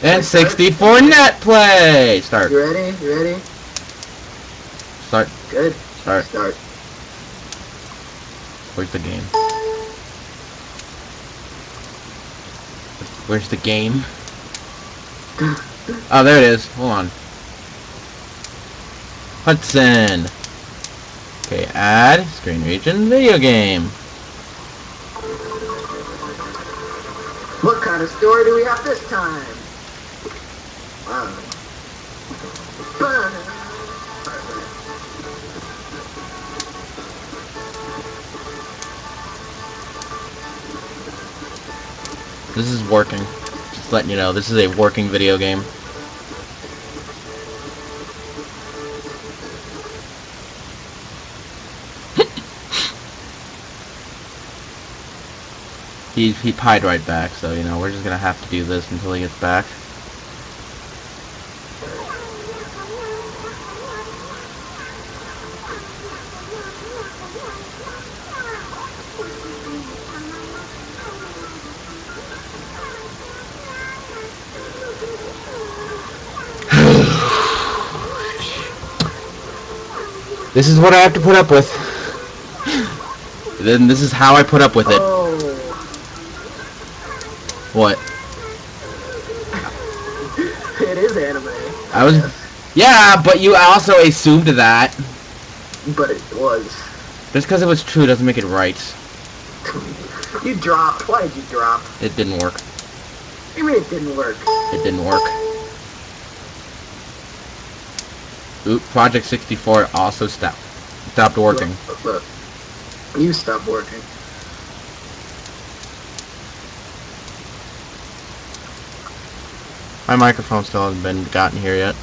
N64 net play! Start. You ready? You ready? Start. Good. Start. Start. Where's the game? Where's the game? Oh, there it is. Hold on. Hudson. Okay, add screen region video game. What kind of story do we have this time? This is working. Just letting you know, this is a working video game. he he pied right back, so you know we're just gonna have to do this until he gets back. This is what I have to put up with. then this is how I put up with it. Oh. What? It is anime. I was Yeah, but you also assumed that. But it was. Just because it was true doesn't make it right. You dropped. Why did you drop? It didn't work. What do you mean it didn't work? It didn't work. Oop, Project 64 also stopped stopped working. Look, look. You stopped working. My microphone still hasn't been gotten here yet.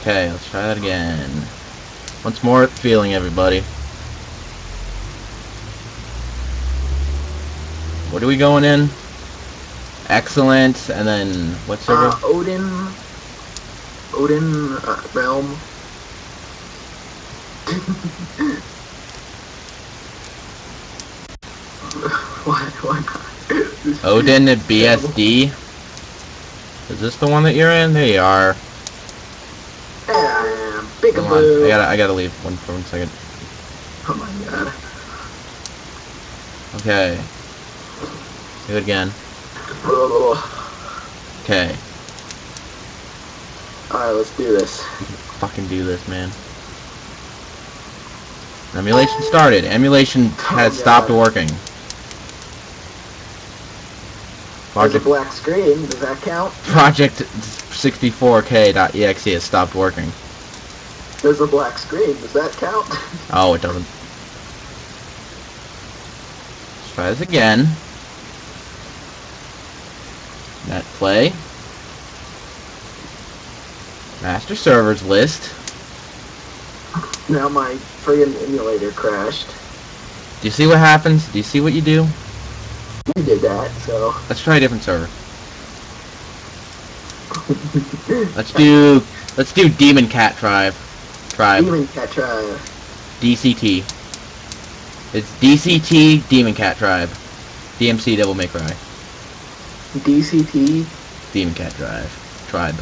Okay, let's try that again. Once more feeling everybody. What are we going in? Excellent, and then what server? Uh, Odin. Odin uh, realm. why? Why not? Odin at BSD. Is this the one that you're in? There you are. I am. Come on. I gotta I gotta leave one for one second. Oh my god. Okay. Do it again. Okay. Alright, let's do this. Fucking do this, man. Emulation started. Emulation oh, has Oh, stopped God. working. There's a Project black screen. Does that count? Project 64k.exe has stopped working. There's a black screen. Does that count? Oh, it doesn't. Let's try this again. Net play. Master servers list. now my friggin' emulator crashed. Do you see what happens? Do you see what you do? You did that, so. Let's try a different server. Let's do let's do Demon Cat Tribe. Tribe. Demon Cat Tribe. DCT. It's DCT Demon Cat Tribe. DMC Devil May Cry. DCT. Demon Cat Drive. Tribe.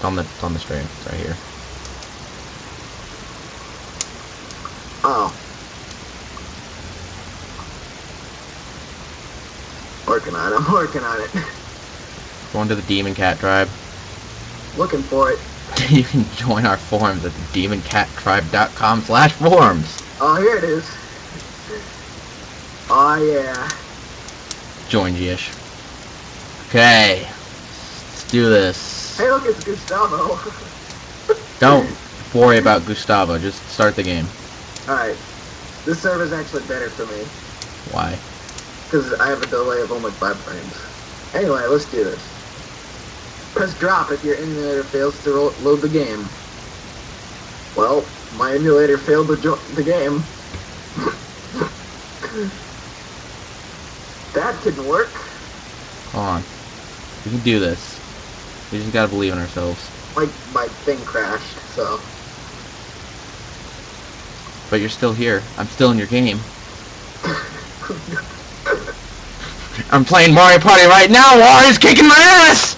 It's on the on the stream. It's right here. Oh. Working on it. I'm working on it. Going to the Demon Cat Tribe. Looking for it. you can join our forums at the demoncattribe.com slash forums. Oh, here it is. Oh, yeah. Join Gish. Okay. Let's do this. Hey, look, it's Gustavo. Don't worry about Gustavo. Just start the game. Alright. This server's actually better for me. Why? Because I have a delay of only 5 frames. Anyway, let's do this. Press drop if your emulator fails to load the game. Well, my emulator failed to jo- the game. that didn't work. Hold on. We can do this. We just gotta believe in ourselves. My, my thing crashed, so. But you're still here. I'm still in your game. I'm playing Mario Party right now. Wario's kicking my ass.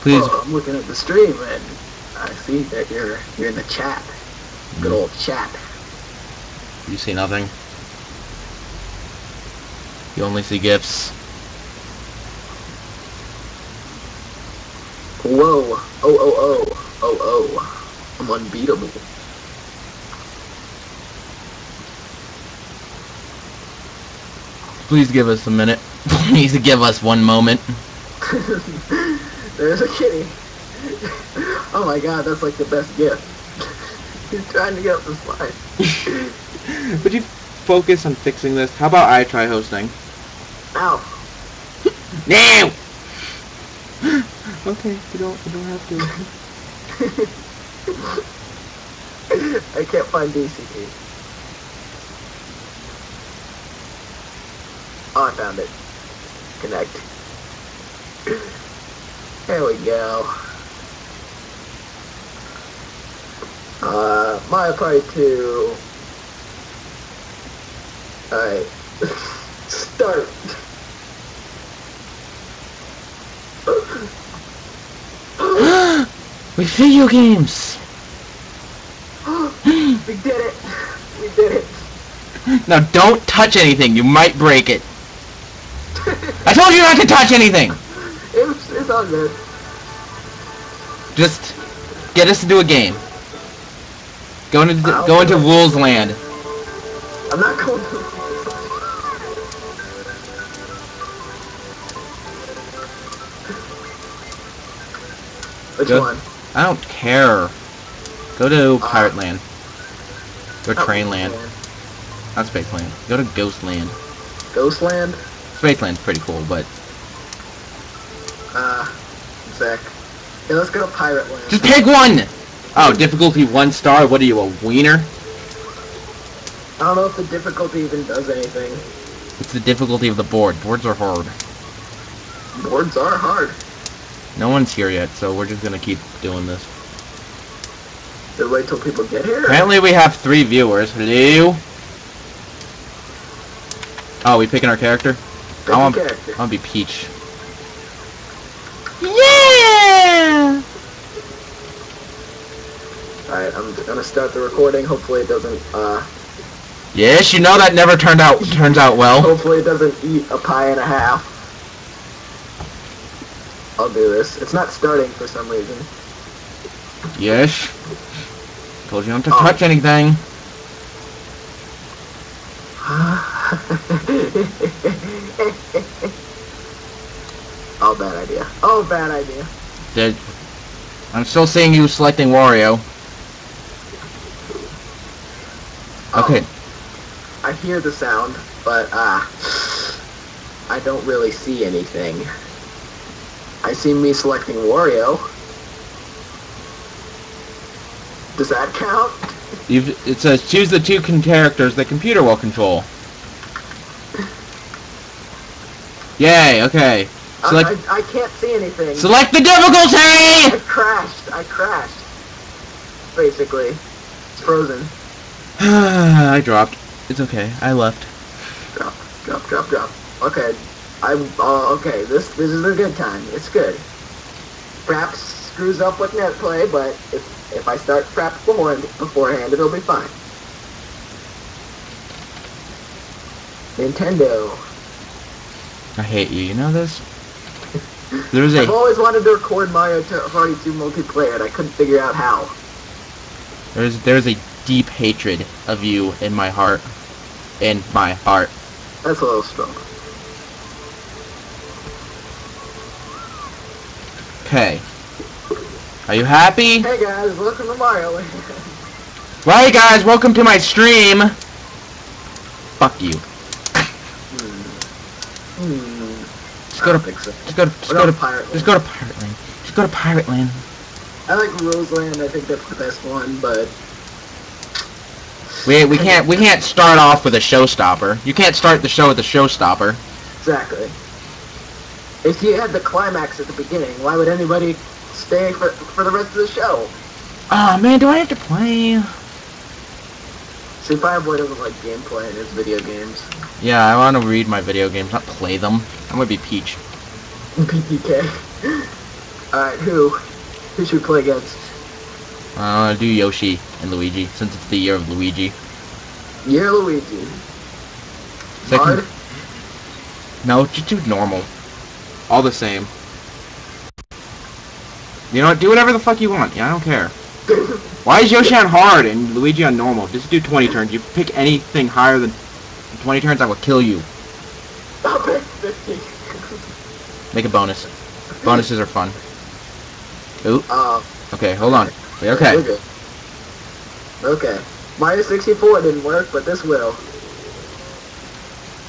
Please. Oh, I'm looking at the stream and I see that you're you're in the chat. Good old mm. chat. You see nothing. You only see gifts. Whoa. Oh oh oh. Oh oh. I'm unbeatable. Please give us a minute. Please give us one moment. There's a kitty. Oh my god, that's like the best gift. He's trying to get up the slide. Would you focus on fixing this? How about I try hosting? Ow. No! Okay, you don't you don't have to. I can't find DCT. Oh, I found it. Connect. There we go. Uh, Mario Party 2. Alright. Start. With video games! we did it. We did it. Now don't touch anything, you might break it. I told you not to touch anything! It's, it's all good. Just get us to do a game. Go into I'll go into it. rules land. I'm not going to. Which Go- one? I don't care. Go to Uh, Pirate Land. Go to Train Land. man. Not Space Land. Go to Ghost Land. Ghost Land? Space Land's pretty cool, but Uh, Zach. Yeah, let's go to Pirate Land. just pick one. Oh, difficulty one star. What are you, a wiener? I don't know if the difficulty even does anything. It's the difficulty of the board. Boards are hard. Boards are hard. No one's here yet, so we're just gonna keep doing this. Should wait till people get here? Apparently we have three viewers. Hello? Oh, we picking our character? Pick I a want, character. I want to be Peach. Yeah! Alright, I'm gonna start the recording. Hopefully it doesn't, uh, Yes, you know that never turned out turns out well. hopefully it doesn't eat a pie and a half. I'll do this. It's not starting for some reason. Yes. Told you not to Oh. touch anything. oh, bad idea. Oh, bad idea. Did I'm still seeing you selecting Wario. Oh, Okay. I hear the sound, but, uh, I don't really see anything. I see me selecting Wario. Does that count? You've, it says choose the two characters the computer will control. Yay, okay. I- I, I can't see anything. select the difficulty! I crashed. I crashed. Basically. It's frozen. I dropped. It's okay. I left. Drop, drop, drop, drop. Okay. I'm, uh, okay, this, this is a good time. It's good. Perhaps screws up with net play, but if, if I start prep beforehand, beforehand, it'll be fine. Nintendo. I hate you. You know this? There's I've always wanted to record Mario Party 2 multiplayer, and I couldn't figure out how. there's there's a deep hatred of you in my heart. In my heart. That's a little strong. Okay. Are you happy? Hey guys, welcome to Mario Land. Right, guys. Welcome to my stream. Fuck you. Hmm. Just go to so. just go to just We're go to Pirate just Land. go to Pirate Land. Just go to Pirate Land. I like Roseland. I think that's the best one, but We we can't we can't start off with a showstopper. You can't start the show with a showstopper. exactly. If you had the climax at the beginning, why would anybody stay for for the rest of the show? Oh man, do I have to play? See, Fireboy doesn't like gameplay in his video games. Yeah, I want to read my video games, not play them. I'm gonna be Peach. PPK. Alright, who? Who should we play against? I want to do Yoshi and Luigi, since it's the year of Luigi. You're Luigi. Second- Hard? No, just do normal. All the same. You know what? Do whatever the fuck you want. Yeah, I don't care. Why is Yoshi on hard and Luigi on normal? Just do 20 turns. You pick anything higher than... 20 turns, I will kill you. I'll pick 50. Make a bonus. Bonuses are fun. Oop. Uh, Okay, hold on. Okay. good. Okay. 64 didn't work, but this will.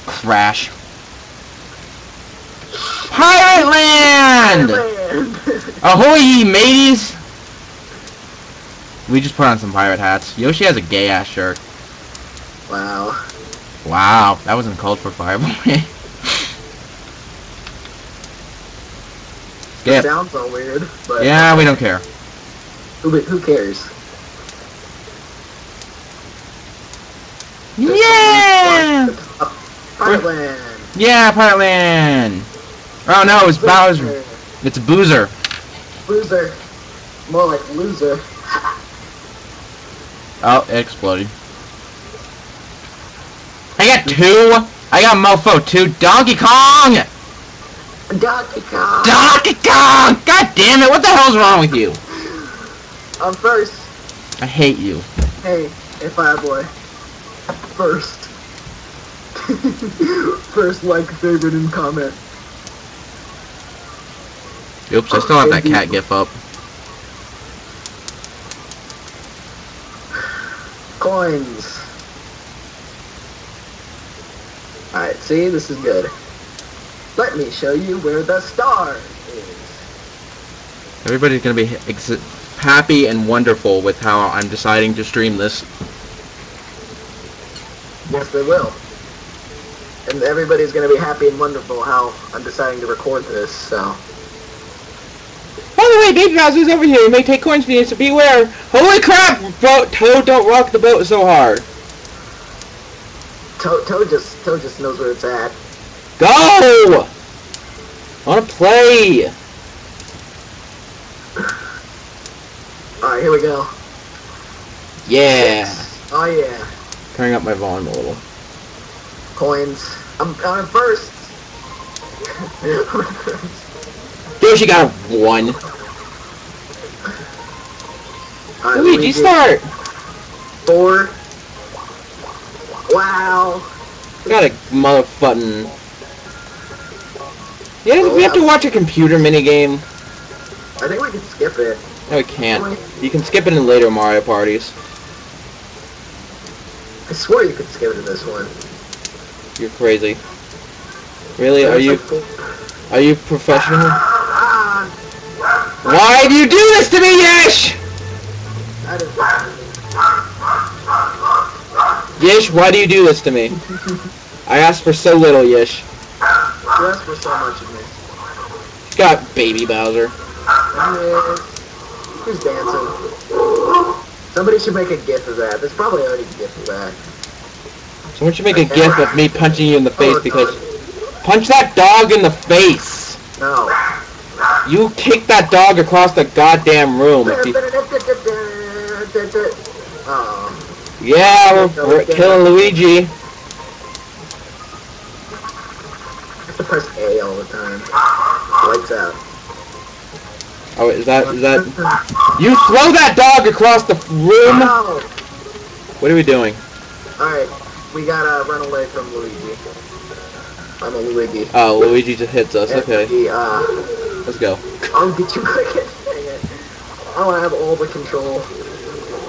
Crash. Pirate Land! Ahoy, ye mateys! We just put on some pirate hats. Yoshi has a gay ass shirt. wow. Wow, that wasn't called for Fireball. Skip. Sounds all weird, but Yeah, we don't care. who, who cares? Yeah! Pirate Land. Yeah, Pirate Land! Oh no, it's Bowser. It's Boozer. Boozer. More like loser. Oh, it exploded. I got two! I got Mofo two. Donkey Kong! Donkey Kong. Donkey Kong! God damn it, what the hell's wrong with you? I'm first. I hate you. Hey, hey, Fireboy. First. first like, favorite, and comment. Oops, I still have that cat gif up. Coins. Alright, see, this is good. Let me show you where the star is. Everybody's gonna be ex- happy and wonderful with how I'm deciding to stream this. Yes, they will. And everybody's gonna be happy and wonderful how I'm deciding to record this, so. By the way, Baby Bowser's over here. You may take coins from you, so beware. Holy crap! Boat, Toad, don't rock the boat so hard. Toad, Toad just Toad just knows where it's at. Go! I wanna play. Alright, here we go. Yeah. Oh yeah. Turning up my volume a little. Coins. I'm I'm first. Yoshi got a one. Alright, Luigi, start. Four. Wow. Got a motherfucking. Yeah, we have to watch a computer minigame. I think we can skip it. No, we can't. You can skip it in later Mario parties. I swear you could skip it in this one. You're crazy. Really? Are you like are you professional? Why do you do this to me, Yesh? Yish, why do you do this to me? I asked for so little, Yesh. you asked for so much of me. Got baby Bowser. Who's dancing? Somebody should make a gif of that. There's probably already a gif of that. Someone should make a gif of me punching you in the face Oh, because punch that dog in the face. No. You kick that dog across the goddamn room. You, Oh, yeah, we're, we're killing Luigi. I have to press A all the time. Lights out. Oh, is that is that? You throw that dog across the room. What are we doing? Alright, we gotta run away from Luigi. I'm a Luigi. Oh, Luigi just hits us. Okay, uh, let's go. I'll get you quick. Dang it. I wanna have all the control.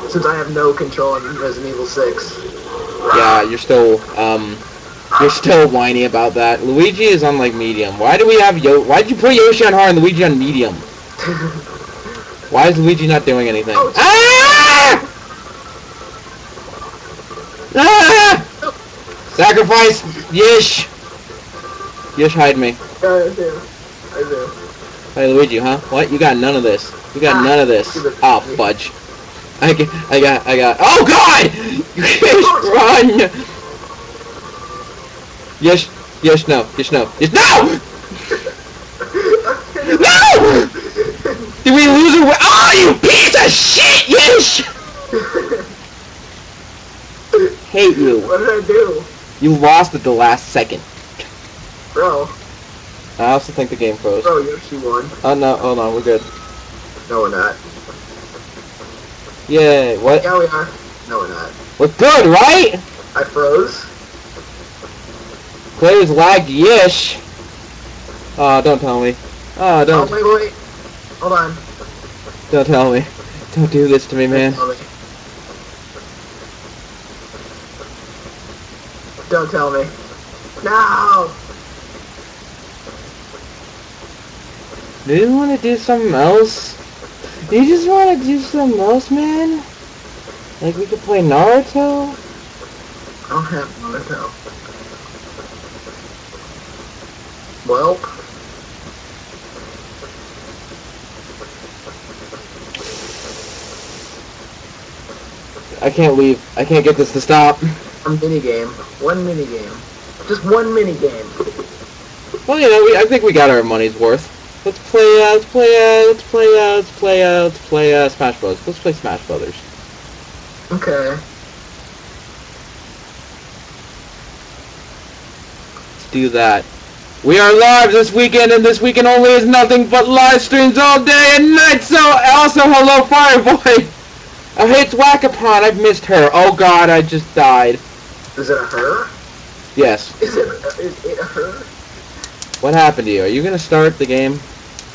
Since I have no control in Resident Evil 6. Yeah, you're still um, you're still whiny about that. Luigi is on like medium. Why do we have Yo? Why did you put Yoshi on hard and Luigi on medium? Why is Luigi not doing anything? Oh, Ah! Ah! Sacrifice Yish. Yish, hide me. I do. I do. Hey Luigi, huh? What? You got none of this. You got Ah, none of this. Oh fudge. I got, I got, I got. Oh God! Yish, run! Yes, yes, no, yes, no, yes, no! No! Did we lose a Oh, you piece of shit, yes! Hate you. What did I do? You lost at the last second. Bro, I also think the game froze. Oh, bro, Yoshi won. Oh no, hold on, we're good. No, we're not. Yay, what? Yeah, we are. No, we're not. We're good, right? I froze. Players lagged, yes. Oh, don't tell me. Oh, Oh, don't, wait, wait, wait. Hold on. don't tell me. Don't do this to me, man. Tell me. Don't tell me. No! Do you want to do something else? You just want to do something else, man? Like we could play Naruto? I don't have Naruto. Well, I can't leave. I can't get this to stop. a mini game. One mini game. Just one mini game. Well, you know, we, I think we got our money's worth. Let's play, uh, let's play, uh, let's play, uh, let's play, uh, let's play, uh, Smash Bros. Let's play Smash Brothers. Okay. Let's do that. We are live this weekend, and this weekend only is nothing but live streams all day and night. So, also, hello, Fireboy. Oh, hey, it's Whack-A-Pon. I've missed her. Oh God, I just died. Is it a her? Yes. Is it is it a her? What happened to you? Are you gonna start the game?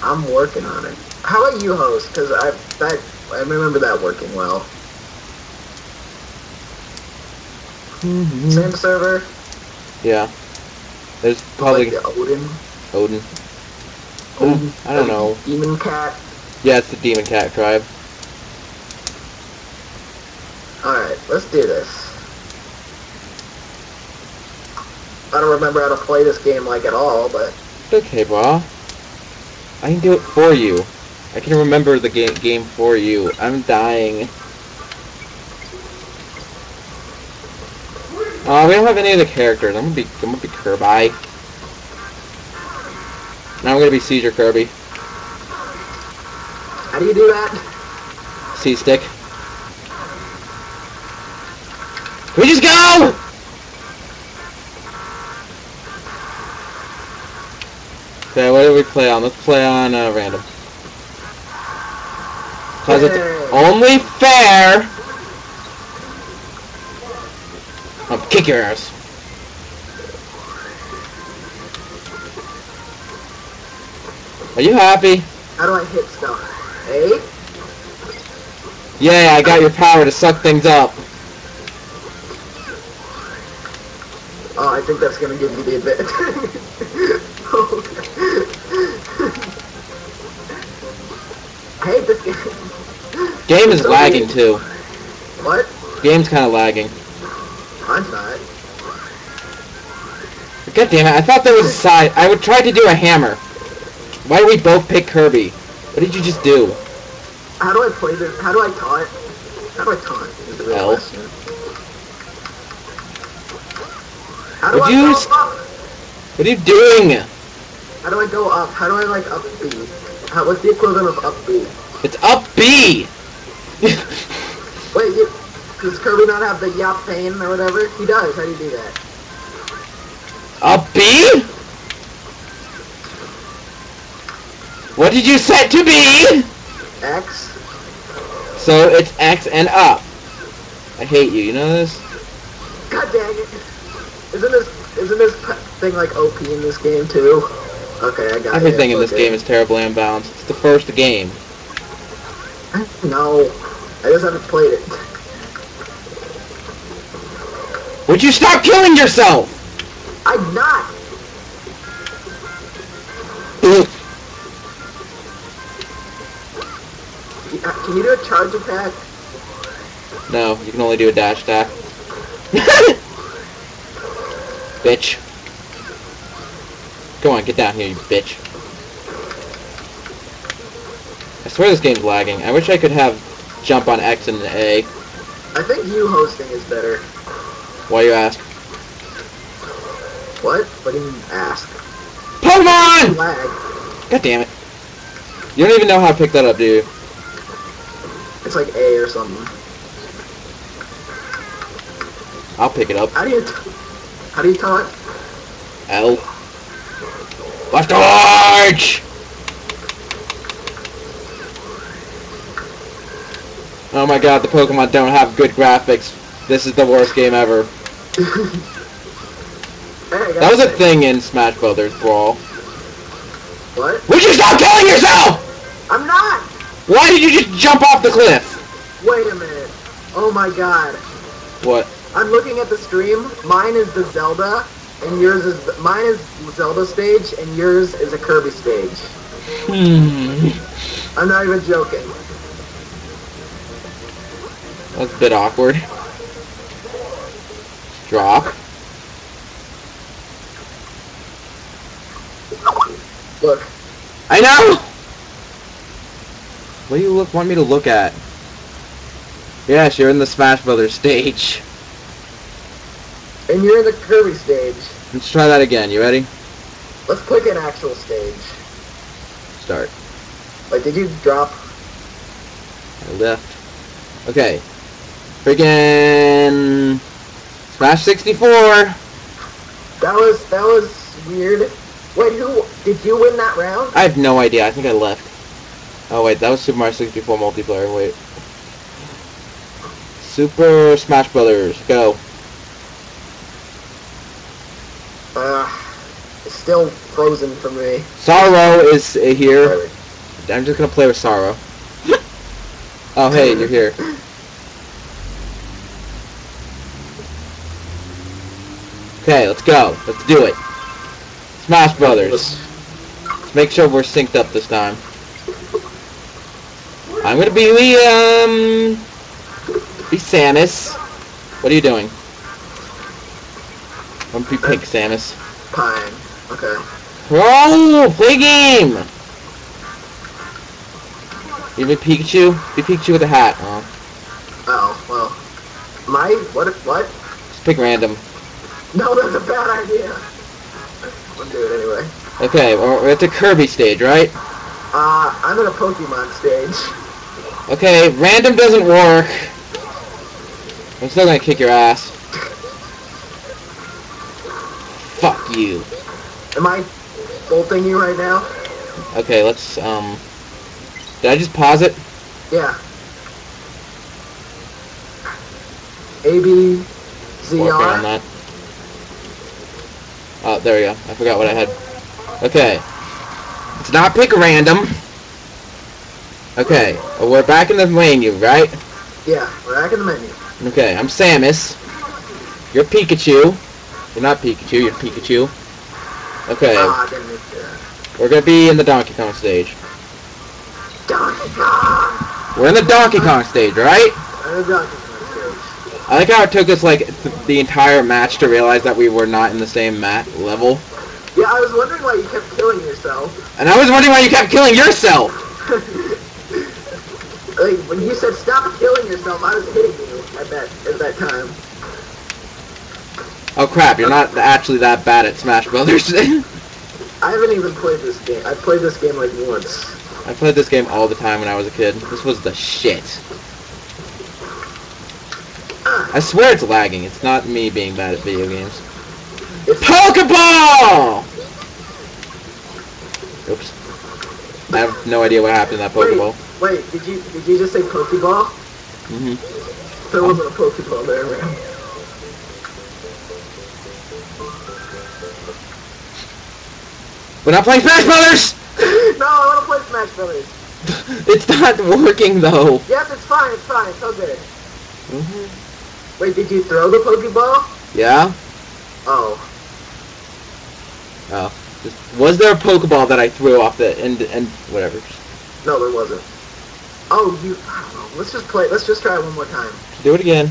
I'm working on it. How about you host? Because I that I remember that working well. Mm-hmm. Same server. Yeah. There's Like probably the Odin. Odin. Odin. I don't know. Demon cat. Yeah, it's the Demon Cat tribe. Alright, let's do this. I don't remember how to play this game like at all, but okay, bro. I can do it for you. I can remember the game game for you. I'm dying. Oh, we don't have any of the characters. I'm gonna be I'm gonna be Kirby. Now I'm gonna be Seizure Kirby. how do you do that? C stick. Can we just go? Okay, what do we play on? Let's play on uh, random. Cause it's only fair. I'll kick your ass. Are you happy? How do I hit stuff? Hey? Yeah, I got your power to suck things up. Oh, I think that's gonna give you the advantage. I hate this game. Game is lagging too. What? Game's kind of lagging. I'm not. God damn it! I thought there was a side. I would try to do a hammer. Why did we both pick Kirby? What did you just do? How do I play this? How do I taunt? How do I taunt? Is the real L. question. How do Would I you go up? What are you doing? How do I go up? How do I like up B? How, what's the equivalent of up B? It's up B. Wait, you, does Kirby not have the yap pain or whatever? He does. How do you do that? up B? What did you set to be? X? So it's X and up. I hate you. You know this? God dang it! Isn't this isn't this thing like OP in this game too? Okay, I got Everything it. in this Okay. game is terribly unbalanced. It's the first game. No, I just haven't played it. Would you stop killing yourself? I'm not. Uh, Can you do a charge attack? No, you can only do a dash attack. bitch. Come on, get down here, you bitch. I swear this game's lagging. I wish I could have jump on X and A. I think you hosting is better. Why you ask? What? What do you mean ask? Pokemon! Lag. God damn it. You don't even know how to pick that up, do you? It's like A or something. I'll pick it up. How do you t- how do you taunt? L. Left arch! Oh my god, the Pokemon don't have good graphics. This is the worst game ever. That was a thing in Smash Brothers Brawl. What? Would you stop killing yourself? I'm not. Why did you just jump off the cliff? Wait a minute. Oh my god. What? I'm looking at the stream. Mine is the Zelda, and yours is mine is Zelda stage, and yours is a Kirby stage. Hmm. I'm not even joking. That's a bit awkward. Drop. Look, I know! What do you look want me to look at? Yes, you're in the Smash Brothers stage. And you're in the Kirby stage. Let's try that again. You ready? Let's click an actual stage. Start. Like, did you drop? I left. Okay. Freaking Smash 64. That was that was weird. Wait, who did you win that round? I have no idea. I think I left. Oh wait, that was Super Mario 64 multiplayer. Wait. Super Smash Brothers. Go. Uh, it's still frozen for me. Sorrow is uh, here. I'm just gonna play with Sorrow. oh hey, you're here. Okay, let's go. Let's do it. Smash Brothers. Let's make sure we're synced up this time. I'm gonna be Liam. Be Samus. What are you doing? I'm gonna be Pink Samus. Pine. Okay. Oh, play game! You be Pikachu? Be Pikachu with a hat. Oh, Oh well. My what? What? just pick random. No, that's a bad idea. I'm do it anyway. Okay, we're we're at the Kirby stage, right? Uh, I'm in a Pokemon stage. Okay, random doesn't work. I'm still gonna kick your ass. Fuck you. Am I bolting you right now? Okay, let's, um... Did I just pause it? Yeah. A B Z Working on that. Oh, there we go. I forgot what I had. Okay. Let's not pick random. Okay, we're back in the menu, right? Yeah, we're back in the menu. Okay, I'm Samus. You're Pikachu. You're not Pikachu, you're Pikachu. Okay, oh, I didn't make that. we're gonna be in the Donkey Kong stage. Donkey Kong. We're in the Donkey Kong stage, right? I'm in the Donkey Kong stage. I like how it took us like th the entire match to realize that we were not in the same mat level. Yeah, I was wondering why you kept killing yourself. And I was wondering why you kept killing yourself! like when you said stop killing yourself, I was hitting you at that at that time. Oh crap, you're not actually that bad at Smash Brothers. I haven't even played this game. I played this game like once. I played this game all the time when I was a kid. This was the shit. I swear it's lagging. It's not me being bad at video games. It's Pokeball! Oops. I have no idea what happened to that Pokeball. wait. Did you did you just say Pokeball? hmm There wasn't a Pokeball there, man. We're not playing Smash Brothers! no, I want to play Smash Brothers. it's not working though. Yes, it's fine. It's fine. It's all good. hmm Wait, did you throw the Pokeball? Yeah? Oh, Oh. Was there a Pokeball that I threw off the and and whatever? No, there wasn't. Oh, you. I don't know. Let's just play. Let's just try it one more time. do it again.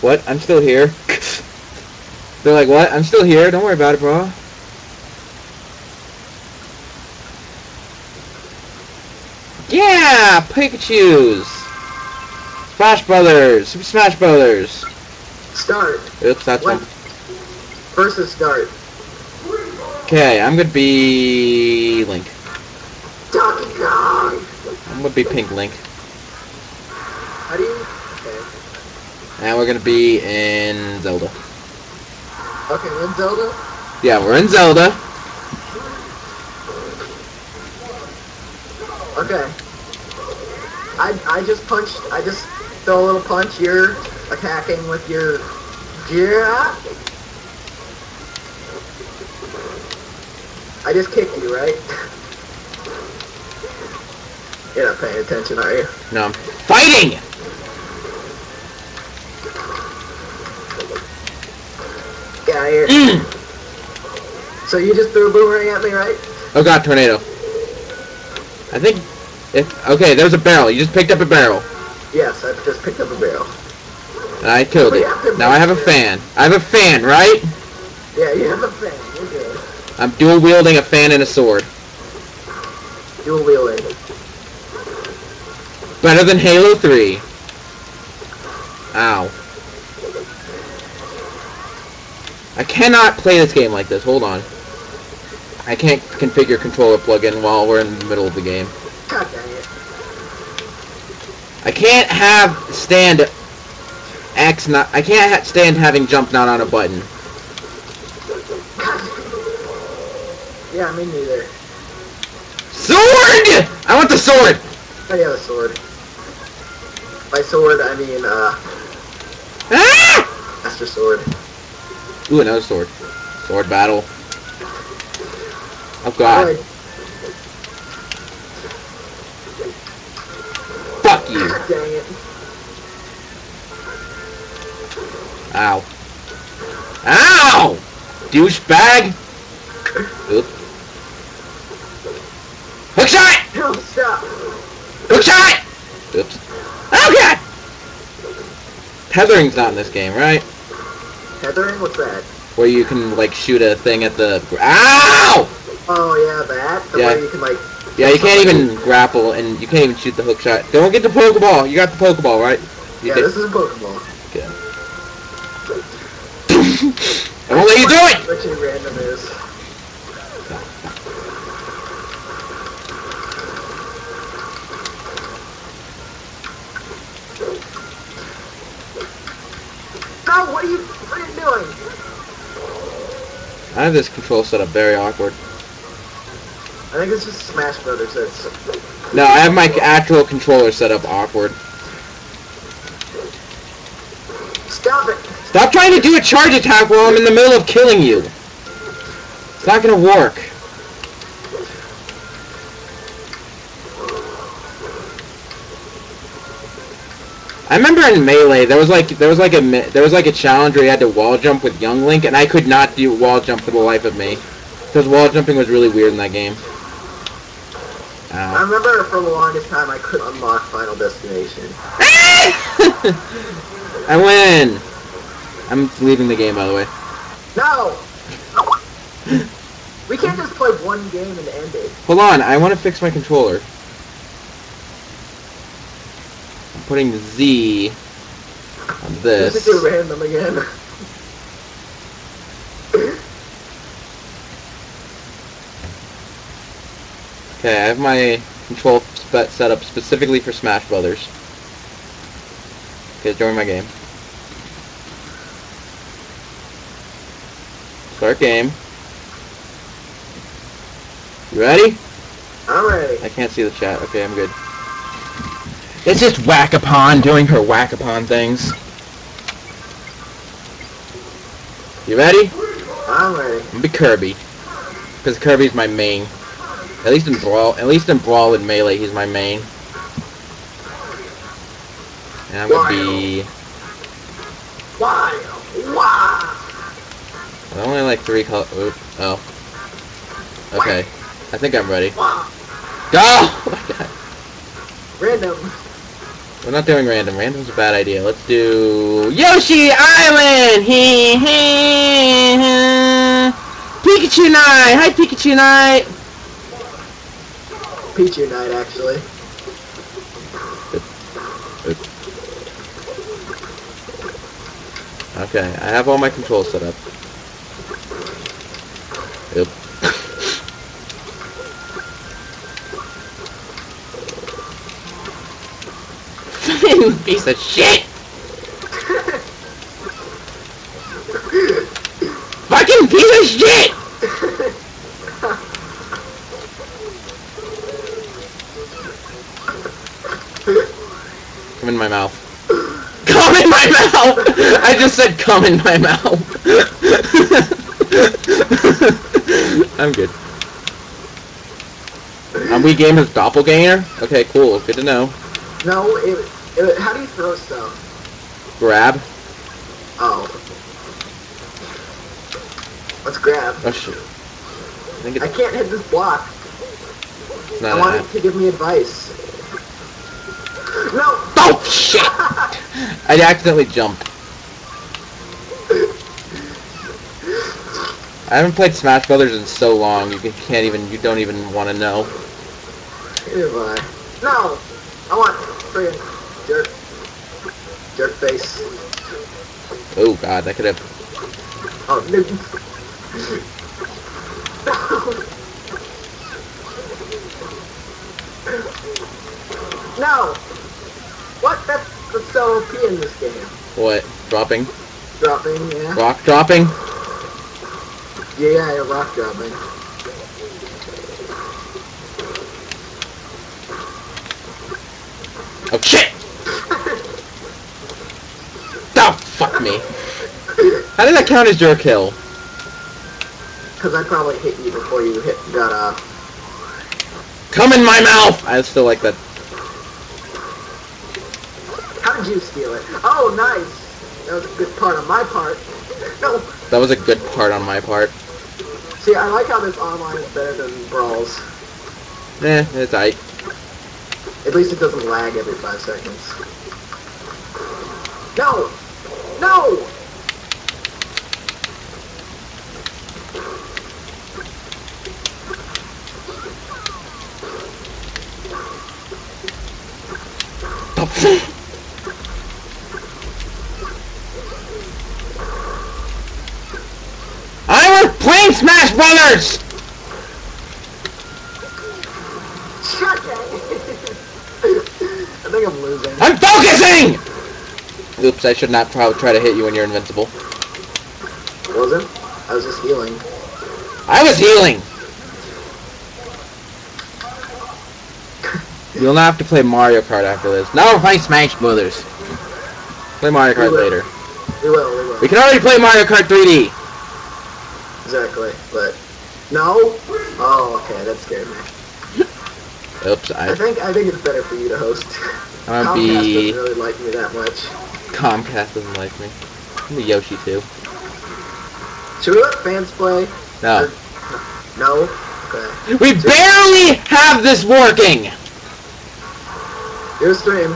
What? I'm still here. They're like, what? I'm still here. Don't worry about it, bro. Yeah, Pikachu's. Smash Brothers. Super Smash Brothers. Start. Oops, that's What? one. Versus start. Okay, I'm gonna be Link. Donkey Kong! I'm gonna be Pink Link. How do you... Okay. And we're gonna be in Zelda. Okay, we're in Zelda? Yeah, we're in Zelda. Okay. I, I just punched, I just throw a little punch, you're attacking with your... Yeah? I just kicked you, right? You're not paying attention, are you? No, I'm fighting! Get out of here. Mm. So you just threw a boomerang at me, right? Oh god, tornado. I think if okay, there's a barrel. You just picked up a barrel. Yes, I just picked up a barrel. And I killed it. Now I have a fan. I have a fan, right? Yeah, you have a fan. You're good. I'm dual wielding a fan and a sword. Dual wielding. Better than Halo 3. Ow. I cannot play this game like this. Hold on. I can't configure controller plugin while we're in the middle of the game. God dang it. I can't have stand X not. I can't ha- stand having jump not on a button. Yeah, me neither. Sword! I want the sword. I have a sword. By sword, I mean, uh, Ah! Master Sword. Ooh, another sword. Sword battle. Oh god. Alright. Fuck you. Dang it. Ow. Ow! Douchebag! Oop. Hook shot! No, stop. Hook shot! Oops. Oh god! Tethering's not in this game, right? Tethering? What's that? Where you can, like, shoot a thing at the... Ow! Oh, yeah, that? The Yeah. way you can, like... Yeah, you can't even grapple, and you can't even shoot the hook shot. Don't get the Pokeball! You got the Pokeball, right? You Yeah, did. this is a Pokemon. I won't let you do it! What random is. What are you, what are you doing? I have this control set up very awkward. I think it's just Smash Brothers that's... No, I have my actual controller set up awkward. Stop it! Stop trying to do a charge attack while I'm in the middle of killing you. It's not gonna work. I remember in Melee there was like there was like a there was like a challenge where you had to wall jump with Young Link, and I could not do wall jump for the life of me because wall jumping was really weird in that game. I remember for the longest time I couldn't unlock Final Destination. I win. I'm leaving the game by the way. No! we can't just play one game and end it. Hold on, I want to fix my controller. I'm putting Z on This is this. random again. Okay, I have my control set up specifically for Smash Brothers. Okay, join my game. Start game. You ready? I'm ready. I can't see the chat. Okay, I'm good. It's just Whack-a-Pon doing her Whack-a-Pon things. You ready? I'm ready. I'm gonna be Kirby. Because Kirby's my main. At least in Brawl, at least in Brawl and Melee, he's my main. And I'm gonna be... Why? Why? I only like three color... Oh. Okay. I think I'm ready. Go! Oh my god. Random. We're not doing random. Random's a bad idea. Let's do Yoshi Island. Hee hee. hee. Pikachu Night. Hi Pikachu Night. Pichu night, actually. Okay, I have all my controls set up. Oop. Piece of shit! Fucking piece of shit! Come in my mouth. Come in my mouth! I just said come in my mouth. I'm good. Um, we game as doppelganger? Okay, cool. Good to know. No, it, it, how do you throw stuff? Grab. Oh. Let's grab. Oh shit. I think I can't hit this block. I want to give me advice. No! Oh shit! I accidentally jumped. I haven't played Smash Brothers in so long. You can, can't even. You don't even want to know. Goodbye. No! I want friggin' jerk. Jerk face. Oh god, that could have. Oh, no. no! What? That's, that's so OP in this game. What? Dropping? Dropping, yeah? Rock dropping? Yeah, yeah, yeah, rock dropping. Oh shit! Oh fuck me. How did that count as your kill? Because I probably hit you before you hit got off. Come in my mouth! I still like that. How did you steal it? Oh, nice! That was a good part on my part. No! That was a good part on my part. See, I like how this online is better than Brawls. Eh, it's aight. At least it doesn't lag every five seconds. No! No! I was playing Smash Brothers! Shut! I think I'm losing. I'm focusing! Oops, I should not probably try to hit you when you're invincible. Wasn't? I was just healing. I was healing! You'll not have to play Mario Kart after this. Now we're playing Smash Brothers. Play Mario Kart Wii later. We will, we will. We can already play Mario Kart 3D. Exactly, but... No? Oh, okay, that scared me. Oops, I I, think I think it's better for you to host. I'm Comcast be... doesn't really like me that much. Comcast doesn't like me. I'm Yoshi too. Should we let fans play? No. No? Okay. We barely have this working! Your stream,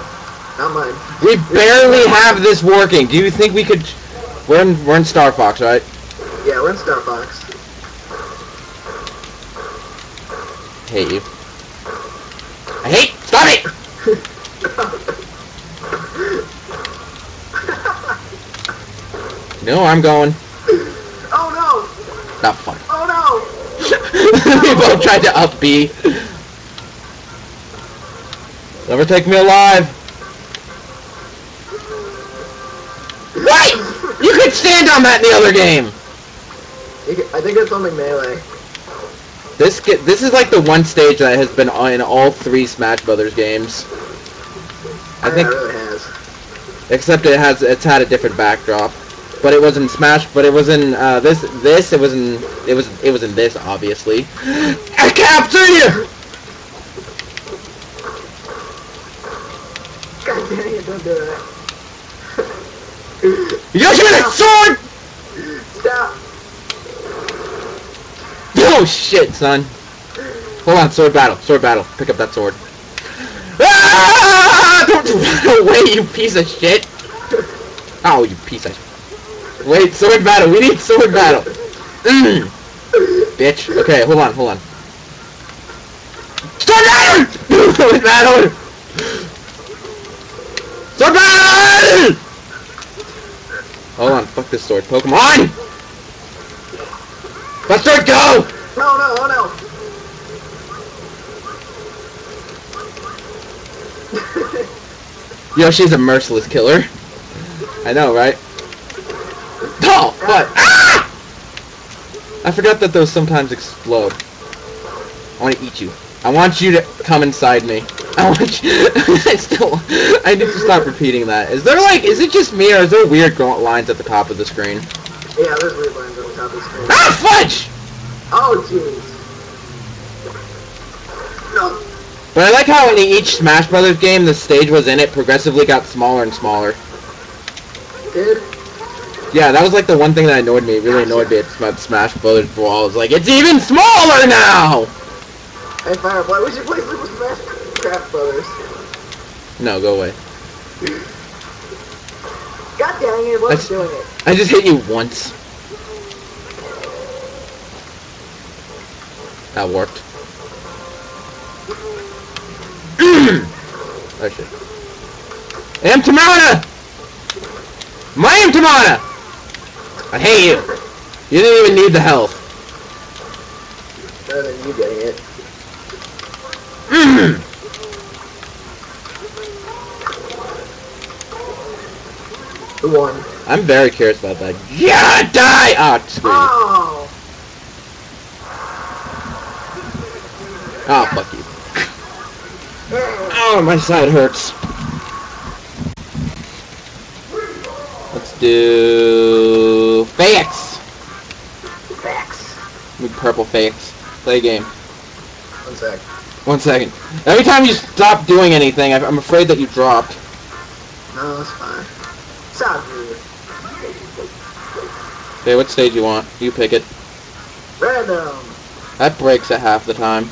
not mine. We barely have this working. Do you think we could... We're in, we're in Star Fox, right? Yeah, we're in Star Fox. hate you. I hate... Stop it! No, I'm going. Oh no. Not fun. Oh no! we both tried to up B. Never take me alive. Right! You could stand on that in the other game. I think it's only melee. This get, this is like the one stage that has been on- in all three Smash Brothers games. I Yeah, think, it really has. except it has it's had a different backdrop. But it was in Smash. But it was in uh, this. This it was in. It was. It was in this obviously. I capture you. God dang it, don't do that. Yoshi with a sword. Stop! Oh shit, son. Hold on, sword battle, sword battle. Pick up that sword. Ah! Don't run away, you piece of shit. Oh, you piece of. Wait, sword battle. We need sword battle. Mm. Bitch. Okay, hold on, hold on. Sword battle! Sword battle! Sword battle! Hold on, fuck this sword. Pokemon! Let sword go! No, no, oh no! Yoshi's a merciless killer. I know, right? Oh, what? Ah! I forgot that those sometimes explode. I want to eat you. I want you to come inside me. I want you. I still. I need to stop repeating that. Is there like? Is it just me or is there weird lines at the top of the screen? yeah, there's weird lines on the top of the screen. Ah, fudge! Oh, jeez. No. But I like how in each Smash Brothers game, the stage was in it progressively got smaller and smaller. Dude. Yeah, that was like the one thing that annoyed me. Really annoyed me about Smash Brothers Brawl. It's like it's even smaller now. Hey, Firefly, we should play Super Smash Craft Brothers. No, go away. God dang it, what's doing it? I just hit you once. That worked. oh shit. Am Tamana! My Am Tamana! I hate you. You didn't even need the health. Better than you getting it. The one. I'm very curious about that. Yeah, die! Ah, screw. Oh! Oh, fuck you. Oh, my side hurts. Let's do... Fax! Need purple Fax. Play a game. One sec. One second. Every time you stop doing anything, I- I'm afraid that you dropped. No, that's fine. Weird. Okay, what stage you want? You pick it. Random. That breaks at half the time.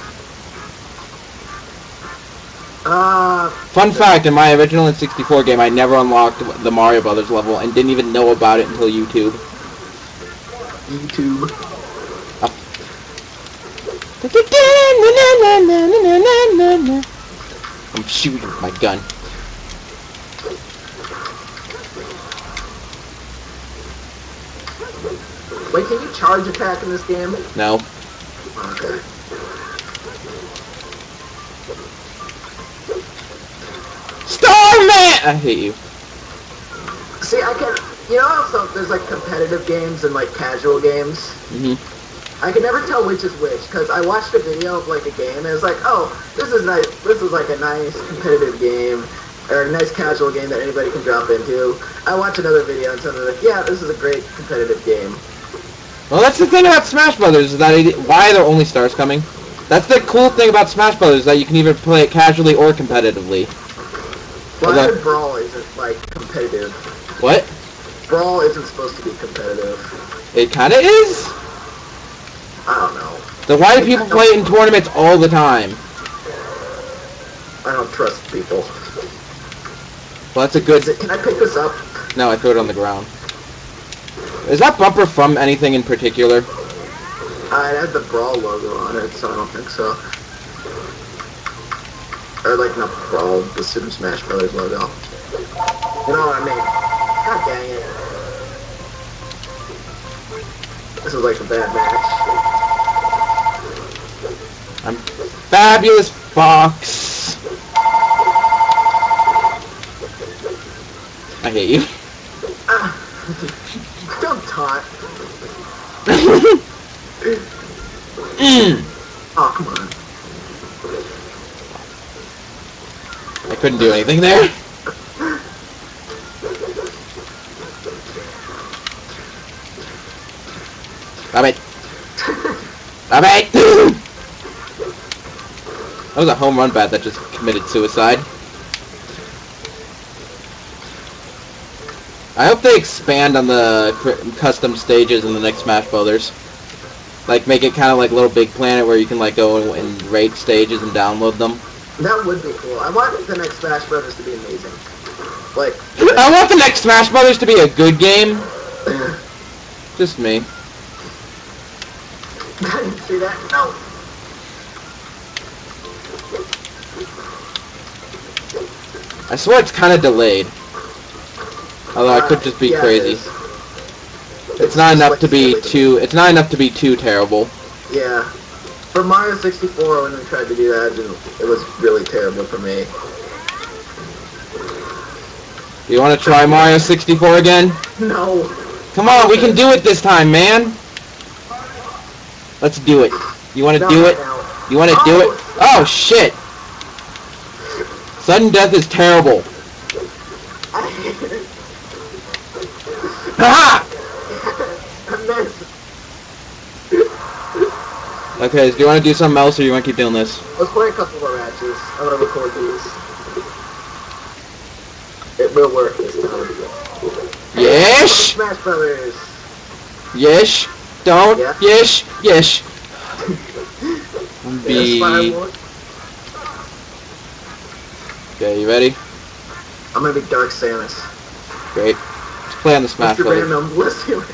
Uh, Fun fact, in my original N64 game, I never unlocked the Mario Brothers level and didn't even know about it until YouTube. YouTube. I'm shooting my gun. Wait, can you charge attack in this game? No. Okay. Starman! I hate you. See, I can. You know how some, there's like competitive games and like casual games? hmm I can never tell which is which because I watched a video of like a game and it's like, oh, this is nice. This is like a nice competitive game or a nice casual game that anybody can drop into. I watch another video and somebody's like, yeah, this is a great competitive game. Well, that's the thing about Smash Brothers is that it, why are there only stars coming? That's the cool thing about Smash Brothers is that you can either play it casually or competitively. Well, Okay. I heard Brawl isn't like competitive. What? Brawl isn't supposed to be competitive. It kind of is. I don't know. Then why do people play it in tournaments all the time? I don't trust people. Well, that's a good. It, can I pick this up? No, I threw it on the ground. Is that bumper from anything in particular? Uh, it has the Brawl logo on it, so I don't think so. Or like not Brawl, the Super Smash Brothers logo. You know what I mean? God dang it. This is like a bad match. I'm fabulous Fox. I hate you. Ah, don't taunt. Mm. Oh, come on. I couldn't do anything there. Stop it. Stop it! that was a home run bat that just committed suicide. I hope they expand on the custom stages in the next Smash Brothers. Like make it kind of like Little Big Planet where you can like go and, rate stages and download them. That would be cool. I want the next Smash Brothers to be amazing. Like, I want the next Smash Brothers to be a good game. Just me. I didn't see that. No. I swear it's kind of delayed. Although I could Uh, just be yeah, crazy. is. It's not enough to be too. It's not enough to be too terrible. Yeah. For Mario 64, when we tried to do that, it was really terrible for me. You want to try Mario 64 again? No. Come on, we can do it this time, man. Let's do it. You want to do it? You want to do it? Oh shit! Sudden death is terrible. Haha! Okay, so do you want to do something else, or you want to keep doing this? Let's play a couple more matches. I want to record these. It will work this time. Yes. Smash Brothers. Yes. Don't. Yeah. Yes. Yes. Firewall. Okay, you ready? I'm gonna be Dark Samus. Great. Let's play on the Smash Mr. Brothers. Random, let's do it.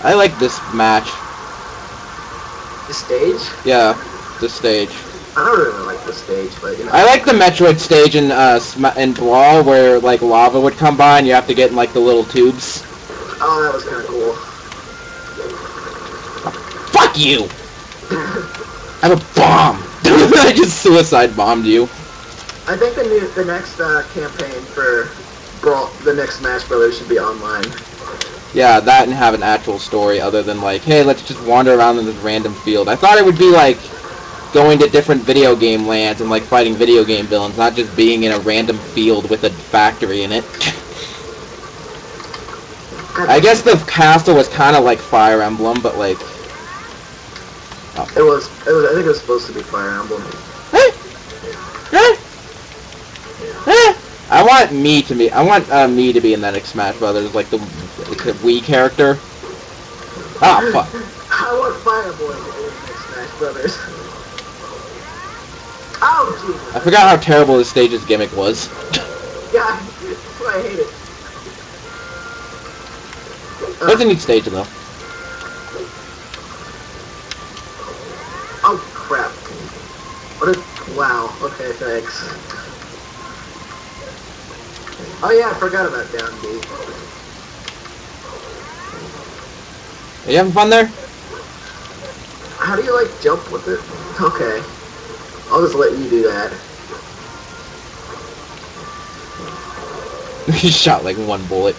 I like this match. Stage? Yeah, the stage. I don't really like the stage, but you know. I like the Metroid stage in uh in Brawl where like lava would come by and you have to get in like the little tubes. Oh, that was kind of cool. Fuck you! I have a bomb. I just suicide bombed you. I think the new, the next uh, campaign for Brawl, the next Smash Brothers should be online. Yeah, that and have an actual story other than like, hey, let's just wander around in this random field. I thought it would be like going to different video game lands and like fighting video game villains, not just being in a random field with a factory in it. I guess the castle was kind of like Fire Emblem, but like, it was. It was. I think it was supposed to be Fire Emblem. Eh? Eh? Eh? I want me to be. I want uh, me to be in that next Smash Brothers, like the, the Wii character. Ah, fuck. I want Fireboy to be in the next Smash Brothers. oh Jesus! I forgot how terrible this stage's gimmick was. God, that's why I hate it. That's a neat stage though. Oh crap! What a wow. Okay, thanks. Oh yeah, I forgot about down B. Are you having fun there? How do you like jump with it? Okay, I'll just let you do that. he shot like one bullet.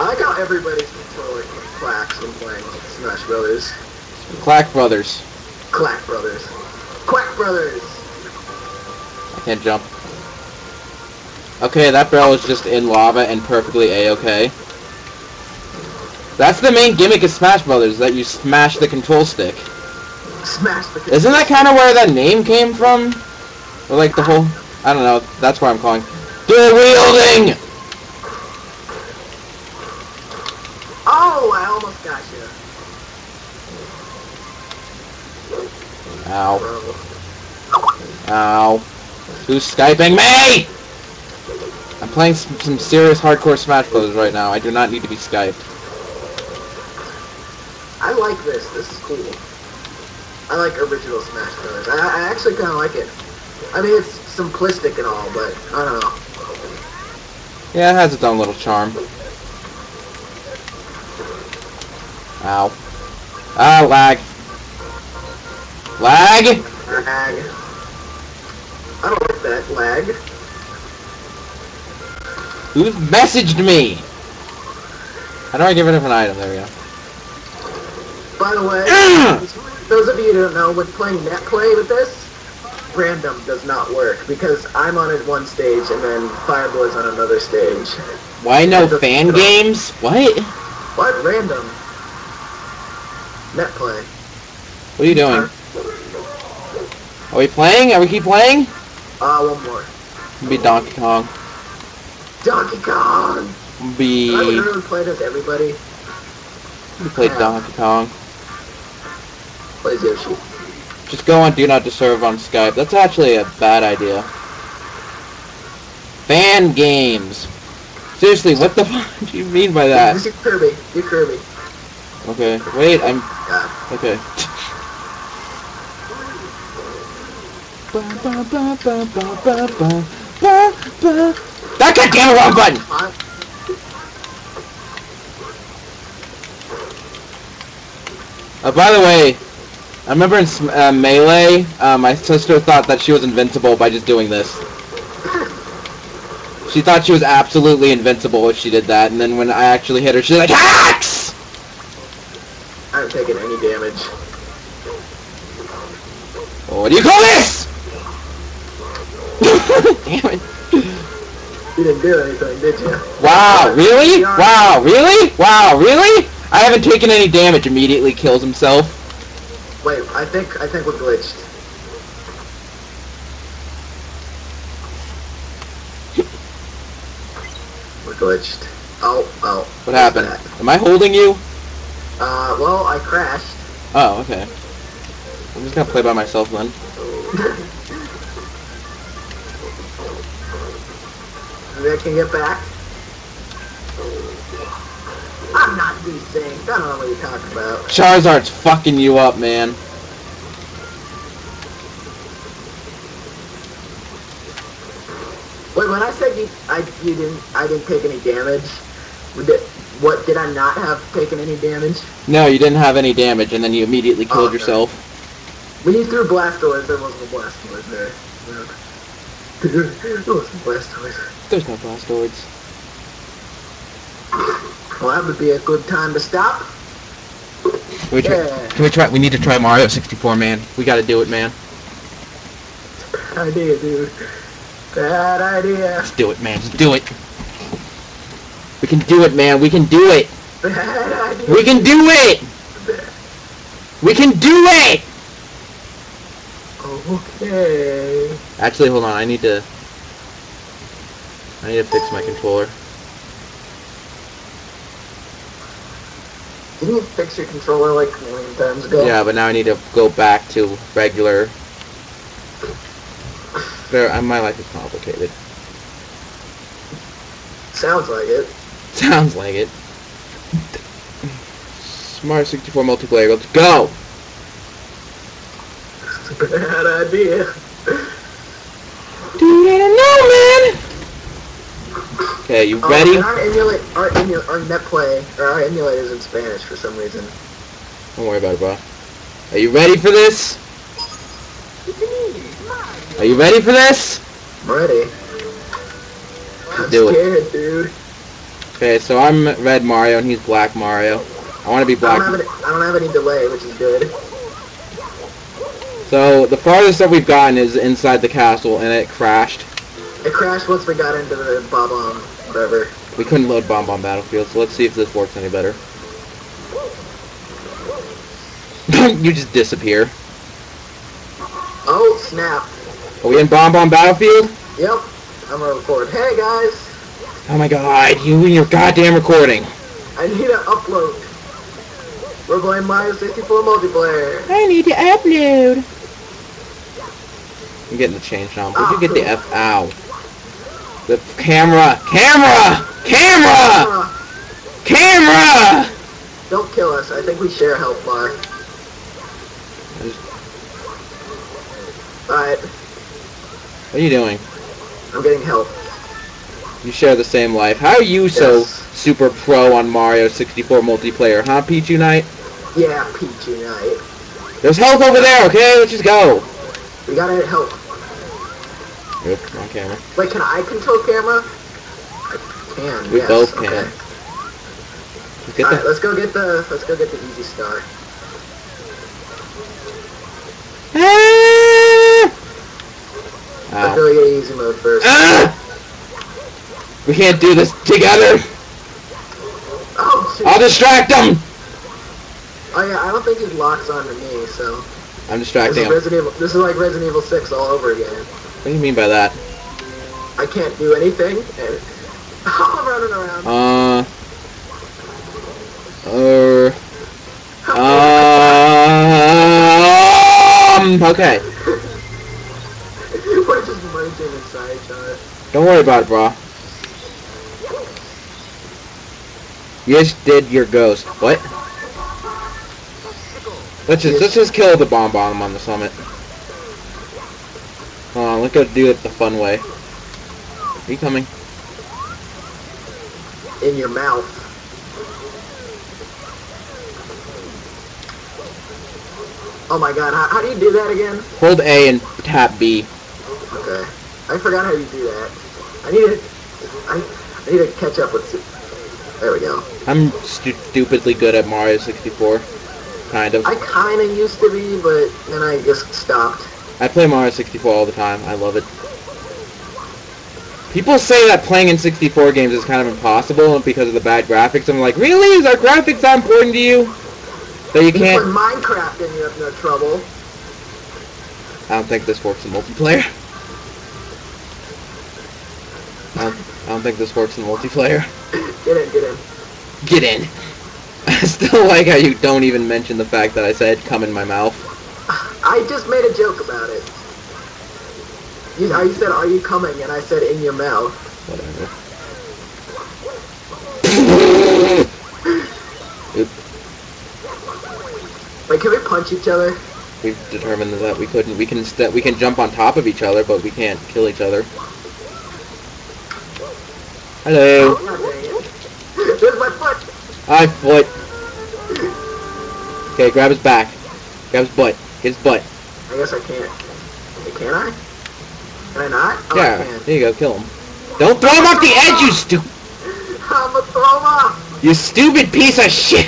I like how everybody's controller clacks when playing Smash Brothers. Clack Brothers. Clack Brothers. Quack Brothers. Can't jump. Okay, that barrel is just in lava and perfectly a-okay. That's the main gimmick of Smash Brothers, that you smash the control stick. Smash the. Isn't that kind of where that name came from? Or like the whole... I don't know, that's where I'm calling. Dual wielding! Oh, I almost got you. Ow. Ow. Who's Skyping me? I'm playing some, some serious hardcore Smash Bros. right now. I do not need to be Skyped. I like this. This is cool. I like original Smash Bros. I, I actually kind of like it. I mean, it's simplistic and all, but I don't know. Yeah, it has its own little charm. Ow. Ah, lag. Lag? Lag. I don't like that lag. Who's messaged me? How do I get rid of an item? There we go. By the way, those of you who don't know, when playing netplay with this, random does not work because I'm on it one stage and then Fireboy's on another stage. Why no fan games? What? What? Random. Netplay. What are you doing? Are we playing? Are we keep playing? Uh, one more. Be Donkey Kong. Donkey Kong! Be I would really play as everybody. we played Donkey Kong. Plays Yoshi. Just go on Do Not Disturb on Skype. That's actually a bad idea. Fan games. Seriously, what the fuck do you mean by that? Do Kirby. Do Kirby. Okay, wait, I'm God. okay. That goddamn wrong button! Uh, by the way, I remember in uh, Melee, uh, my sister thought that she was invincible by just doing this. She thought she was absolutely invincible if she did that, and then when I actually hit her, she's like, HAX! I haven't taken any damage. What do you call this? Damn it. You didn't do anything, did you? Wow, really? Wow, really? Wow, really? I haven't taken any damage. Immediately kills himself. Wait, I think I think we're glitched. We're glitched. Oh, oh. What happened? that? Am I holding you? Uh, well, I crashed. Oh, okay. I'm just gonna play by myself then. Maybe I can get back. I'm not these things. I don't know what you're talking about. Charizard's fucking you up, man. Wait, when I said you, I you didn't, I didn't take any damage. It, what did I not have taken any damage? No, you didn't have any damage, and then you immediately killed Oh, okay. yourself. When you threw Blastoise, there wasn't a Blastoise there. No. There wasn't Blastoise. There's no Blastoids. Well, that would be a good time to stop. Can we try? Yeah. Can we try? We need to try Mario 64, man. We gotta do it, man. Bad idea, dude. Bad idea. Let's do it, man. Just do it. We can do it, man. We can do it. Bad idea. We can do it. We can do it. Okay. Actually, hold on. I need to. I need to fix my controller. Didn't you fix your controller like a million times ago? Yeah, but now I need to go back to regular. There, my life is complicated. Sounds like it. Sounds like it. Smart 64 multiplayer. Let's go. Bad idea. Dude, I don't know, man. Okay, you Oh, ready? and our emulate, our emul, our net play, or our emulator's in Spanish for some reason. Don't worry about it, bro. Are you ready for this? Are you ready for this? I'm ready. I'm Do it. dude. Okay, so I'm Red Mario and he's Black Mario. I want to be I don't, Black. have any, I don't have any delay, which is good. So the farthest that we've gotten is inside the castle, and it crashed. It crashed once we got into the bomb on whatever. We couldn't load Bob-omb Battlefield, so let's see if this works any better. you just disappear. Oh snap! Are we in Bob-omb Battlefield? Yep, I'm gonna record. Hey guys, Oh my god, you and your goddamn recording. I need to upload. We're playing Mario 64 multiplayer. I need to upload. I'm getting the change now. Where'd you get the ah. F? Ow. The camera! Camera! Camera! Camera! don't kill us. I think we share health bar. Alright, What are you doing? I'm getting help. You share the same life. How are you so super pro on Mario 64 multiplayer, huh, Pichu Knight? Yeah, Peach Unite. There's health over there, okay? Let's just go. We gotta help. Oop, wrong camera. Wait, can I control camera? I can. We yes, both okay. can. Let's get Alright, the... let's go get the let's go get the easy star. Ah! Let's Ow. go get easy mode first. Ah! We can't do this together. Oh shoot. I'll distract him. Oh yeah, I don't think he locks onto me, so I'm this distracting is him. Resident Evil this is like Resident Evil 6 all over again. What do you mean by that? I can't do anything and I'm running around. Uh. Uh. Um. Okay. We're just merging inside each other. Don't worry about it, bro. You just did your ghost. What? Let's just let's just kill the Bob-omb on the summit. Hold on, let's go do it the fun way. Are you coming? In your mouth. Oh my god, how, how do you do that again? Hold A and tap B. Okay. I forgot how you do that. I need to, I, I need to catch up with, there we go. I'm stu- stupidly good at Mario 64. Kind of. I kinda used to be, but then I just stopped. I play Mario 64 all the time. I love it. People say that playing in 64 games is kind of impossible because of the bad graphics. I'm like, really? Is our graphics that important to you? That you You can can't... play Minecraft and you have no trouble. I don't think this works in multiplayer. I don't, I don't think this works in multiplayer. Get in, get in. Get in. I still like how you don't even mention the fact that I said come in my mouth. I just made a joke about it. You, I said, are you coming? And I said, in your mouth. Whatever. Wait, can we punch each other? We've determined that we couldn't. We can we can jump on top of each other, but we can't kill each other. Hello. Oh. There's my foot! Hi, foot. Okay, grab his back. Grab his butt. Get his butt. I guess I can't. Can I? Can I not? Oh, I Yeah, there you go. Kill him. Don't throw him off the edge, you stupid. I'm gonna throw him off! you stupid piece of shit.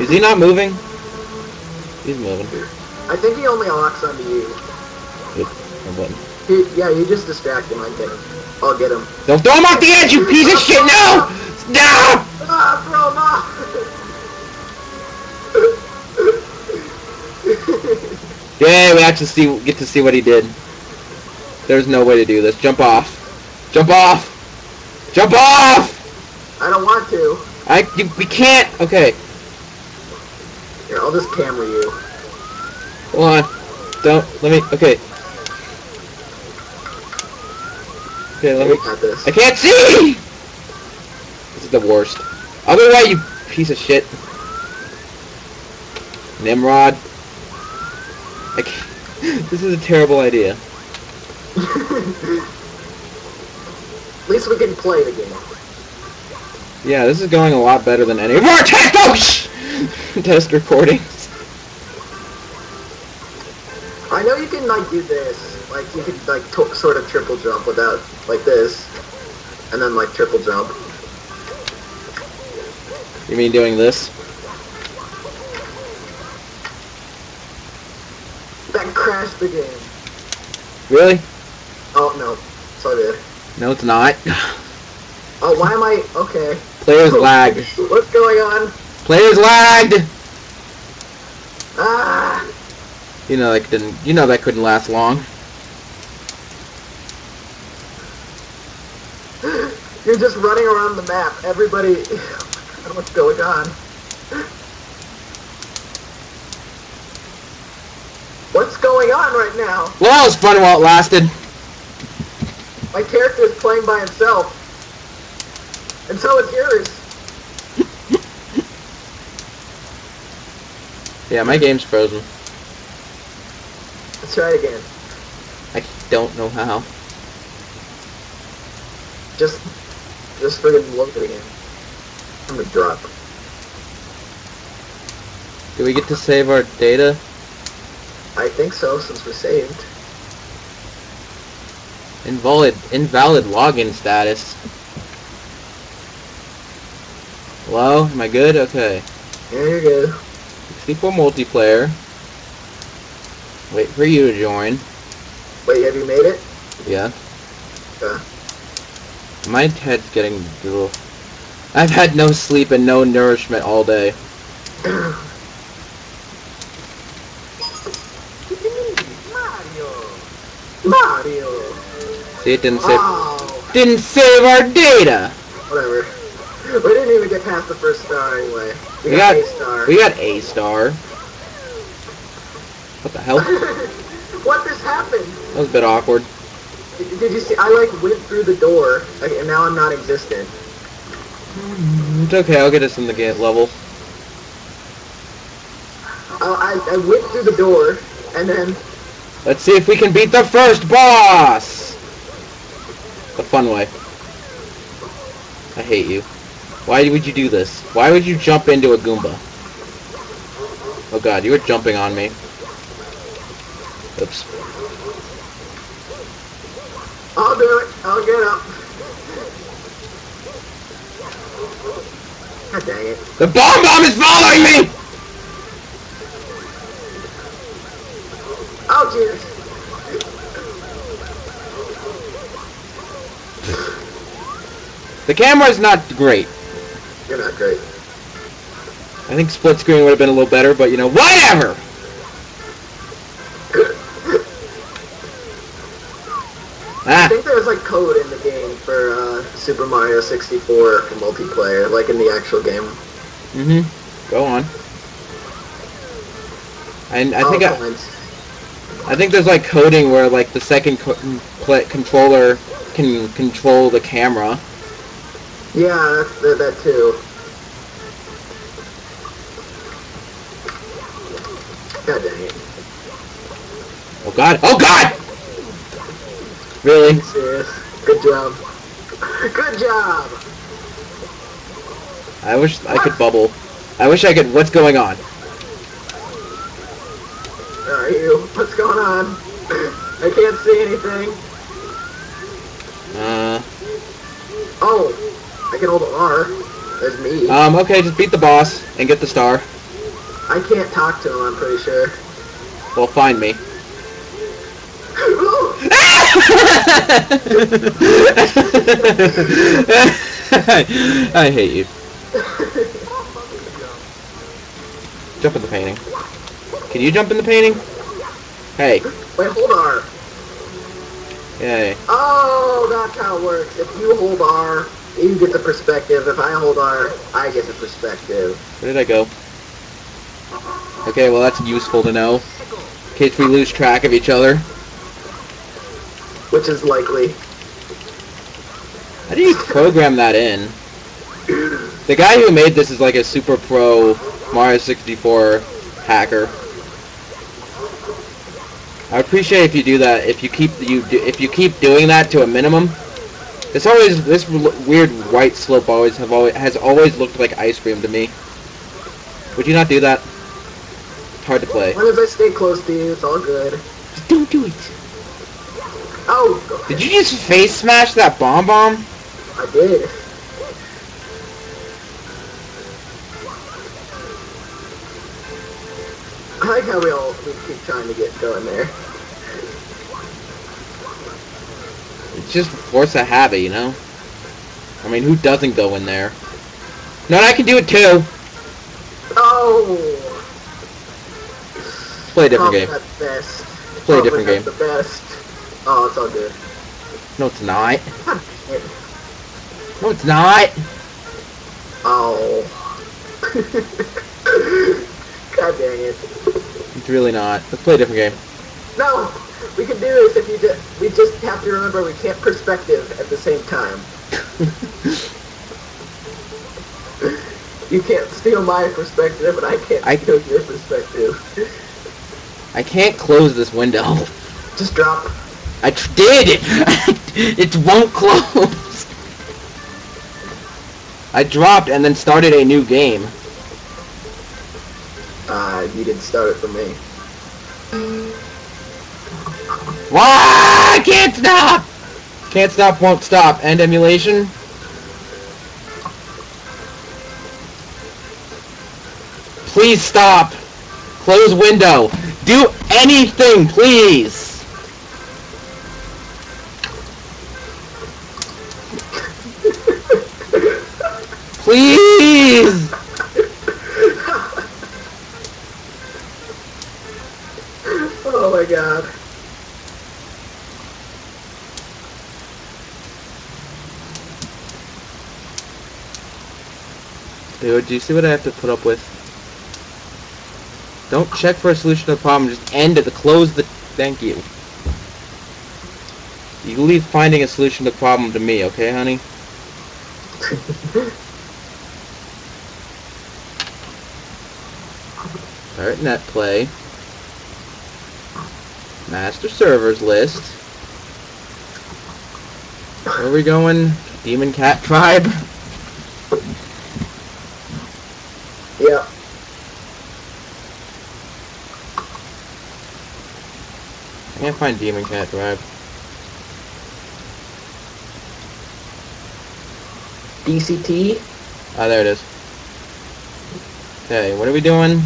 Is he not moving? He's moving. I think he only locks onto you. He, yeah, you just distract him, I think. I'll get him. Don't throw him off the edge, you piece of shit! No! No! Ah, throw him off! Yeah, we actually see get to see what he did. There's no way to do this. Jump off. Jump off. Jump off. I don't want to. I you, we can't. Okay, Here, I'll just camera you. hold on. Don't let me. Okay. Okay, let me. got this. I can't see. The worst. Other way, you piece of shit. Nimrod. I. This is a terrible idea. At least we can play the game. Yeah, this is going a lot better than any of our test oh, test recordings. I know you can like do this. Like you could like sort of triple jump without like this, and then like triple jump. You mean doing this? That crashed the game. Really? Oh no, so good. No, it's not. Oh, why am I okay? Players lagged. What's going on? Players lagged. Ah! You know that didn't. You know that couldn't last long. You're just running around the map. Everybody, know what's going on. What's going on right now? Well, it was fun while it lasted. My character is playing by himself. And so is yours. Yeah, my game's frozen. Let's try it again. I don't know how. Just, just friggin' look it again. I'm gonna drop. Do we get to save our data? I think so, since we're saved. Invalid, invalid login status. Hello? Am I good? Okay. Yeah, you're good. 64 multiplayer. Wait for you to join. Wait, have you made it? Yeah. Yeah. My head's getting ugh. I've had no sleep and no nourishment all day. Mario! Mario! See, it didn't save. Oh, Didn't save our data. whatever. We didn't even get past the first star anyway. We, We got, got- a star. We got A star. What the hell? what just happened? That was a bit awkward. Did, did you see? I like went through the door, like, and now I'm not existent. It's okay. I'll get us in the gate level. I I went through the door, and then Let's see if we can beat the first boss. The fun way. I hate you. Why would you do this? Why would you jump into a Goomba? Oh god, you were jumping on me. Oops. I'll do it. I'll get up. God dang it. The Bob-omb is following me! Oh, jeez. The camera is not great. You're not great. I think split screen would have been a little better, but you know, whatever! I Ah, think there was like code in the game for uh, Super Mario 64 for multiplayer, like in the actual game. mm-hmm. Go on. And I think I. I think there's like coding where like the second co- controller can control the camera. Yeah, that's that, that too. God dang it. Oh god! Oh god! Really? Serious. Good job. Good job! I wish I could bubble. I wish I could. What's going on? Where are you? What's going on? I can't see anything. Uh, Oh, I can hold R. There's me. um, okay, just beat the boss and get the star. I can't talk to him, I'm pretty sure. Well, find me. I hate you. Jump in the painting. Can you jump in the painting? Hey, Wait, hold R. yay. Oh, that's how it works. If you hold R, you get the perspective. If I hold R, I get the perspective. Where did I go? Okay, well that's useful to know. In case we lose track of each other. Which is likely. How do you program that in? The guy who made this is like a super pro Mario 64 hacker. I appreciate if you do that. If you keep you do, if you keep doing that to a minimum. This always this weird white slope always have always has always looked like ice cream to me. Would you not do that? It's hard to play. As long as I stay close to you, it's all good. Just don't do it. Oh, Did you just face smash that Bob-omb? I did. I like how we all we keep trying to get going there. It's just force of habit, you know? I mean, who doesn't go in there? No, I can do it too. Oh, Play a different Probably game. not the best. Play a different game. The best. Oh, it's all good. No, it's not. No, it's not. Oh. God dang it. It's really not. Let's play a different game. No, we can do this if you just. We just have to remember we can't perspective at the same time. You can't steal my perspective, and I can't I- steal your perspective. I can't close this window. Just drop. I did. it won't close. I dropped and then started a new game. Uh, you didn't start it for me. Why? I can't stop. Can't stop, won't stop. End emulation. Please stop. Close window. Do anything, please. Please. Oh my god. Dude, do you see what I have to put up with? Don't check for a solution to the problem, just end it, close the... Thank you. You leave finding a solution to the problem to me, okay, honey? Start netplay. Master servers list. Where are we going? Demon Cat Tribe? Yeah. I can't find Demon Cat Tribe. DCT? Ah, oh, there it is. Okay, what are we doing?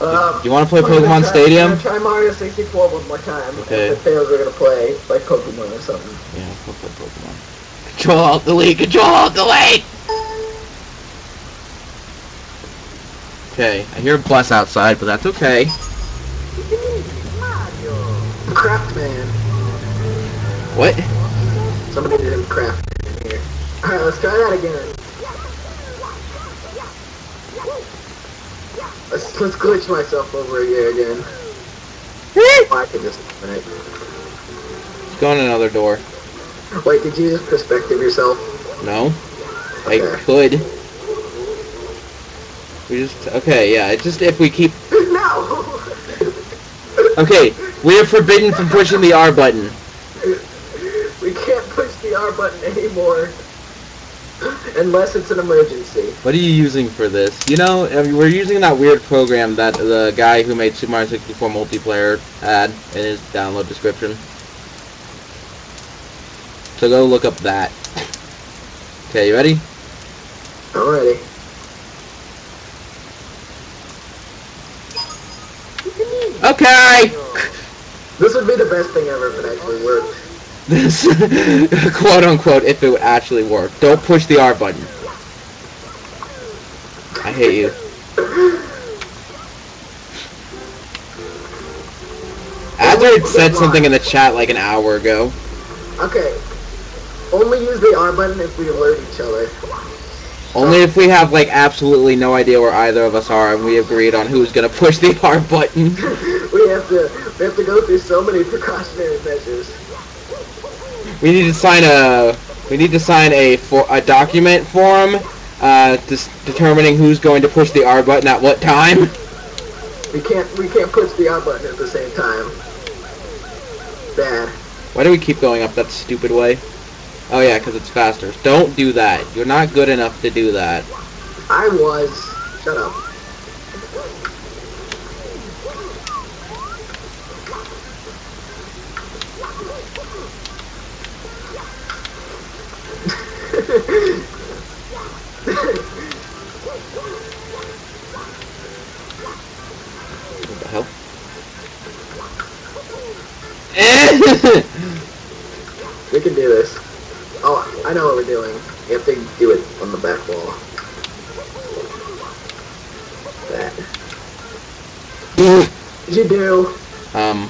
Uh, you want to play Pokemon try- Stadium? I'm try Mario 64 one more time. Okay. If it fails, we're gonna play like Pokemon or something. Yeah, we'll play Pokemon. Control Alt Delete. Control Alt Delete. Okay, I hear a bus outside, but that's okay. Mario. Craft Man. What? Somebody did a craft in here. Alright, let's try that again. Let's, let's glitch myself over here again. Oh, I can just right. Let's go in another door. Wait, did you just perspective yourself? No? I could. We just okay, yeah. Just if we keep no! okay, we are forbidden from pushing the R button. we can't push the R button anymore. Unless it's an emergency. What are you using for this? You know, I mean, we're using that weird program that the guy who made Super Mario 64 multiplayer had in his download description. So go look up that. Okay, you ready? Alrighty. Okay! This would be the best thing ever if it actually worked. This, quote unquote, if it would actually work. Don't push the R button. I hate you. Azard said something in the chat like an hour ago. Okay. Only use the R button if we alert each other. Only if we have like absolutely no idea where either of us are and we agreed on who's gonna push the R button. we have to we have to go through so many precautionary measures. We need to sign a we need to sign a for a document form uh, dis- determining who's going to push the R button at what time. We can't we can't push the R button at the same time. Bad. Why do we keep going up that stupid way? Oh yeah, because it's faster. Don't do that. You're not good enough to do that. I was. Shut up. What the hell? We can do this. Oh, I know what we're doing. You have to do it on the back wall. That. What did you do? um,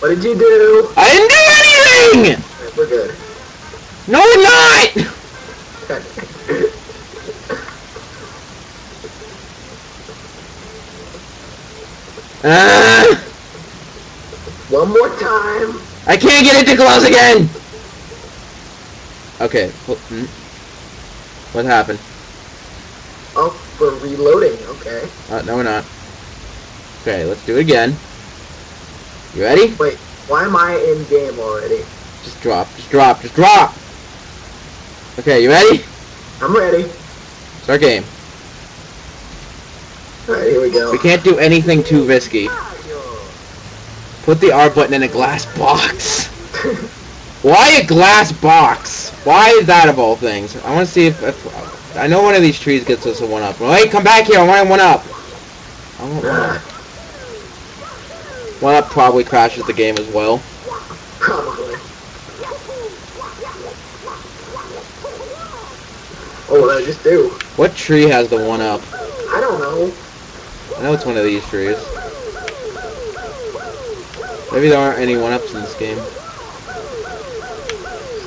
What did you do? I didn't do anything! Alright, we're good. No, we're not! One more time. I can't get it to close again! Okay, hmm? what happened? Oh, we're reloading. Okay. Uh, no, we're not. Okay, let's do it again. You ready? Wait, why am I in game already? Just drop, just drop, just drop! Okay, you ready? I'm ready. Start game. Alright, here we go. We can't do anything too risky. Put the R button in a glass box. Why a glass box? Why is that of all things? I want to see if, if I know one of these trees gets us a one up. Wait, come back here. I want a one up. I want one up. Ah. One up probably crashes the game as well. Probably. Oh, what did I just do? What tree has the one up? I don't know. I know it's one of these trees. Maybe there aren't any one ups in this game.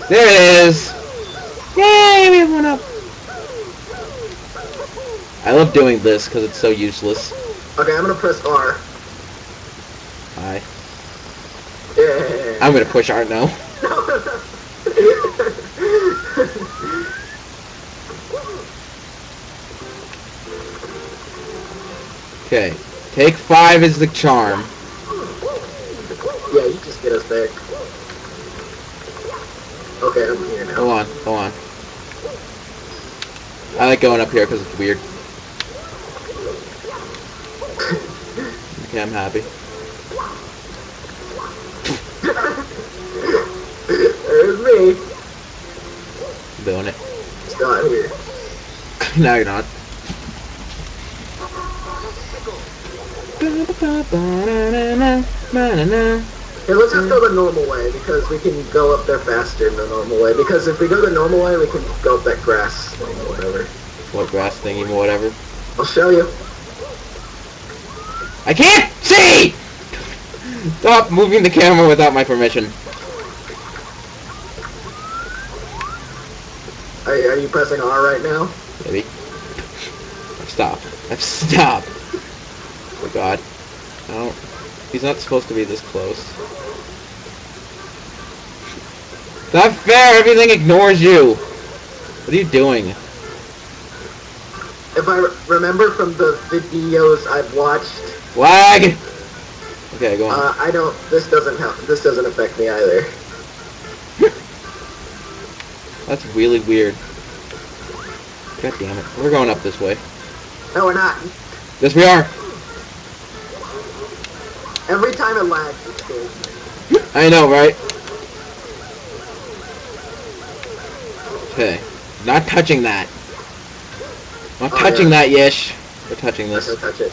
There it is! Yay, we have one up! I love doing this because it's so useless. Okay, I'm gonna press R. Hi. Yeah. I'm gonna push R no. Okay. Take five is the charm. yeah, you just get us there. Okay, I'm here now. Go on, hold on. I like going up here because it's weird. Okay, I'm happy. There's me. Doing it. Still out here. no, you're not. Hey, let's just go the normal way because we can go up there faster in the normal way. Because if we go the normal way, we can go up that grass thing or whatever. What grass thingy, whatever. I'll show you. I can't see! Stop moving the camera without my permission. Are, are you pressing R right now? Maybe. Stop. Stop. Oh god. No. He's not supposed to be this close. Not fair! Everything ignores you! What are you doing? If I re- remember from the videos I've watched, Lag! Okay, go on. uh, I don't. This doesn't help. This doesn't affect me either. That's really weird. God damn it. We're going up this way. No, we're not. Yes, we are! Every time it lags, it scares me. I know, right? Okay. Not touching that. Not Oh, touching yeah. that, Yish. We're touching this. go touch it.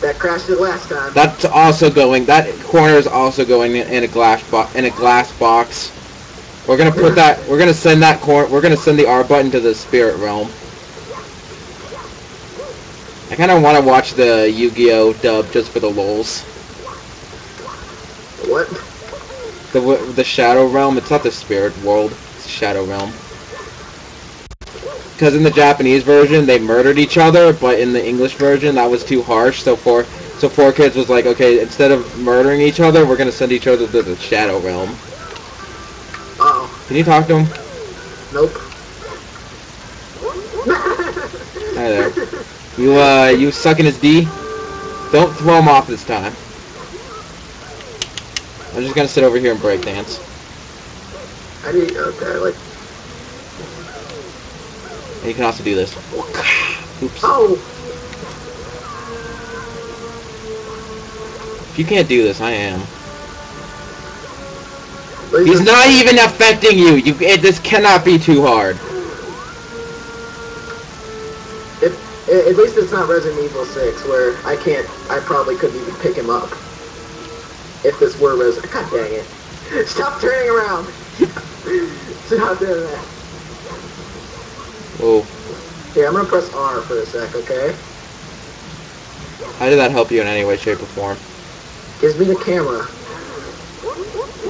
That crashed it last time. That's also going. That corner is also going in in a glass box. In a glass box. We're gonna put that. We're gonna send that corner. We're gonna send the R button to the spirit realm. I kind of want to watch the Yu-Gi-Oh dub just for the lulz. What? The the Shadow Realm. It's not the Spirit World. It's Shadow Realm. Because in the Japanese version they murdered each other, but in the English version that was too harsh. So for so 4Kids was like, okay, instead of murdering each other, we're gonna send each other to the Shadow Realm. Oh, Can you talk to him? nope. Hi there. You uh, you sucking his D? Don't throw him off this time. I'm just gonna sit over here and break dance. I need. Okay, like. And you can also do this. Oops. Oh, If you can't do this, I am. He's He's not even affecting you. You, it, this cannot be too hard. At least it's not Resident Evil 6, where I can't. I probably couldn't even pick him up. If this were Resident. God dang it! Stop turning around. Stop doing that. Whoa. Here, I'm gonna press R for a sec, okay? How did that help you in any way, shape, or form? Gives me the camera.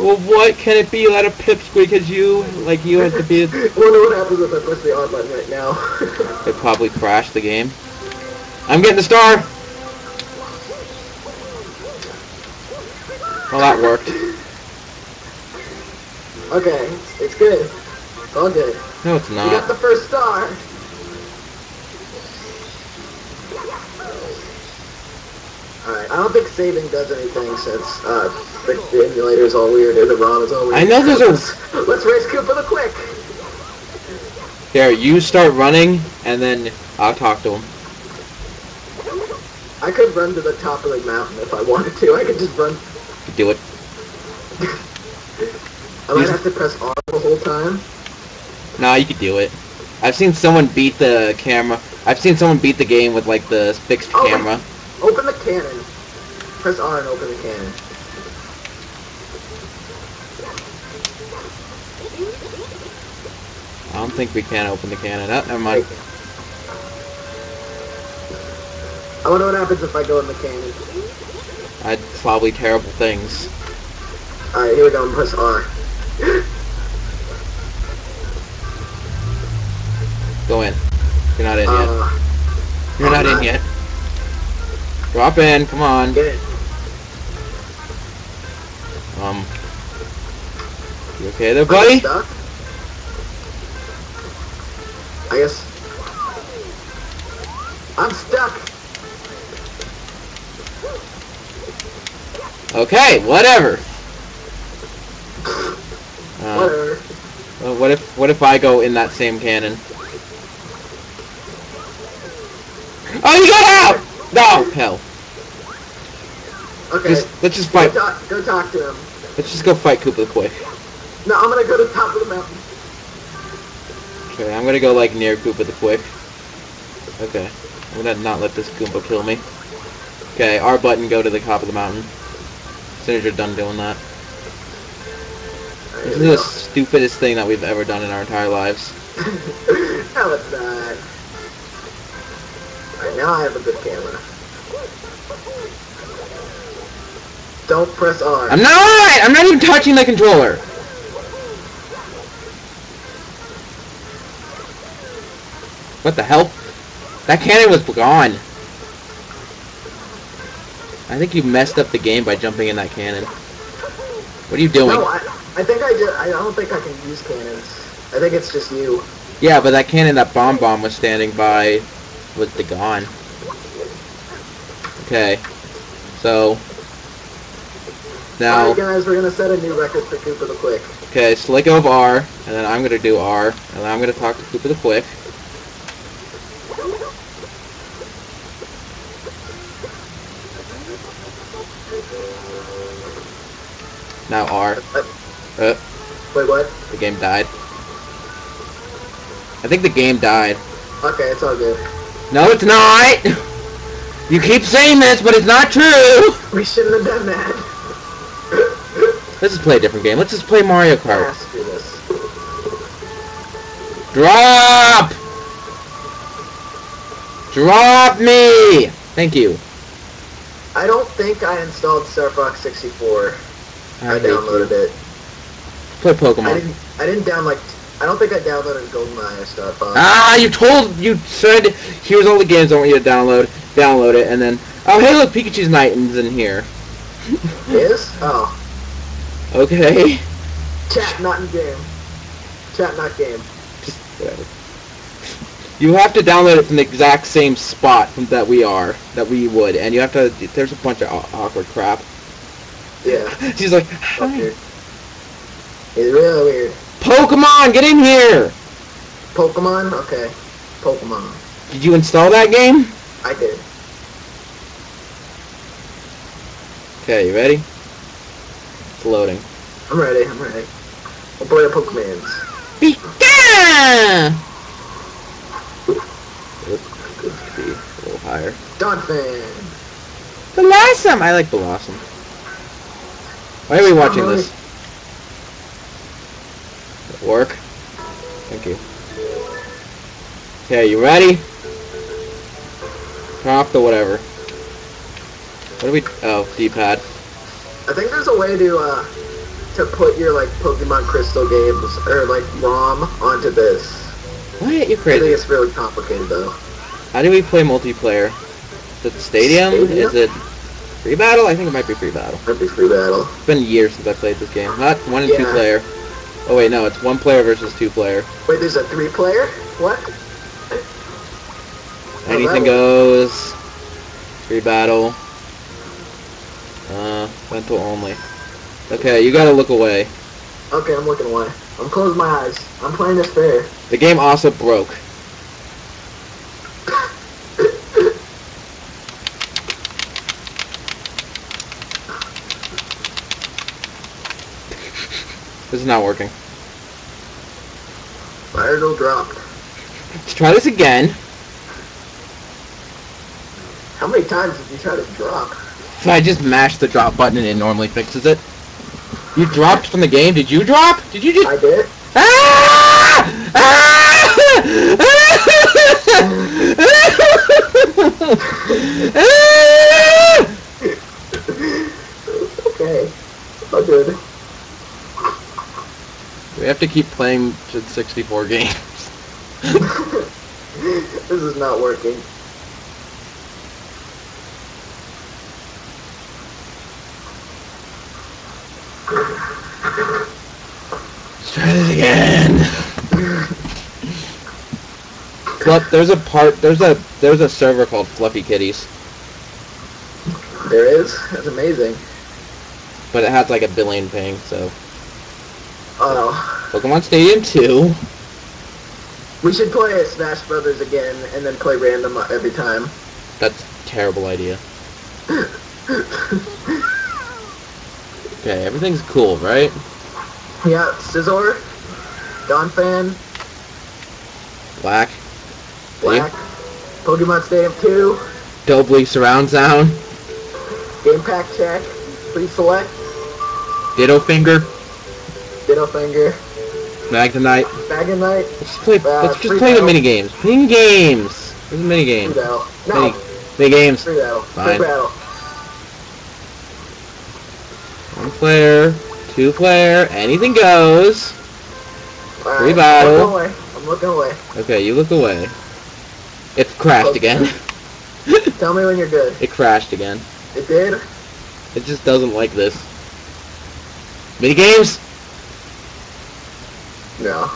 Well, what can it be that a pipsqueak as you, like you have to be, Wonder what happens if I press the R button right now. it probably crashed the game. I'm getting the star! Well, that worked. okay, it's, it's good. It's all good. No, it's not. You got the first star. Alright, I don't think saving does anything since uh, the, the emulator is all weird or the ROM is all weird. I know there's a- Let's, let's race Koopa the Quick! Here, you start running, and then I'll talk to him. I could run to the top of the mountain if I wanted to. I could just run. Do it. I might have to press R the whole time. Nah, you could do it. I've seen someone beat the camera. I've seen someone beat the game with like the fixed Oh, camera. Open the cannon. Press R and open the cannon. I don't think we can open the cannon. Oh, never mind. I wonder what happens if I go in the cannon. I'd probably terrible things. Alright, here we go. I'm press R. Go in. You're not in yet. Uh, You're not in yet. Drop in. Come on. Um. You okay there, buddy? I guess. I'm stuck. Okay. Whatever. Uh, Whatever. well, what if what if I go in that same cannon? Oh, you got out! No, oh, hell. Okay. Just let's just Go fight. talk, go talk to him. Let's just go fight Koopa the quick. No, I'm gonna go to the top of the mountain. Okay, I'm gonna go like near Koopa the Quick. Okay, I'm gonna not let this Goomba kill me. Okay, R button, go to the top of the mountain. As soon as you're done doing that. Alright, This is we the stupidest thing that we've ever done in our entire lives. no, it's not. Alright, now I have a good camera. Don't press R. I'm not! I'm not even touching the controller! What the hell? That cannon was gone. I think you messed up the game by jumping in that cannon. What are you doing? No, I, I think I did. I don't think I can use cannons. I think it's just you. Yeah, but that cannon that Bob-omb was standing by was the gun. Okay. So now Alright, guys, we're gonna set a new record for Koopa the Quick. okay, go of R, and then I'm gonna do R, and then I'm gonna talk to Koopa the Quick. Now R. Uh, Wait, what? the game died. I think the game died. Okay, it's all good. No, it's not! You keep saying this, but it's not true! We shouldn't have done that. Let's just play a different game. Let's just play Mario Kart. This. Drop! Drop me! Thank you. I don't think I installed Star Fox 64. I, hate downloaded you. it. Play I didn't. I didn't down like. I don't think I downloaded GoldenEye Star Fox. Ah, you told, you said, here's all the games I want you to download. Download it, and then, oh hey look, Pikachu's Nighting's in here. Is? Oh. Okay. Chat not in game. Chat not game. Just, whatever. You have to download it from the exact same spot from that we are, that we would, and you have to, there's a bunch of awkward crap. Yeah. She's like, Weird. It's really weird. Pokemon, get in here! Pokemon? Okay. Pokemon. Did you install that game? I did. Okay, you ready? It's loading. I'm ready. I'm ready. We'll play the Pokemons. Pika! Let's be a little higher. Donphan. Blossom! I like Blossom. Why are we watching this? At work? Thank you. Okay, you ready? Turn off the whatever. What do we... Oh, D-pad. I think there's a way to uh to put your like Pokemon Crystal games or like ROM onto this. What? You crazy? I think it's really complicated though. How do we play multiplayer? Is it Stadium? Stadium? Is it Free Battle? I think it might be Free Battle. Might be free battle. It's been years since I played this game. Not one and two player. Oh wait, no, it's one player versus two player. Wait, there's a three player? What? Oh, Anything that- goes. Free battle. Uh, rental only. Okay, you gotta look away. Okay, I'm looking away. I'm closing my eyes. I'm playing this fair. The game also broke. This is not working. Fire dropped. Let's try this again. How many times did you try to drop? If I just mash the drop button and it normally fixes it. You dropped from the game? Did you drop? Did you just... I did. Ah! Ah! okay. Oh, good. We have to keep playing to 64 games. this is not working. Let's try this again. But there's a part, there's a, there's a server called Fluffy Kitties, There is? That's amazing. but it has like a billion ping, so. Oh. Pokemon Stadium 2. We should play Smash Brothers again and then play random every time. That's a terrible idea. Okay, everything's cool, right? Yeah, Scizor, Donphan, Black. Black, Pokemon Stadium 2, Dolby surround sound. Game Pack Check, Please Select, Ditto finger. Ditto Finger, Magnemite. Dragonite, Let's just play. Uh, let's just play the mini games. Mini games. There's a mini game. Free Battle. No, Mini, mini games. Free Battle. Free Battle. One player, two player, anything goes. Alright, Free I'm battle. looking away. I'm looking away. Okay, you look away. It crashed again. Tell me when you're good. it crashed again. It did? It just doesn't like this. Mini games. No.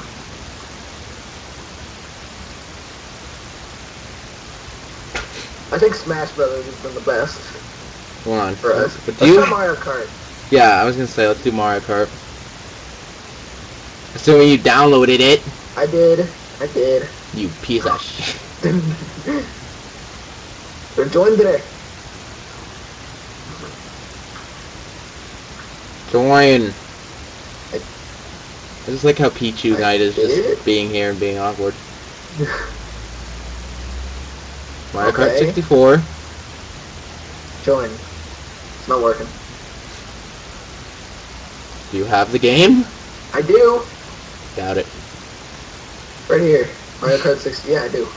I think Smash Brothers has been the best Come on. for us. But Let's do you? try Mario Kart. Yeah, I was gonna say let's do Mario Kart. Assuming you downloaded it, I did. I did. you piece of shit. We're joined today. Join. I- just like how Pichu I Night is just being here and being awkward. Mario Kart 64. Join. It's not working. Do you have the game? I do. Doubt it. Right here. Mario Kart 60. Yeah, I do.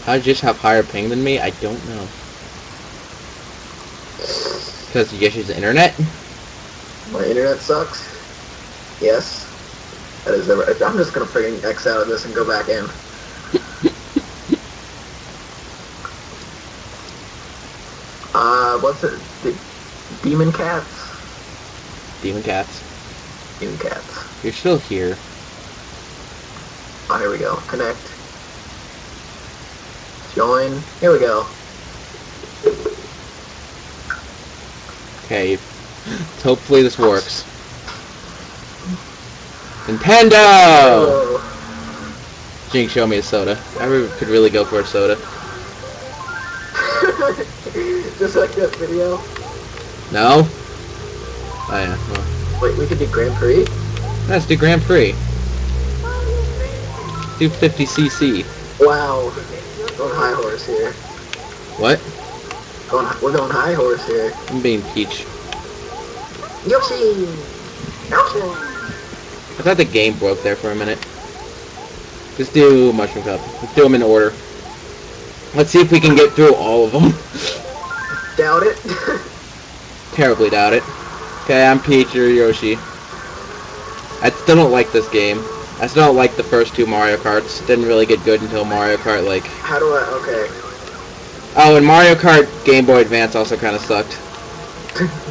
How did you just have higher ping than me? I don't know. Because you use the internet? My internet sucks. Yes. That is ever. I'm just gonna freaking X out of this and go back in. uh, what's it? De- Demon Cats? Demon Cats. Demon Cats. You're still here. Oh, here we go. Connect. Join. Here we go. Okay. Hopefully this works. Nintendo! Jink, show me a soda. I could really go for a soda. Just like that video. No? Oh yeah, well. Wait, we could do Grand Prix? Let's do Grand Prix. Do 50cc. Wow. On high horse here. What? Going, we're going high horse here. I'm being Peach. Yoshi! Yoshi! I thought the game broke there for a minute. Let's do Mushroom Cup. Let's do them in order. Let's see if we can get through all of them. Doubt it. Terribly doubt it. Okay, I'm Peach, you're Yoshi. I still don't like this game. I still don't like the first two Mario Karts. Didn't really get good until Mario Kart, like... How do I, okay. Oh, and Mario Kart Game Boy Advance also kind of sucked.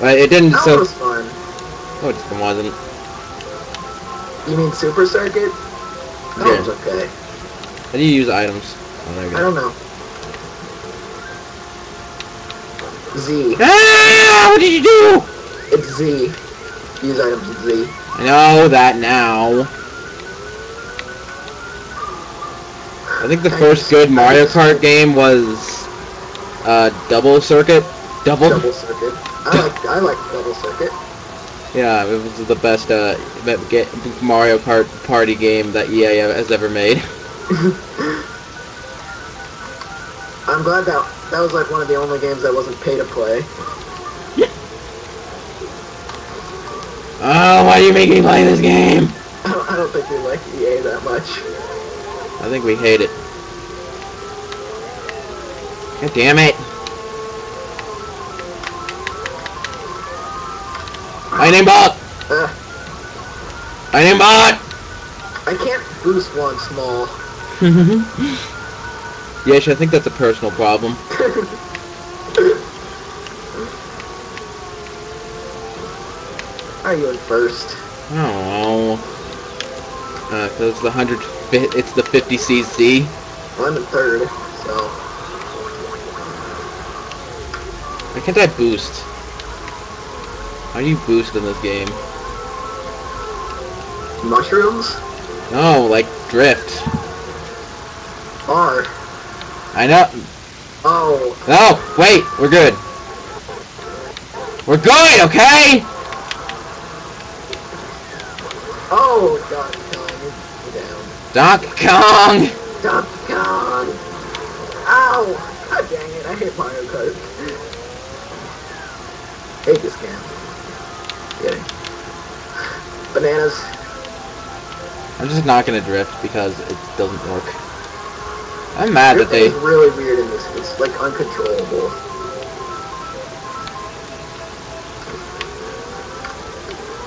But it didn't, That so... was fun. Oh, it just wasn't. You mean Super Circuit? That Yeah. was okay. How do you use items? Oh, I don't know. Z. Ah! What did you do? It's Z. Use items Z. I know that now. I think the first good Mario Kart game was uh, Double Circuit. Double? Double Circuit. I like I like Double Circuit. Yeah, it was the best uh, Mario Kart party game that EA has ever made. I'm glad that that was like one of the only games that wasn't pay to play. Oh, why are you making me play this game? I don't, I don't think we like EA that much. I think we hate it. God damn it. Lightning Bolt! Uh, Lightning Bolt! I can't boost one small. yes, I think that's a personal problem. Are you in first? Know. Uh, 'cause it's the hundred, it's the 50cc. Well, I'm in third, so Why can't I boost? How do you boost in this game? mushrooms No, like drift. are. I know. Oh, No, wait, we're good. We're good, okay? oh, Donkey Donkey Kong! Donkey Kong! Ow! God dang it, I hate Mario Kart. hate this game. Kidding. Bananas. I'm just not gonna drift because it doesn't work. I'm mad that they... is really weird in this. It's like uncontrollable.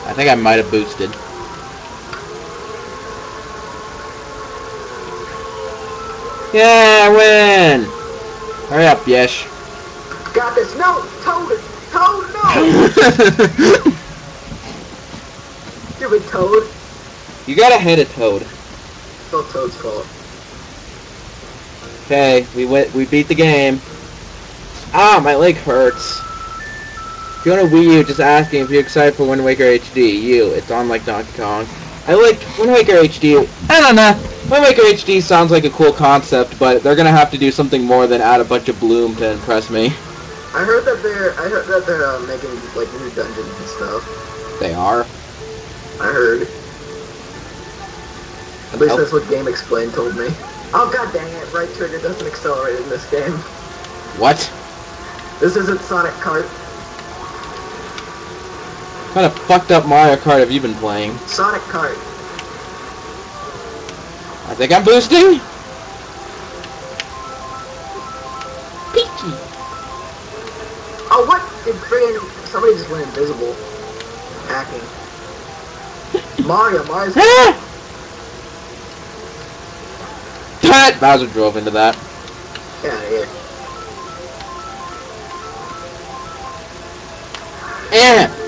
I think I might have boosted. Yeah, I win! Hurry up, Yesh. Got this. No! Toad! Toad, no! Stupid Toad. you gotta hit a toad. It's all Toad's fault. Okay, we went. We beat the game. Ah, my leg hurts. If you want a Wii U, just asking if you're excited for Wind Waker HD. You, it's on like Donkey Kong. I like Wind Waker HD. I don't know. Wind Waker HD sounds like a cool concept, but they're gonna have to do something more than add a bunch of bloom to impress me. I heard that they're. I heard that they're uh, making like new dungeons and stuff. They are. I heard. At least that's what GameXplain told me. Oh god dang it! Right trigger doesn't accelerate in this game. What? This isn't Sonic Kart. What kind of fucked up Mario Kart have you been playing? Sonic Kart. I think I'm boosting. Peachy. Oh what? Did friggin' somebody just went invisible? Hacking. Mario, Mario's! That Bowser drove into that. Get out of. Eh.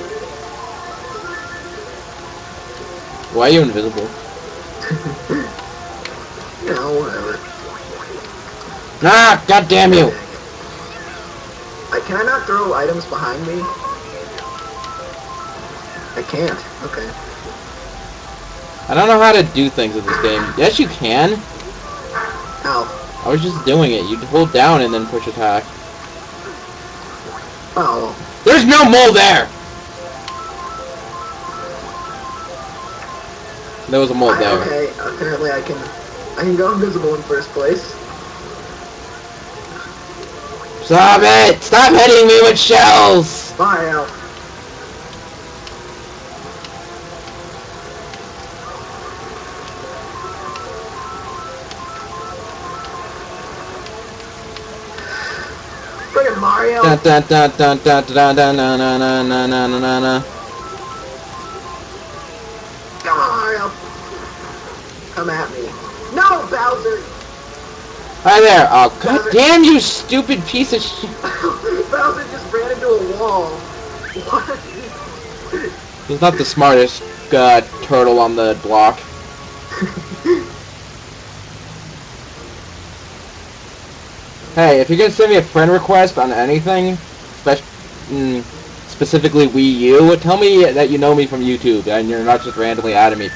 Why are you invisible? no, whatever. Ah, god damn you! I, can I not throw items behind me? I can't. Okay. I don't know how to do things in this game. Yes, you can. Ow. I was just doing it. You hold down and then push attack. Oh. There's no mole there! There was a mole I- there. okay, apparently I can I can go invisible in first place. Stop it! Stop hitting me with shells! Mario. Friggin' Mario. Come at me. No, Bowser. Hi there! Oh, god damn you stupid piece of shit! Bowser just ran into a wall. What? He's not the smartest uh, turtle on the block. Hey, if you're gonna send me a friend request on anything, mm, specifically Wii U, tell me that you know me from YouTube and you're not just randomly adding me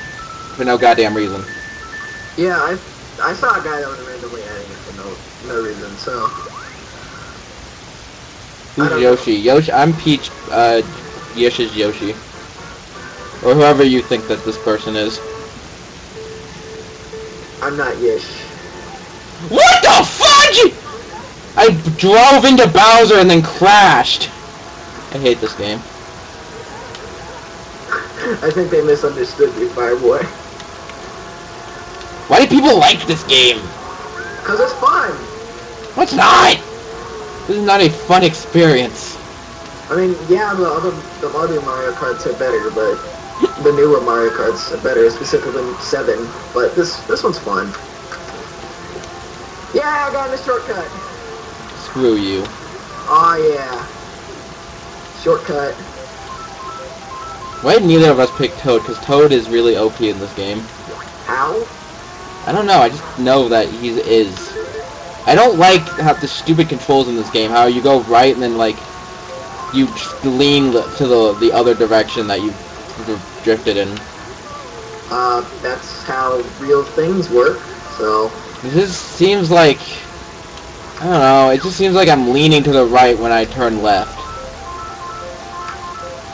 for no goddamn reason. Yeah, I I saw a guy that was randomly adding it for no no reason. So Who's don't know. Yoshi? Yoshi, I'm Peach. Uh, Yoshi's Yoshi, or whoever you think that this person is. I'm not Yish. What the fudge? I drove into Bowser and then crashed. I hate this game. I think they misunderstood me, Fireboy. Why do people like this game? Cause it's fun. What's not? This is not a fun experience. I mean, yeah, the other the other Mario Karts are better, but the newer Mario Karts are better, specifically seven. But this this one's fun. Yeah, I got a shortcut. Screw you. Oh yeah, shortcut. Why did neither of us pick Toad? Because Toad is really OP in this game. How? I don't know. I just know that he is. I don't like how the stupid controls in this game. How you go right and then like you just lean to the the other direction that you drifted in. Uh, that's how real things work. So This seems like I don't know, it just seems like I'm leaning to the right when I turn left.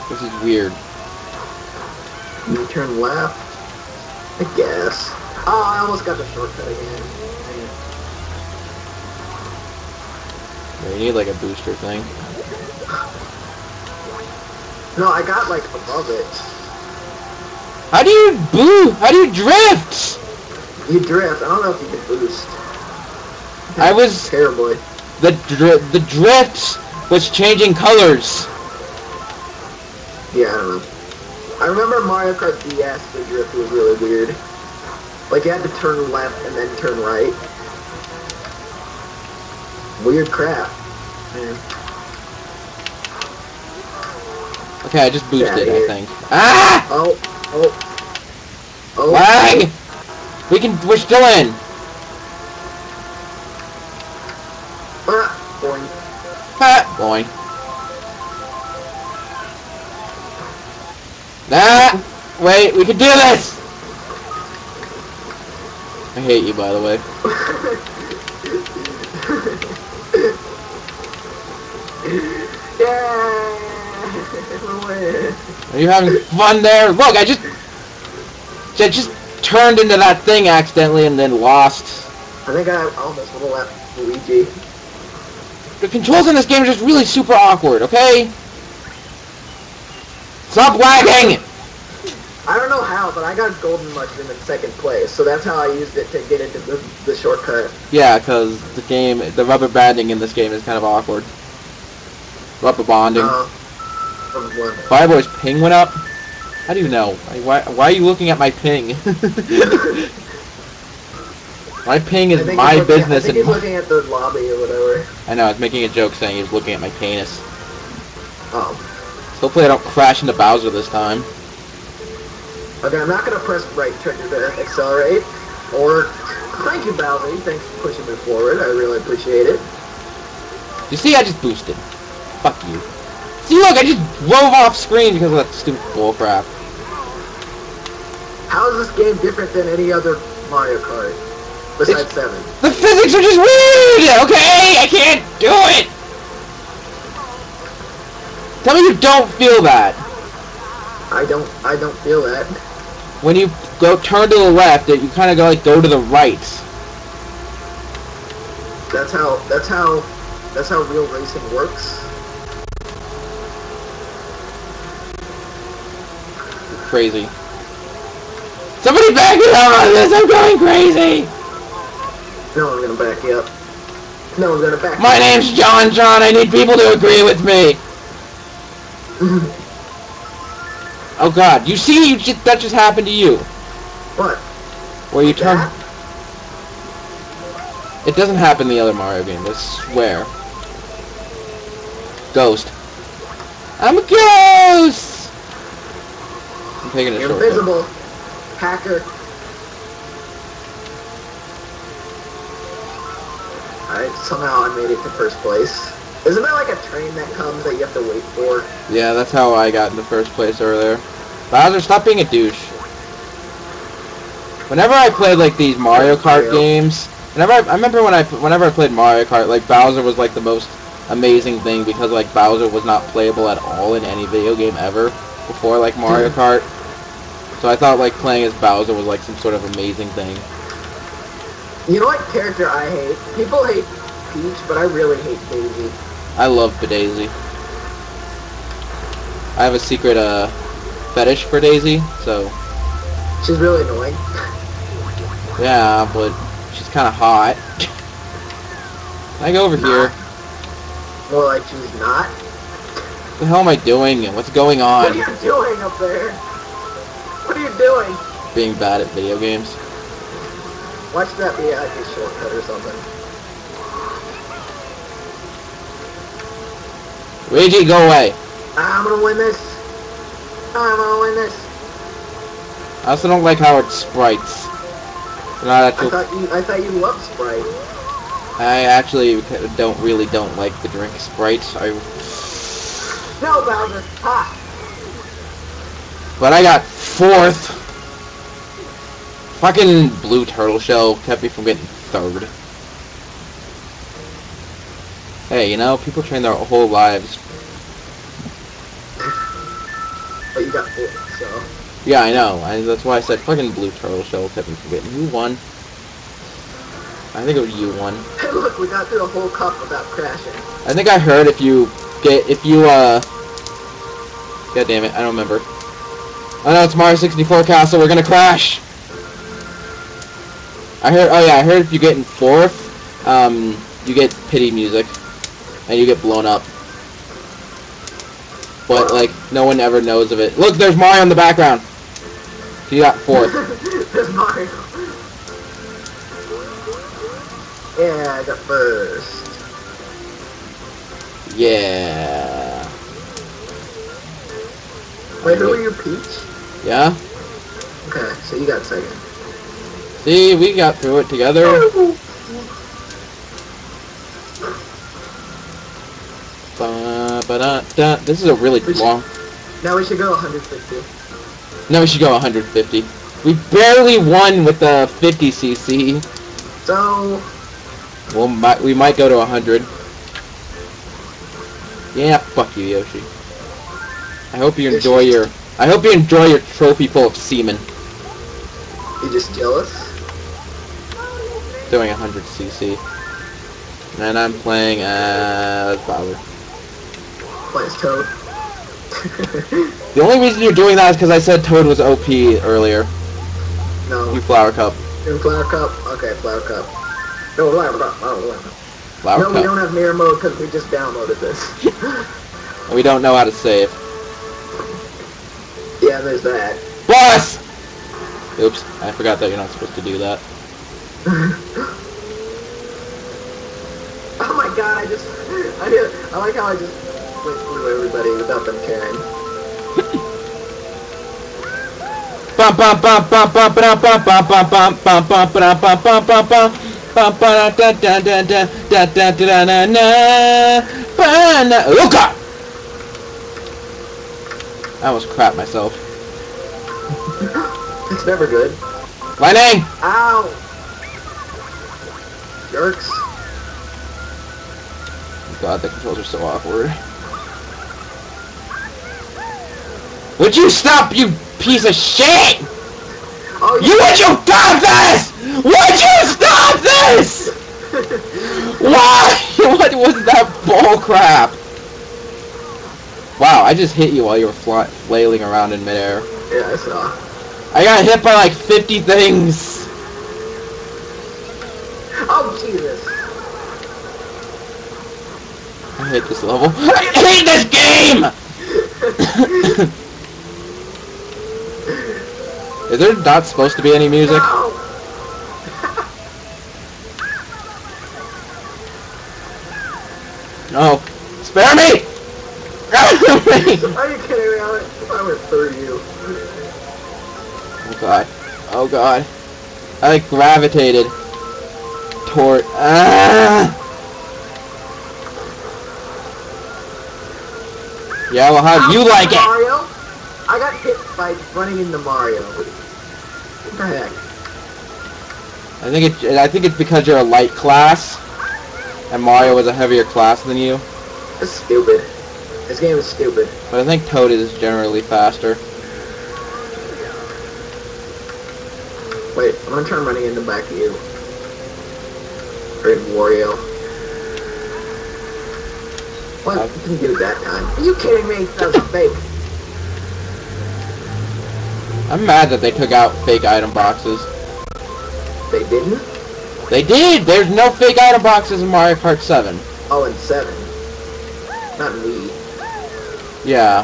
This is weird. You turn left. I guess. Oh, I almost got the shortcut again. Dang it. Yeah, You need like a booster thing. No, I got like above it. How do you boo? How do you drift? You drift. I don't know if you can boost. I was Terribly. the dr- the drift was changing colors. Yeah, I don't know. I remember Mario Kart DS, the drift was really weird. Like you had to turn left and then turn right. Weird crap. Man. Okay, I just boosted. I think. Ah! Oh, oh. Oh. Lag! We can. We're still in. Ah, boing. Ah, boing. Ah! Wait, we can do this! I hate you, by the way. yeah! Are you having fun there? Look, I just... I just turned into that thing accidentally and then lost. I think I almost would have left Luigi. The controls in this game are just really super awkward, okay? Stop lagging! I don't know how, but I got Golden Mushroom in second place, so that's how I used it to get into the, the shortcut. Yeah, because the game, the rubber banding in this game is kind of awkward. Rubber bonding. Uh. Fireboy's ping went up? How do you know? Why, why are you looking at my ping? my ping is my business I think and he's looking at the lobby or whatever. I know, I was making a joke saying he was looking at my penis. Oh. Hopefully I don't crash into Bowser this time. Okay, I'm not gonna press right trigger to accelerate. Or thank you, Bowser. Thanks for pushing me forward. I really appreciate it. You see, I just boosted. Fuck you. See, look, I just drove off screen because of that stupid bullcrap. How is this game different than any other Mario Kart? Besides It's- seven. The physics are just weird! Okay, I can't do it! Tell me you don't feel that. I don't I don't feel that. When you go turn to the left, you kind of go like go to the right. That's how that's how that's how real racing works. Crazy. Somebody back me up on this! I'm going crazy! No one's gonna back you up. No one's gonna back My name's John John. I need people to agree with me. Oh God! You see, you just, that just happened to you. what? Where you turn. It doesn't happen in the other Mario games. I swear. Ghost. I'm a ghost. I'm taking a You're shortcut. invisible. Hacker. Alright, somehow I made it to first place. Isn't there like a train that comes that you have to wait for? Yeah, that's how I got in the first place earlier. Bowser, stop being a douche. Whenever I played like these Mario Kart games, whenever I, I remember when I whenever I played Mario Kart, like Bowser was like the most amazing thing because like Bowser was not playable at all in any video game ever before like Mario hmm. Kart. So I thought like playing as Bowser was like some sort of amazing thing. You know what character I hate? People hate Peach, but I really hate Daisy. I love Daisy. I have a secret uh fetish for Daisy, so She's really annoying. yeah, but she's kind of hot. Can I go over here? More like she's not. What the hell am I doing? and What's going on? What are you doing up there? What are you doing? Being bad at video games. Watch that a shortcut or something. Luigi, go away. I'm gonna win this. I'm gonna win this. I also don't like how it sprites. Not I thought you I thought you loved Sprite. I actually don't really don't like the drink Sprite. I, No, Bowser. Ha! but I got fourth. Fucking blue turtle shell kept me from getting third. Hey, you know, people train their whole lives. But you got four, so. Yeah, I know. I, that's why I said fucking Blue Turtle Shell kept me forgetting. Who won? I think it was you won. Hey, look, we got through the whole cup without crashing. I think I heard if you get if you uh God damn it, I don't remember. I know it's Mario 64 Castle, we're gonna crash! I heard oh yeah, I heard if you get in fourth, um, you get pity music. And you get blown up. But like no one ever knows of it. Look, there's Mario in the background. He got fourth. There's Mario. Yeah, I got first. Yeah. Wait, who are you, Peach? Yeah? Okay, so you got second. See, we got through it together. Ba, ba, da, da. This is a really should- long. Now we should go 150. Now we should go 150. We barely won with the 50cc. So, Well, might, we might go to 100. Yeah, fuck you, Yoshi. I hope you enjoy your. I hope you enjoy your trophy full of semen. you just jealous? Doing 100cc. And I'm playing as Bowser. Plays Toad. The only reason you're doing that is because I said Toad was OP earlier. no. You Flower Cup. In Flower Cup? Okay, Flower Cup. No, Flower Cup. Oh, Flower Cup. Flower no, we don't have mirror mode because we just downloaded this. We don't know how to save. yeah, there's that. Boss! Oops, I forgot that you're not supposed to do that. Oh my god, I just... I, I like how I just went through everybody without them caring. Bum bum bum bum bum bum bum bum bum bum bum bum bum bum bum bum bum bum ba da da da da da da da da na na ba na Oh god! I almost crap myself. It's never good. Lightning! Ow! Jerks. God, the controls are so awkward. Would you stop, you piece of shit? Oh, You would you stop this? Would you stop this? Why? What was that bull crap? Wow, I just hit you while you were fly- flailing around in midair. Yeah, I saw. I got hit by like 50 things. Oh, Jesus. I hate this level. I hate this game! Is there not supposed to be any music? No! No. Spare me! Spare me! Are you kidding me? I went through you. Oh god. Oh god. I gravitated toward ah! Yeah, well how do you like it? Mario? I got hit by running into Mario. What the heck? I think it I think it's because you're a light class and Mario was a heavier class than you. That's stupid. This game is stupid. But I think Toad is generally faster. Wait, I'm gonna try running in the back of you. Or in Wario. What? Uh, You didn't get it that time. Are you kidding me? That was fake. I'm mad that they took out fake item boxes. They didn't? They did! There's no fake item boxes in Mario Kart 7. Oh, and 7. Not in Wii. Yeah.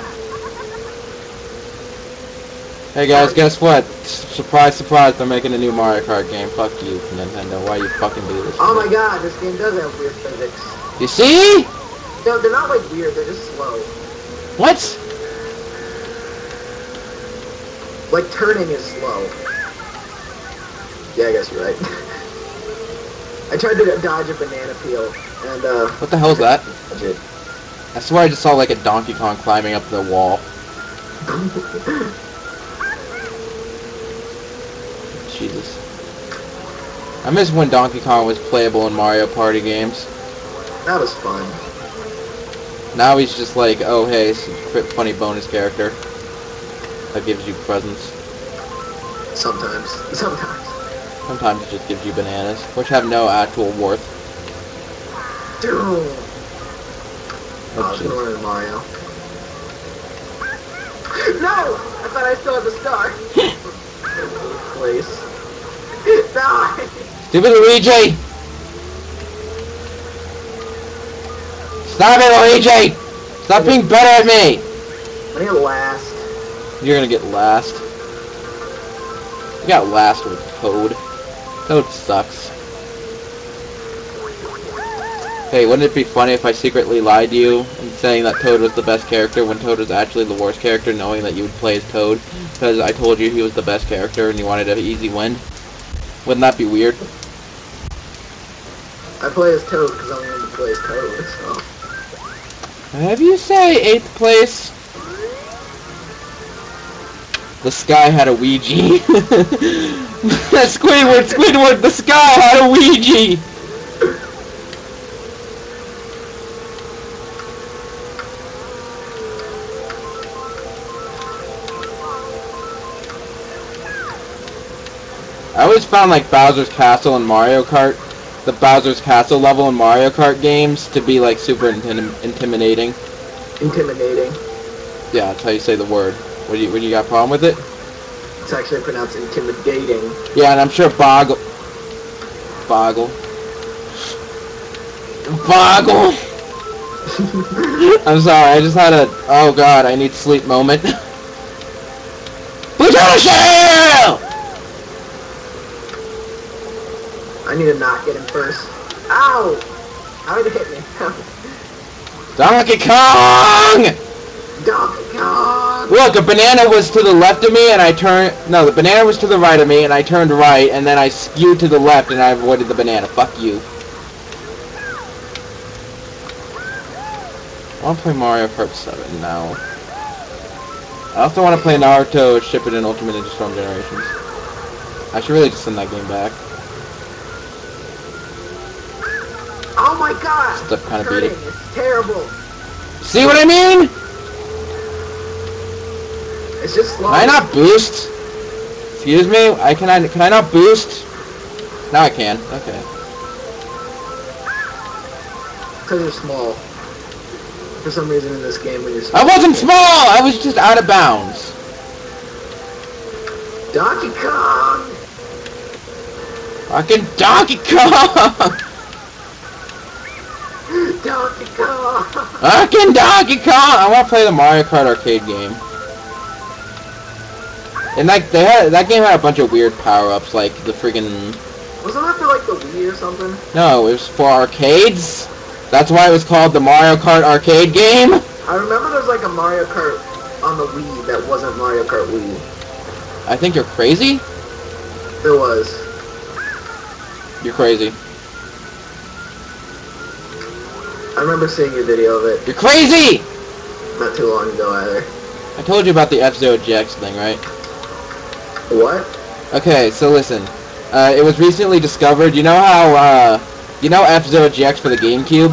Hey guys, guess what? Surprise, surprise, they're making a new Mario Kart game. Fuck you, Nintendo. Why you fucking do this? Oh my god, this game does have weird physics. You see? No, they're not like weird, they're just slow. What? Like turning is slow. Yeah, I guess you're right. I tried to dodge a banana peel, and uh, What the hell is that? I swear I just saw like a Donkey Kong climbing up the wall. Jesus. I miss when Donkey Kong was playable in Mario Party games. That was fun. Now he's just like, oh hey, funny bonus character that gives you presents. Sometimes. Sometimes. Sometimes it just gives you bananas, which have no actual worth. Dude. Oh, gonna Mario. No! I thought I still had the star. Place. Die! Stupid Luigi! Stop it, Luigi! Stop being better at me! I need last. You're gonna get last. You got last with Toad. Toad sucks. Hey, wouldn't it be funny if I secretly lied to you and saying that Toad was the best character when Toad was actually the worst character, knowing that you would play as Toad because I told you he was the best character and you wanted an easy win? Wouldn't that be weird? I play as Toad because I'm going to play as Toad, so. Have you say eighth place? The sky had a Ouija. Squidward, Squidward, the sky had a Ouija! I always found like Bowser's Castle and Mario Kart, the Bowser's Castle level in Mario Kart games to be like super intim- intimidating. Intimidating. Yeah, that's how you say the word. What do you, what do you got a problem with it? It's actually pronounced intimidating. Yeah, and I'm sure Boggle... Boggle. Boggle! I'm sorry, I just had a... Oh god, I need sleep moment. Lieutenant Shell! I need to not get him first. Ow! How did it hit me? Donkey Kong! Look, a banana was to the left of me and I turned... No, the banana was to the right of me and I turned right and then I skewed to the left and I avoided the banana. Fuck you. I want to play Mario Kart 7 now. I also want to play Naruto Ship It, Shippuden Ultimate Ninja Storm Generations. I should really just send that game back. Oh my god! Stuff kind of beat it. It's terrible. See what I mean? It's just slow. Can I not boost? Excuse me? I can I can I not boost? Now I can. Okay. Because you're small. For some reason in this game when you're small. I wasn't small. I was just out of bounds. Donkey Kong! Fucking Donkey Kong! Donkey Kong! Fucking Donkey Kong! I want to play the Mario Kart arcade game. And like they had that game had a bunch of weird power-ups, like the freaking Wasn't that for like the Wii or something? no, it was for arcades. That's why it was called the Mario Kart arcade game. I remember there was like a Mario Kart on the Wii that wasn't Mario Kart Wii. I think you're crazy. There was. You're crazy. I remember seeing your video of it You're crazy. not too long ago either. I told you about the F-Zero GX thing, right? What? Okay, so listen. Uh, it was recently discovered. You know how, uh, you know F-Zero GX for the GameCube?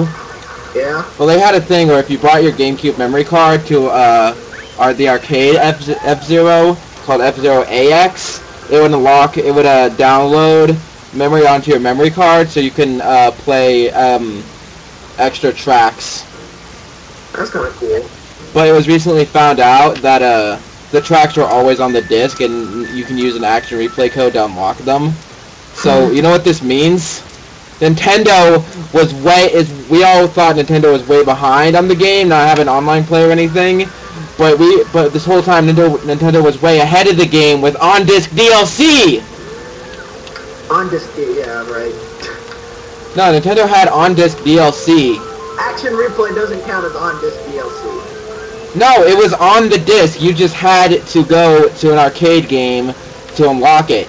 Yeah? Well, they had a thing where if you brought your GameCube memory card to, uh, our, the arcade F- F-Zero, called F-Zero AX, it would unlock, it would, uh, download memory onto your memory card so you can, uh, play, um, extra tracks. That's kind of cool. But it was recently found out that uh, the tracks were always on the disc, and you can use an action replay code to unlock them. So hmm. you know what this means? Nintendo was way is we all thought Nintendo was way behind on the game, not having online play or anything. But we but this whole time Nintendo Nintendo was way ahead of the game with on disc DLC. On disc, yeah, right. No, Nintendo had on disc DLC. Action replay doesn't count as on disc DLC. No, it was on the disc. You just had to go to an arcade game to unlock it.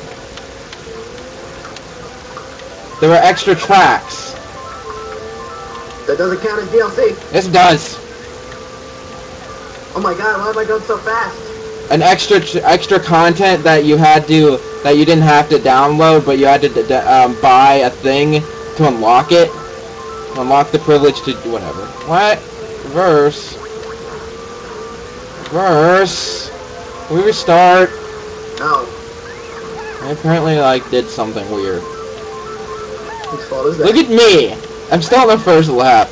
There were extra tracks. That doesn't count as DLC. This does. Oh my god, why am I going so fast? An extra extra content that you had to that you didn't have to download, but you had to um, buy a thing to unlock it. Unlock the privilege to do whatever. What? Reverse. Reverse. We restart? No. I apparently like did something weird. Whose fault is that? Look at me! I'm still on the first lap.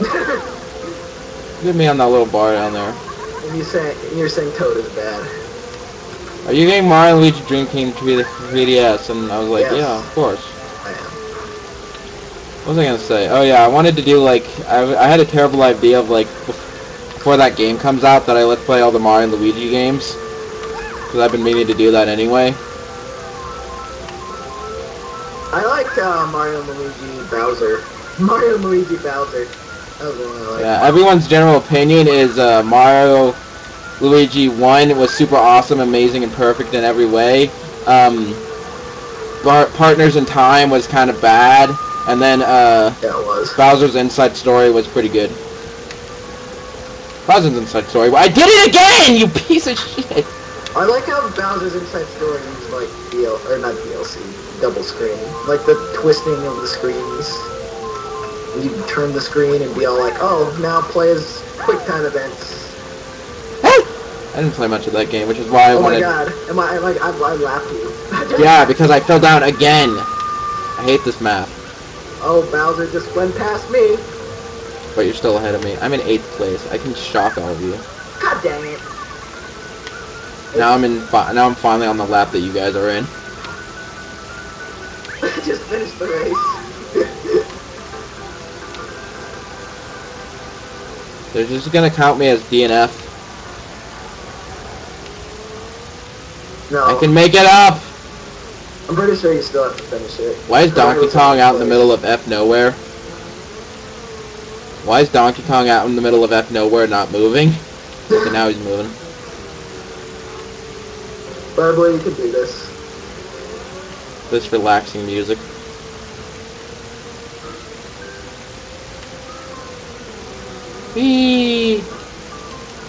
Look at me on that little bar down there. and you say you're saying Toad is bad. Are you getting Mario and Luigi Dream Team to be the 3DS? And I was like, Yes. yeah, of course. I am. What was I gonna say? Oh yeah, I wanted to do like I, I had a terrible idea of like before that game comes out that I let's play all the Mario and Luigi games because I've been meaning to do that anyway. I liked uh, Mario and Luigi Bowser. Mario and Luigi Bowser. That was the one I liked. Yeah, everyone's general opinion is uh, Mario Luigi 1 was super awesome, amazing, and perfect in every way. Um, Bar- Partners in Time was kind of bad, and then uh, Yeah. Bowser's Inside Story was pretty good. Bowser's Inside Story. I did it again, you piece of shit! I like how Bowser's Inside Story is like DL or not DLC, double screen. Like the twisting of the screens. You turn the screen and be all like, oh, now play as quick time events. Hey! I didn't play much of that game, which is why I oh wanted. my god, am I like I, I laughed you. Yeah, because I fell down again. I hate this map, Oh, Bowser just went past me. But you're still ahead of me. I'm in eighth place. I can shock all of you. God dang it. Now I'm in. Now I'm finally on the lap that you guys are in. I just finished the race. They're just gonna count me as DNF. no, I can make it up. I'm pretty sure you still have to finish it. Why is Donkey Kong out in the middle of F nowhere? Why is Donkey Kong out in the middle of F nowhere not moving? Okay, now he's moving. Barbara, you can do this. This relaxing music. Whee!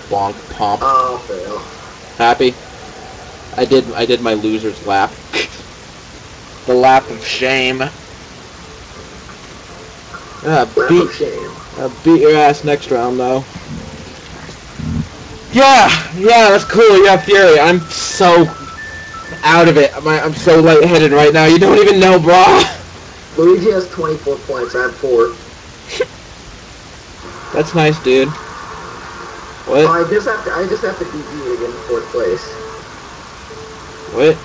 Bonk pomp. Oh, fail. Happy? I did I did my loser's lap. the lap of shame. Ah, Lap beat of shame. I'll beat your ass next round, though. Yeah, yeah, that's cool. You Yeah, Fury. I'm so out of it. I'm, I'm so lightheaded right now. You don't even know, bro. Luigi has 24 points. I have 4. That's nice, dude. What? Oh, I just have to. I just have to beat you to get in fourth place. What?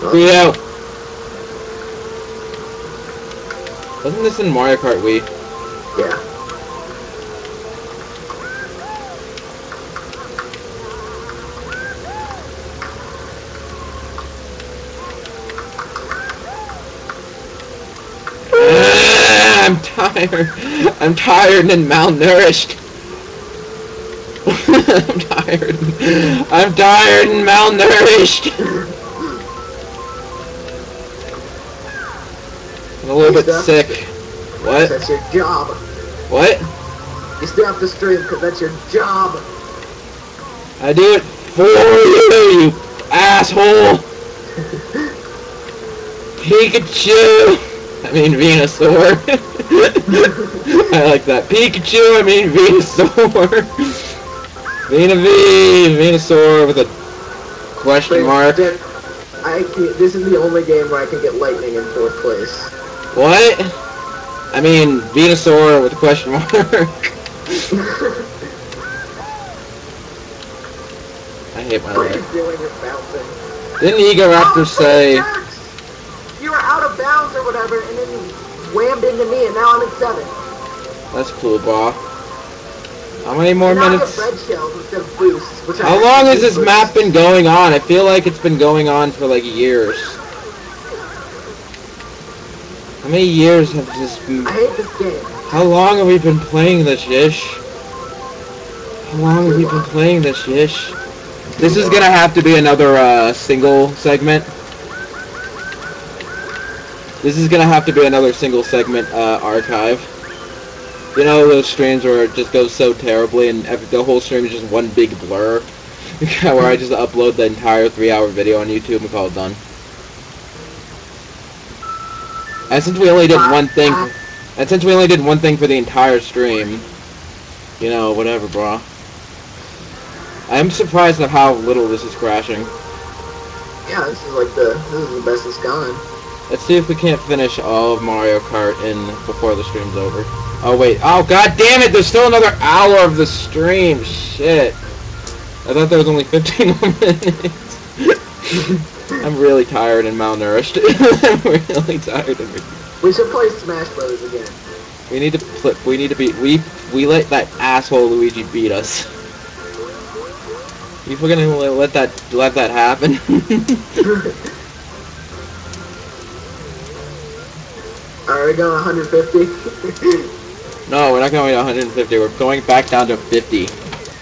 Huh? Rio. Wasn't this in Mario Kart Wii? Yeah. Ah, I'm tired. I'm tired and malnourished. I'm tired. I'm tired and malnourished. I'm a little bit sick. What? That's your job. What? You still have to stream because that's your job. I do it for you, you asshole. Pikachu. I mean Venusaur. I like that. Pikachu. I mean Venusaur. Vena V. Venusaur with a question mark. I can, this is the only game where I can get lightning in fourth place. What? I mean Venusaur with a question mark. I hate my what are you life. doing? You're bouncing. Didn't Egoraptor Oh, say? You were out of bounds or whatever, and then you whammed into me, and now I'm at seven. That's cool, bro. How many more now minutes? I have red shells instead of boosts. Which How long has this boosts. map been going on? I feel like it's been going on for like years. How many years have this been? I hate this game. How long have we been playing this, Yish? How long have we been playing this, Yish? This is gonna have to be another uh, single segment. This is gonna have to be another single segment uh, archive. You know those streams where it just goes so terribly and every, the whole stream is just one big blur? where I just upload the entire three hour video on YouTube and call it done. And since we only did one thing, and since we only did one thing for the entire stream, you know, whatever, bro. I'm surprised at how little this is crashing. Yeah, this is like the this is the best it's gone. Let's see if we can't finish all of Mario Kart in before the stream's over. Oh wait, oh god damn it, there's still another hour of the stream, shit. I thought there was only 15 more minutes. I'm really tired and malnourished. I'm really tired and We should play Smash Brothers again. we need to pl- we need to be we we let that asshole Luigi beat us. If we're gonna let let that let that happen. Are we going 150? no, we're not going to 150. We're going back down to 50.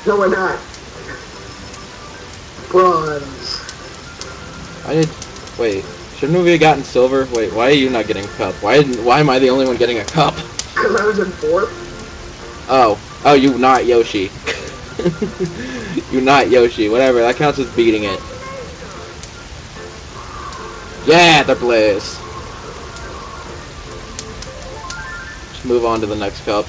no, we're not. Bronze. I did. Wait, shouldn't we have gotten silver? Wait, why are you not getting a cup? Why why am I the only one getting a cup? Because I was in fourth. Oh, oh, you not Yoshi. you not Yoshi. Whatever, that counts as beating it. Yeah, the bliss. Just move on to the next cup.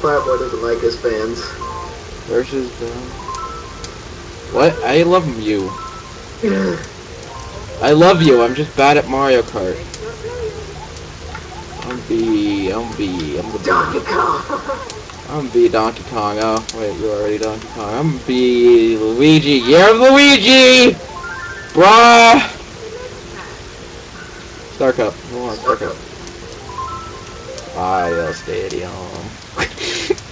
Fireboy doesn't like his fans. Versus the. What? I love you. I love you. I'm just bad at Mario Kart. I'm B. I'm B. I'm the Donkey Kong. I'm B Donkey Kong. Oh, wait, you're already Donkey Kong. I'm B Luigi. Year of Luigi! Bruh! Star Cup. Come on, Star Cup. Mario Stadium.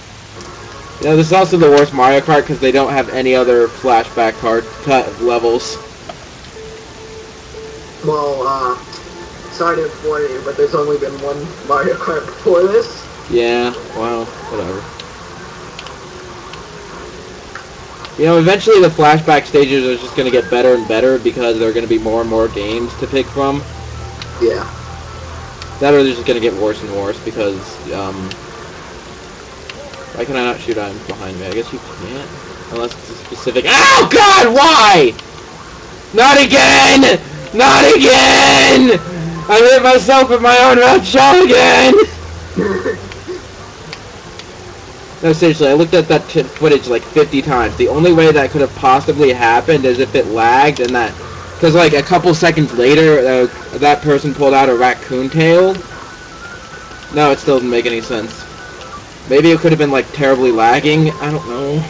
you know, this is also the worst Mario Kart because they don't have any other flashback card cut levels. Well, uh, sorry to inform you, but there's only been one Mario Kart before this. Yeah, well, whatever. You know, eventually the flashback stages are just going to get better and better because there are going to be more and more games to pick from. Yeah. That or they're just going to get worse and worse because, um... Why can I not shoot items behind me? I guess you can't. Unless it's a specific... OH GOD, why?! Not again! Not again! I hit myself with my own mouth shot again! No, seriously, I looked at that footage like 50 times. The only way that could have possibly happened is if it lagged and that... Because, like, a couple seconds later, uh, that person pulled out a raccoon tail. No, it still didn't make any sense. Maybe it could have been, like, terribly lagging. I don't know.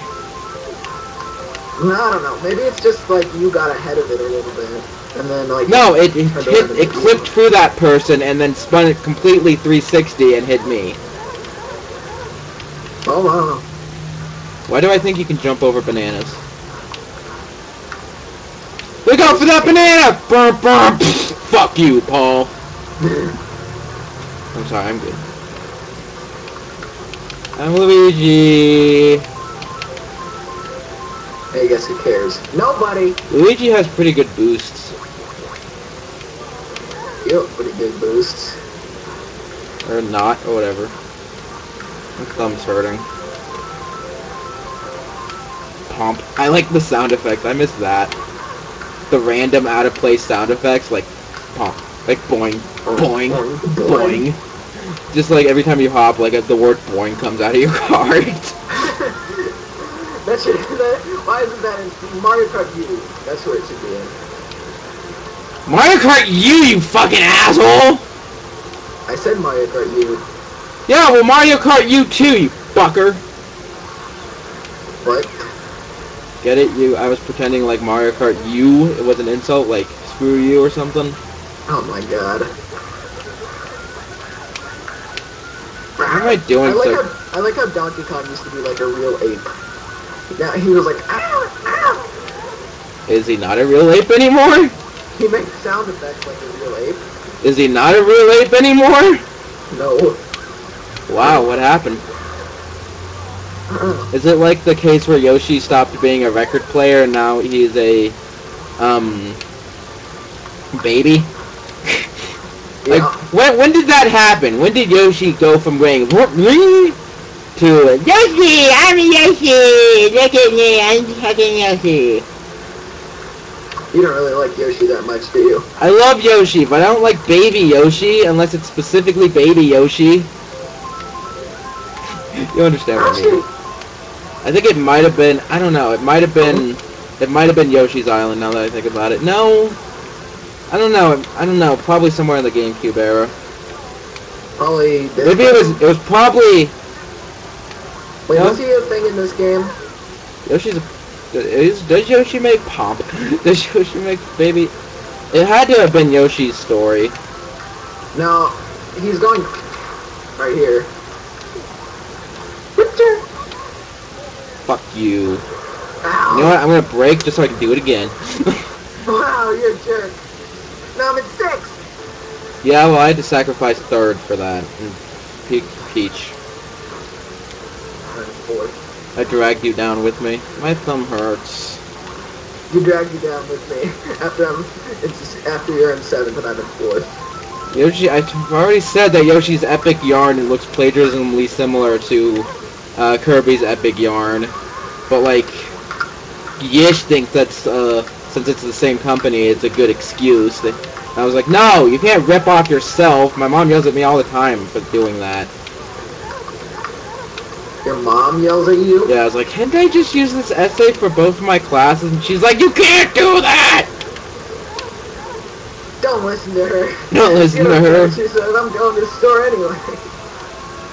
No, I don't know. Maybe it's just like you got ahead of it a little bit, and then like. No, it, it, hit, it clipped through that person and then spun it completely 360 and hit me. Oh, wow. Why do I think you can jump over bananas? Look out for that banana! Burp, burp! Fuck you, Paul. I'm sorry, I'm good. I'm Luigi. I guess who cares? Nobody. Luigi has pretty good boosts. You have pretty good boosts. Or not, or whatever. My thumb's hurting. Pump. I like the sound effects. I miss that. The random out of place sound effects, like pump, like boing, boing, boing. Just like every time you hop, like the word boing comes out of your card. that should. That, why isn't that in Mario Kart U? That's where it should be in. Mario Kart U, you fucking asshole! I said Mario Kart U. Yeah, well Mario Kart U too, you fucker. What? Get it? You? I was pretending like Mario Kart U. It was an insult, like screw you or something. Oh my god. What am I doing? I like so how I like how Donkey Kong used to be like a real ape. Now he was like ow, ow. is he not a real ape anymore? He makes sound effects like a real ape. Is he not a real ape anymore? No. Wow, what happened? Is it like the case where Yoshi stopped being a record player and now he's a um baby? Like when when did that happen? When did Yoshi go from going "What, me?" to Yoshi, I'm Yoshi, look at me, I'm fucking Yoshi. You don't really like Yoshi that much, do you? I love Yoshi, but I don't like Baby Yoshi unless it's specifically Baby Yoshi. you understand what I mean? I think it might have been. I don't know. It might have been. It might have been Yoshi's Island. Now that I think about it, no. I don't know. I don't know. Probably somewhere in the GameCube era. probably. Maybe it was. It was probably Wait, no. was he a thing in this game? Yoshi's. A, is does Yoshi make pop? Does Yoshi make baby? It had to have been Yoshi's story. No, he's going right here. Richard! Fuck you. Ow! You know what? I'm gonna break just so I can do it again. Wow, you're a jerk. Now I'm in six. yeah, well, I had to sacrifice third for that. And Pe- Peach. I dragged you down with me. My thumb hurts. You dragged you down with me after I'm. It's after you're in seventh and I'm in fourth. Yoshi, I've already said that Yoshi's Epic Yarn looks plagiarismly similar to uh, Kirby's Epic Yarn, but like, Yish thinks that's uh, since it's the same company, it's a good excuse. They- I was like, no, you can't rip off yourself. My mom yells at me all the time for doing that. Your mom yells at you. Yeah, I was like, can't I just use this essay for both of my classes? And she's like, you can't do that! Don't listen to her. Don't listen to her. She says I'm going to the store anyway.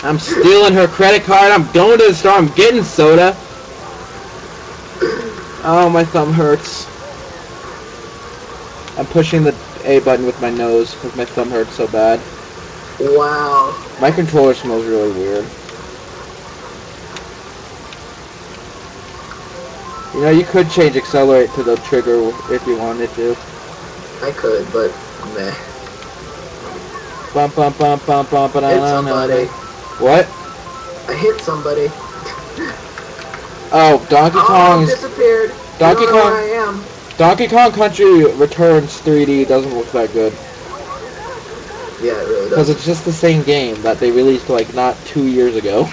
I'm stealing her credit card. I'm going to the store. I'm getting soda. Oh, my thumb hurts. I'm pushing the A button with my nose because my thumb hurts so bad. Wow. My controller smells really weird. You know, you could change accelerate to the trigger if you wanted to. I could, but meh. Bum bum bum bum bum ba Hit somebody. What? I hit somebody. Oh, Donkey Oh, Kong's disappeared. Donkey Kong- I am. Donkey Kong Country Returns 3D doesn't look that good. Yeah, it really Because it's just the same game that they released like not two years ago.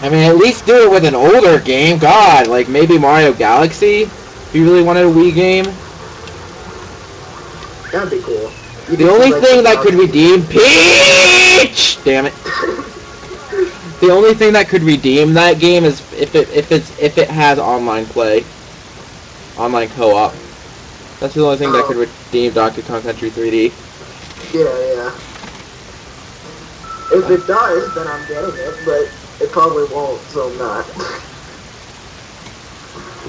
I mean, at least do it with an older game. God, like maybe Mario Galaxy. If you really wanted a Wii game. That'd be cool. You The only thing that could redeem Peach. Damn it. The only thing that could redeem that game is if it if it's if it has online play, online co-op. That's the only thing that Oh. could redeem Donkey Kong Country 3D. Yeah, yeah. If it does, then I'm getting it, but it probably won't, so I'm not.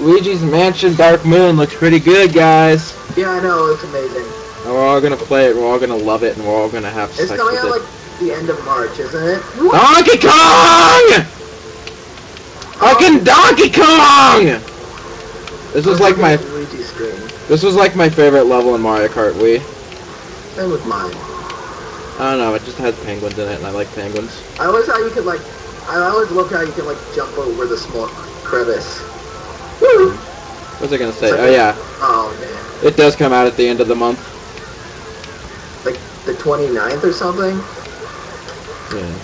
Luigi's Mansion Dark Moon looks pretty good, guys. yeah, I know, it's amazing. And we're all gonna play it, we're all gonna love it, and we're all gonna have It's sex with it. like the end of March, isn't it? Donkey Kong! Fucking Donkey Kong! This was like my this was like my favorite level in Mario Kart Wii. Same with mine. I don't know, it just has penguins in it, and I like penguins. I always how you could like. I always loved how you could like jump over the small crevice. Woo! What was I gonna say? Oh yeah, Oh man, it does come out at the end of the month. like the 29th or something. Yeah.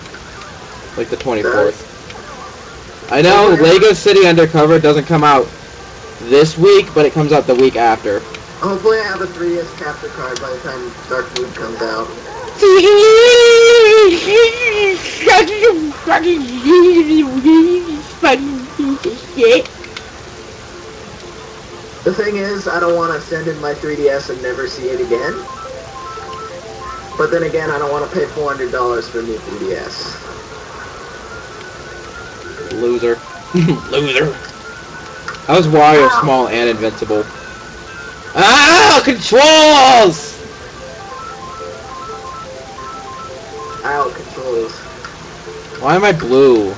Like the 24th. I know Lego City Undercover doesn't come out this week, but it comes out the week after. Hopefully, I have a 3DS capture card by the time Dark Moon comes out. The thing is, I don't want to send in my 3DS and never see it again. But then again, I don't want to pay $400 for a new 3DS. Loser. Loser. How's Wario Ow. small and invincible? Ah, controls! Ow, controls. Why am I blue?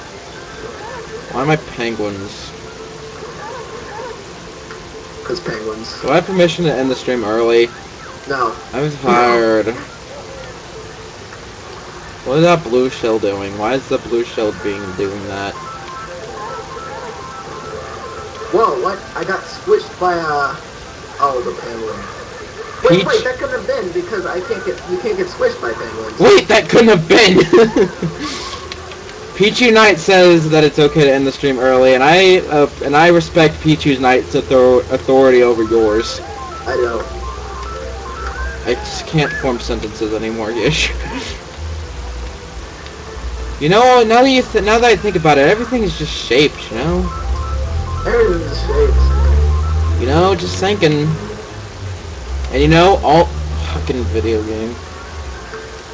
Why am I penguins? Because penguins. Do I have permission to end the stream early? No. I'm tired. What is that blue shell doing? Why is the blue shell being doing that? Whoa, what? I got squished by a... Oh, the penguin. Wait, Peach? wait, that couldn't have been because I can't get... You can't get squished by penguins. Wait, that couldn't have been! Pichu Knight says that it's okay to end the stream early, and I uh, and I respect Pichu Knight's author- authority over yours. I don't. I just can't form sentences anymore, Gish. you know, now that you th- now that I think about it, everything is just shaped. You know, Everything's shapes. you know, just thinking. And you know, all fucking video game.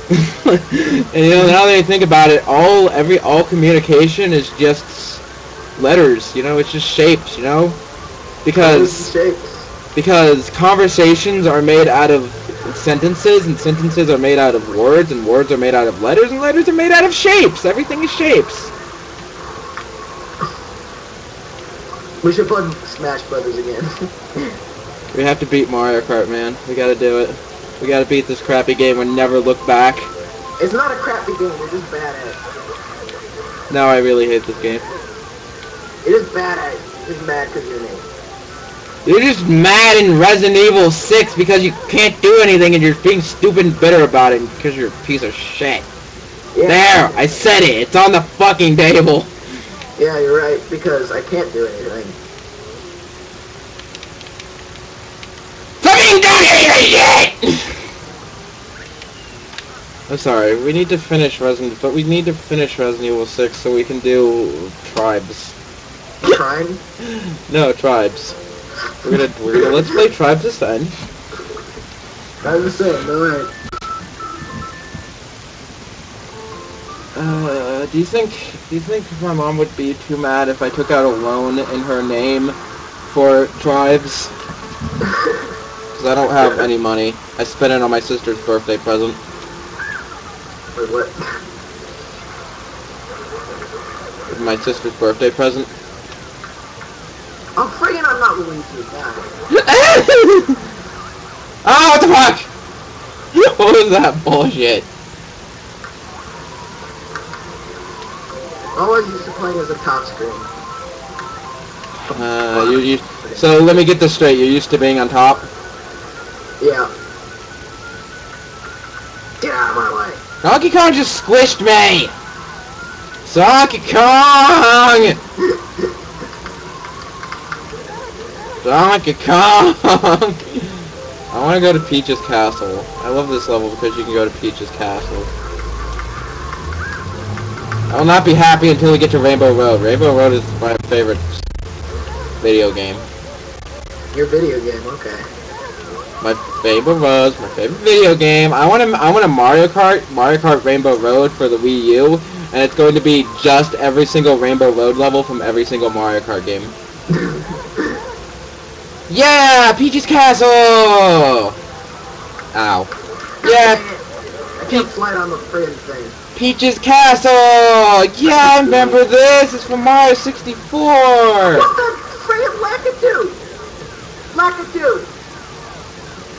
and you know, now that I think about it, all every all communication is just letters. You know, it's just shapes. You know, because shapes. because conversations are made out of sentences and sentences are made out of words and words are made out of letters and letters are made out of shapes everything is shapes We should play Smash Brothers again. we have to beat mario kart man we gotta do it we gotta beat this crappy game and never look back it's not a crappy game. You're just bad at it. now i really hate this game It is bad at it. You're mad because you're name. You're just mad in resident evil 6 because you can't do anything and you're being stupid and bitter about it because you're a piece of shit Yeah. there i said it it's on the fucking table Yeah, you're right. Because I can't do anything. Fucking do shit! I'm sorry, we need to finish Resident but we need to finish Resident Evil 6 so we can do tribes. I'm. No, tribes. We're gonna we're gonna let's play Tribes Ascend. I'm just saying. No way. Uh, do you think do you think my mom would be too mad if I took out a loan in her name for Tribes? Because I don't have any money. I spent it on my sister's birthday present. Wait, what? My sister's birthday present. I'm friggin' I'm not Luigi. God. oh, what the fuck? What was that bullshit? I was used to playing as a top screen. Uh, you, you, so let me get this straight. You're used to being on top. Yeah. Get out of my way. Donkey Kong just squished me. Donkey Kong. Donkey Kong. I want to go to Peach's castle. I love this level because you can go to Peach's castle. I will not be happy until we get to Rainbow Road. Rainbow Road is my favorite video game. Your video game, okay. My favorite Road, my favorite video game. I want to, I want a Mario Kart, Mario Kart Rainbow Road for the Wii U, and it's going to be just every single Rainbow Road level from every single Mario Kart game. Yeah, Peach's Castle. Ow. Yeah, I can't slide on the friggin' thing. Peach's Castle. Yeah, I remember this. It's from Mario 64. What the friggin' Lakitu? Lakitu!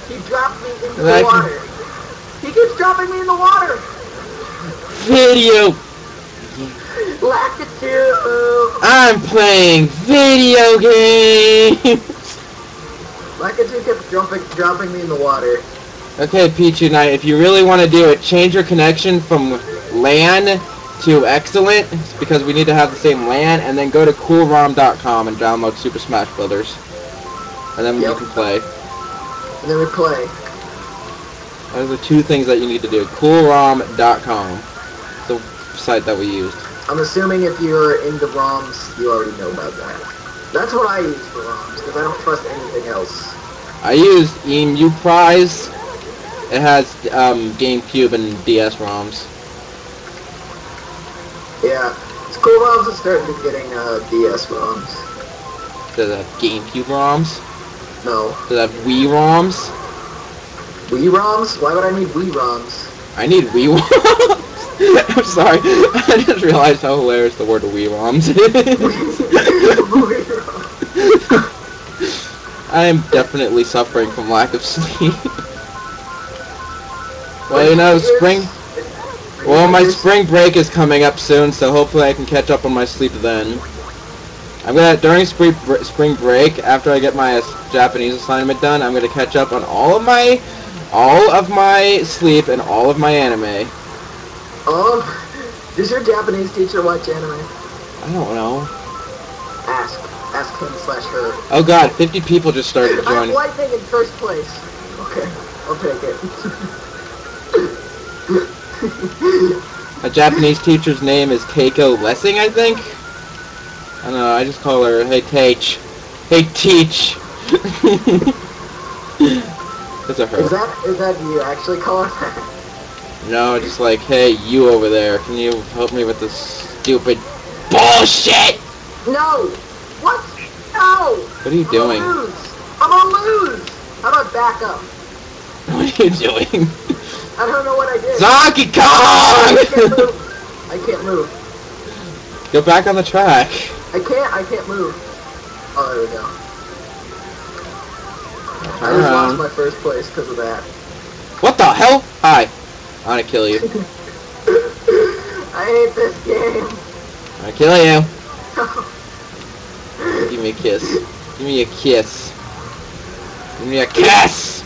He dropped me into the water. He keeps dropping me in the water! Video. Lakitu! I'm playing video games. Lakitu kept dropping, dropping me in the water. Okay, Pichu Knight, if you really want to do it, change your connection from LAN to Excellent, because we need to have the same LAN, and then go to coolrom.com and download Super Smash Brothers. And then Yep. you can play. And then we play. Those are two things that you need to do. Coolrom.com, the site that we used. I'm assuming if you're into ROMs, you already know about that. That's what I use for ROMs, because I don't trust anything else. I use EMU Prize. It has um, GameCube and DS ROMs. Yeah. It's cool ROMs are starting to getting uh, DS ROMs. Does it have GameCube ROMs? No. Does it have Wii ROMs? Wii ROMs? Why would I need Wii ROMs? I need Wii ROMs. I'm sorry. I just realized how hilarious the word Wii ROMs is. I am definitely suffering from lack of sleep. well, you know, spring. Well, my spring break is coming up soon, so hopefully I can catch up on my sleep then. I'm gonna during spring spring break after I get my Japanese assignment done. I'm gonna catch up on all of my all of my sleep and all of my anime. Oh, Does your Japanese teacher watch anime? I don't know. Ask. Ask him slash her. Oh god, 50 people just started joining. I'm lightning in first place. Okay, I'll take it. A Japanese teacher's name is Keiko Lessing, I think? I don't know, I just call her, hey Teach. Hey Teach. That's a is that is that you actually call her that? No, just like, hey, you over there, can you help me with this stupid bullshit? No! What? No! What are you I'm doing? gonna lose. I'm gonna lose! How about back up? What are you doing? I don't know what I did. Donkey I can't move. I can't move. Go back on the track. I can't. I can't move. Oh, there we go. I just uh-huh. lost my first place because of that. What the hell? Hi. I'm gonna kill you. I hate this game. I'm gonna kill you. Give me a kiss. Give me a kiss. Give me a kiss!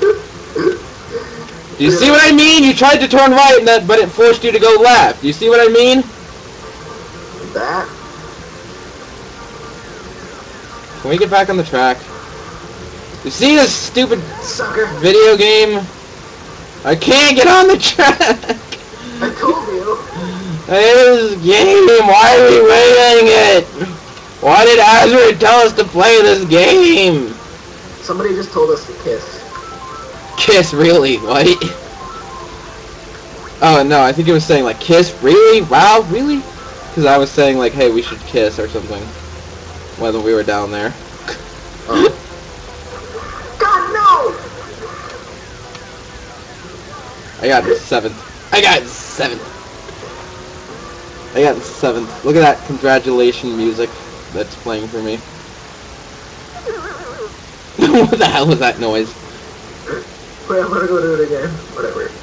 Do you see what I mean? You tried to turn right, and that, but it forced you to go left. Do you see what I mean? that? Can we get back on the track? You see this stupid Sucker. video game? I can't get on the track! I told you. This game, why are we waiting it? Why did Azure tell us to play this game? Somebody just told us to kiss. Kiss, really? What? Oh, no, I think it was saying, like, kiss? Really? Wow, really? Because I was saying, like, hey, we should kiss or something. When we were down there. Oh. God, no! I got seventh. I got seventh. I got seventh. Look at that congratulation music that's playing for me. what the hell was that noise? Wait, I'm gonna go do it again. Whatever.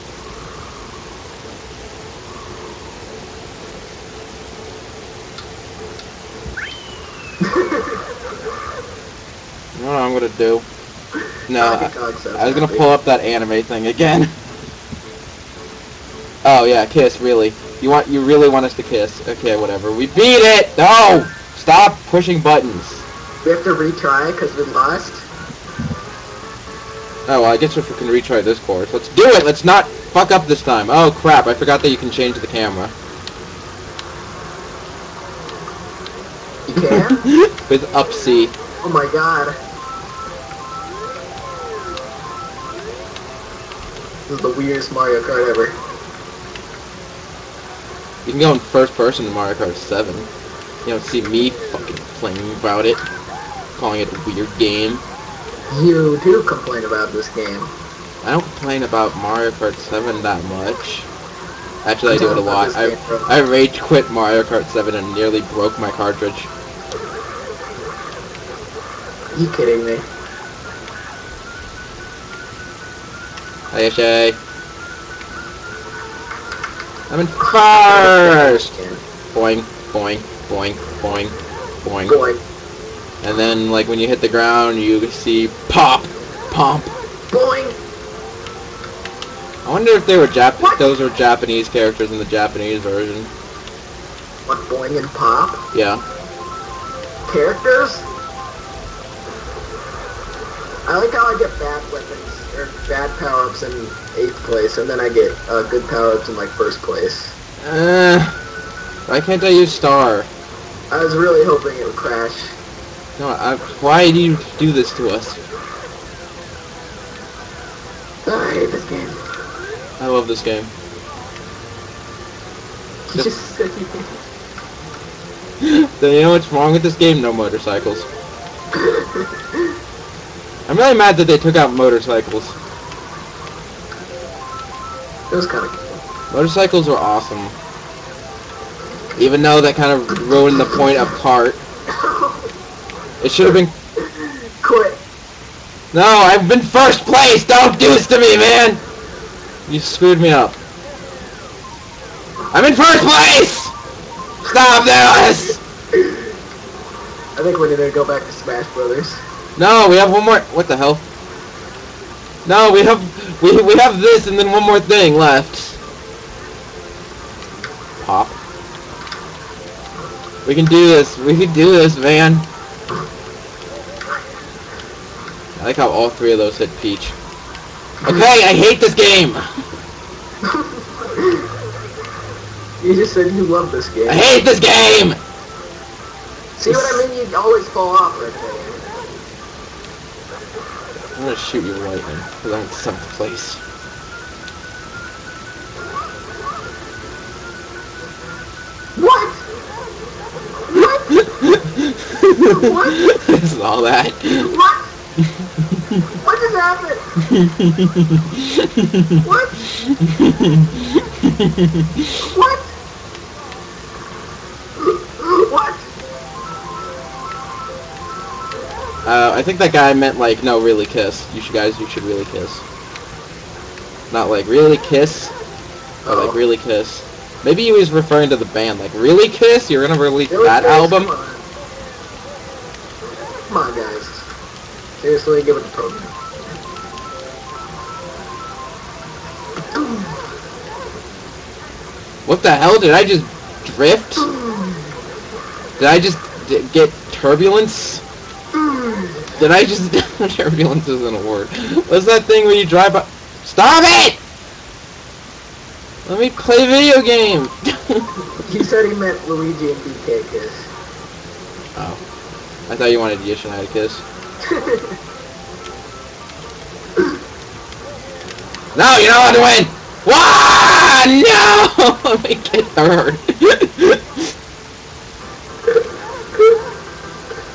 I don't know what I'm gonna do. No, Kong's I was gonna pull up that anime thing again. Oh yeah, kiss, really. You want you really want us to kiss. Okay, whatever. We beat it! No! Stop pushing buttons. We have to retry because we lost. Oh well I guess if we can retry this course. Let's do it! Let's not fuck up this time. Oh crap, I forgot that you can change the camera. You can? With up C. oh my god. This is the weirdest Mario Kart ever. You can go in first person in Mario Kart 7. You don't see me fucking complaining about it. Calling it a weird game. You do complain about this game. I don't complain about Mario Kart 7 that much. Actually, I do it a lot. I. I rage quit Mario Kart 7 and nearly broke my cartridge. You kidding me? Hey, Shay. I'm in first! Boing, boing, boing, boing, boing. Boy. And then, like, when you hit the ground, you see pop, pump. Boing! I wonder if they were Jap- What? those were Japanese characters in the Japanese version. What, boing and pop? Yeah. Characters? I like how I get bad weapons, bad power-ups in 8th place, and then I get uh, good power-ups in, like, first place. Uh, why can't I use star? I was really hoping it would crash. No, I, why do you do this to us? I hate this game. I love this game. You just said you know what's wrong with this game? No motorcycles. I'm really mad that they took out motorcycles. It was kind of cool. Motorcycles were awesome. Even though that kind of ruined the point of cart. It should have been... Quit. No, I've been first place! Don't do this to me, man! You screwed me up. I'm in first place! Stop this! I think we're need to go back to Smash Brothers. No, we have one more... What the hell? No, we have... We, we have this and then one more thing left. pop. We can do this. We can do this, man. I like how all three of those hit Peach. Okay, I hate this game. You just said you love this game. I hate this game. See what I mean? You always fall off right there. I'm gonna shoot you because I'm in seventh place. What? What? What? this is all that. What? What just happened? What? What? What? Uh, I think that guy meant like, no, really kiss. You should guys, you should really kiss. Not like really kiss, but like Oh. really kiss. Maybe he was referring to the band, like really kiss. You're gonna release Really, that guys? album? Come on. Come on, guys. Seriously, give it a program. What the hell? Did I just drift? Did I just d- get turbulence? Did I just turbulence isn't a word? What's that thing where you drive up? Stop it! Let me play video game. He said he meant Luigi and DK kiss. oh, I thought you wanted Yoshi and I to kiss. No, you don't want to win. Wah! No! Let me get third.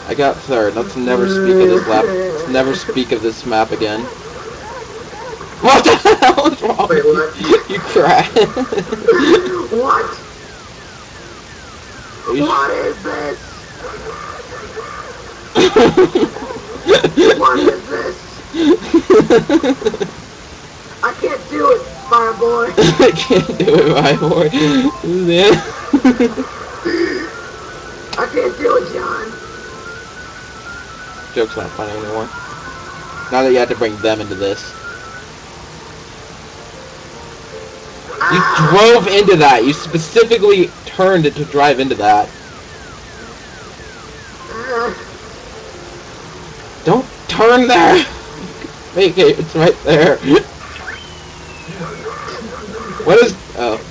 I got third. Let's never speak of this lap. Let's never speak of this map again. What the hell is wrong? Wait, what? You crashed. what? You What is this? What is this? I can't do it, my Fireboy. I can't do it, my boy. This is it. I can't do it, John. Joke's not funny anymore. Now that you have to bring them into this. You drove into that. You specifically turned it to drive into that. Don't turn there. Make it. It's right there. What is? Oh.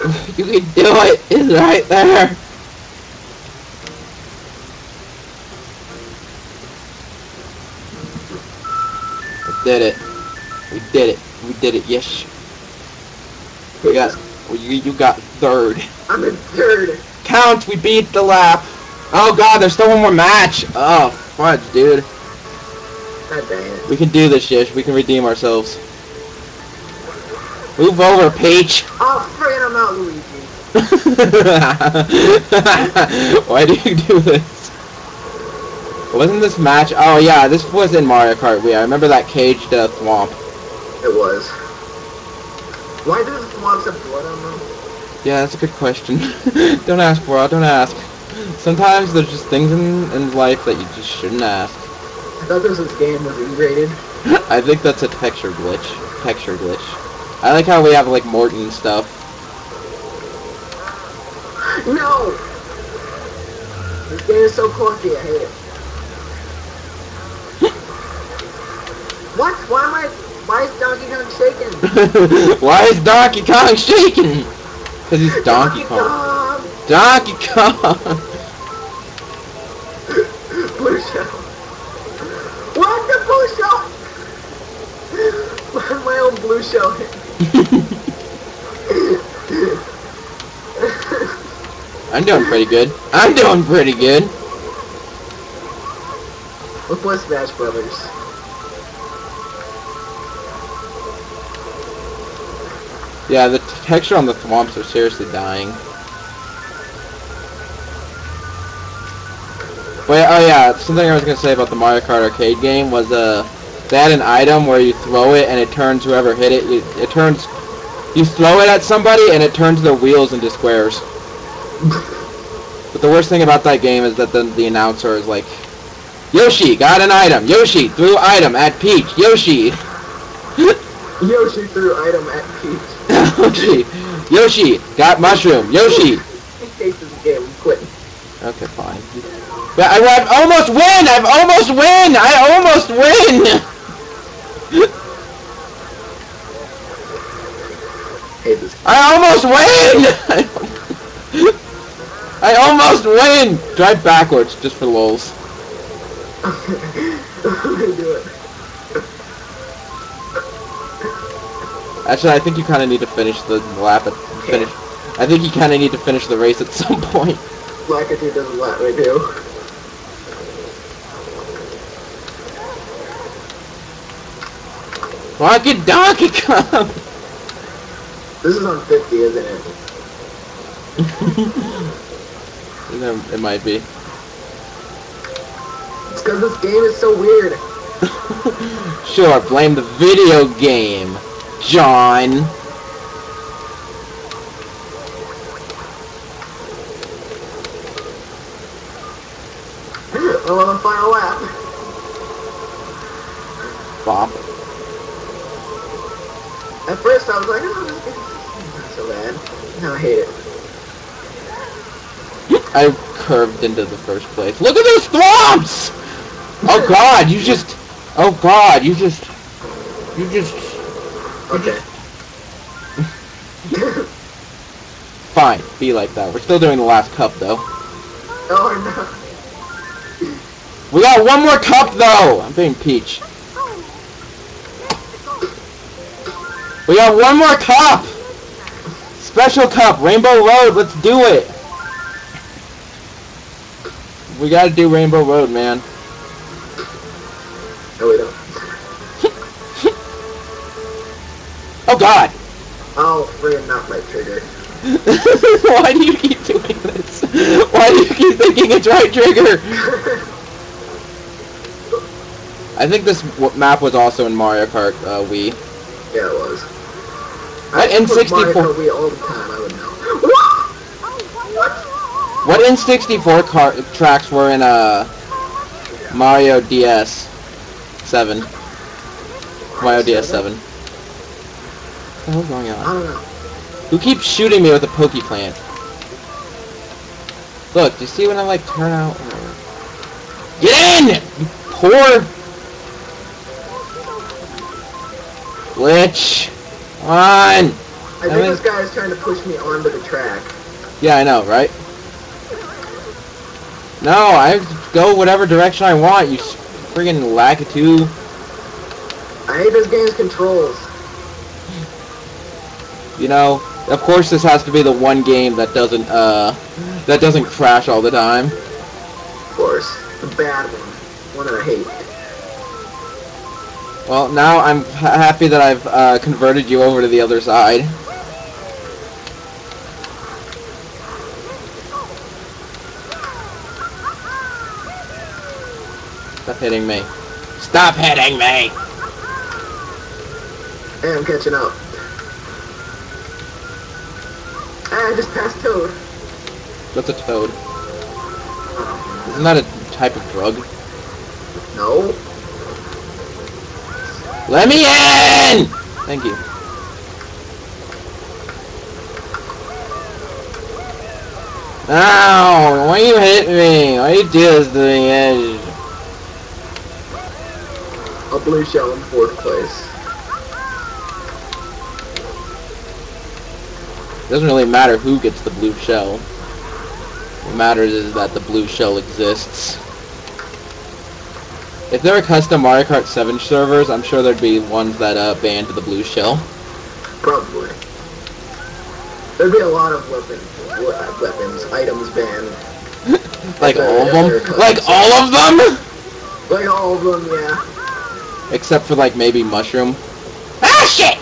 You can do it. It's right there. Did it. We did it. We did it. Yes. We got. You, you got third. I'm in third. Count. We beat the lap. Oh God, there's still one more match. Oh fudge, dude. God dang it. We can do this, Yish. We can redeem ourselves. Move over, Peach. Oh, friggin' I'm out, Luigi. Why do you do this? Wasn't this match? Oh yeah, this was in Mario Kart Wii. I remember that caged uh, thwomp. It was. Why does Thwomps have blood on them? Yeah, that's a good question. don't ask, bro. Don't ask. Sometimes there's just things in, in life that you just shouldn't ask. I thought this was game was E-rated. I think that's a texture glitch. Texture glitch. I like how we have like Morton stuff. No! This game is so clunky, I hate it. What? Why am I... Why is Donkey Kong shaking? Why is Donkey Kong shaking? Because he's Donkey Kong. Kong! Donkey Kong! Blue shell. What the blue shell? My, my own blue shell I'm doing pretty good. I'm doing pretty good. Let's play Smash Brothers. Yeah, the texture on the thwomps are seriously dying. Wait, oh yeah, something I was gonna say about the Mario Kart arcade game was uh, they had an item where you throw it and it turns whoever hit it. It, it turns, you throw it at somebody and it turns their wheels into squares. But the worst thing about that game is that the the announcer is like, Yoshi got an item. Yoshi threw item at Peach. Yoshi. Yoshi threw item at Peach. Yoshi. Yoshi, got mushroom. Yoshi. Ace is the game. I'm quitting. Okay, fine. But I, I've almost win! I've almost win! I almost win! I almost win! I almost win! Drive backwards, just for lols. I'm gonna do it. Actually, I think you kind of need to finish the lap. At, finish. I think you kind of need to finish the race at some point. Lakitu doesn't let me do. Rocket Donkey Kong! This is on 50, isn't it? It might be. It's because this game is so weird. Sure, blame the video game, John. I'm on final lap. Bop. At first I was like, oh, this not so bad. Now I hate it. I curved into the first place. Look at those thwomps! Oh god, you just... Oh god, you just... You just... Okay. Fine, be like that. We're still doing the last cup, though. oh We got one more cup, though! I'm being Peach. We got one more cup! Special cup, Rainbow Road, let's do it! We gotta do Rainbow Road, man. no. No, we don't. Oh god! I'll frame not my trigger. Why do you keep doing this? Why do you keep thinking it's right trigger? I think this w- map was also in Mario Kart uh, Wii. Yeah, it was. What, I used to play N64 Mario Kart Wii all the time, I would know. what? What N64 car tracks were in uh, Mario DS 7? Mario DS 7. The hell's going I don't know. Who keeps shooting me with a Poke Plant? Look, do you see when I like turn out? Get in! You poor glitch. Come on! I think I mean- this guy is trying to push me onto the track. Yeah, I know, right? No, I go whatever direction I want, you friggin' Lakitu. I hate this game's controls. You know, of course this has to be the one game that doesn't, uh, that doesn't crash all the time. Of course. The bad one. One that I hate. Well, now I'm ha- happy that I've, uh, converted you over to the other side. Stop hitting me. Stop hitting me! Hey, I'm catching up. I just passed Toad. What's a toad? Isn't that a type of drug? No. Let me in! Thank you. Ow! Why you hit me? Why you do this to the edge? A blue shell in fourth place. Doesn't really matter who gets the blue shell. What matters is that the blue shell exists. If there were custom Mario Kart 7 servers, I'm sure there'd be ones that uh, banned the blue shell. Probably. There'd be a lot of weapons, weapons, items banned. Like all of them? Like all of them? Like all of them, yeah. Except for like maybe mushroom. Ah shit!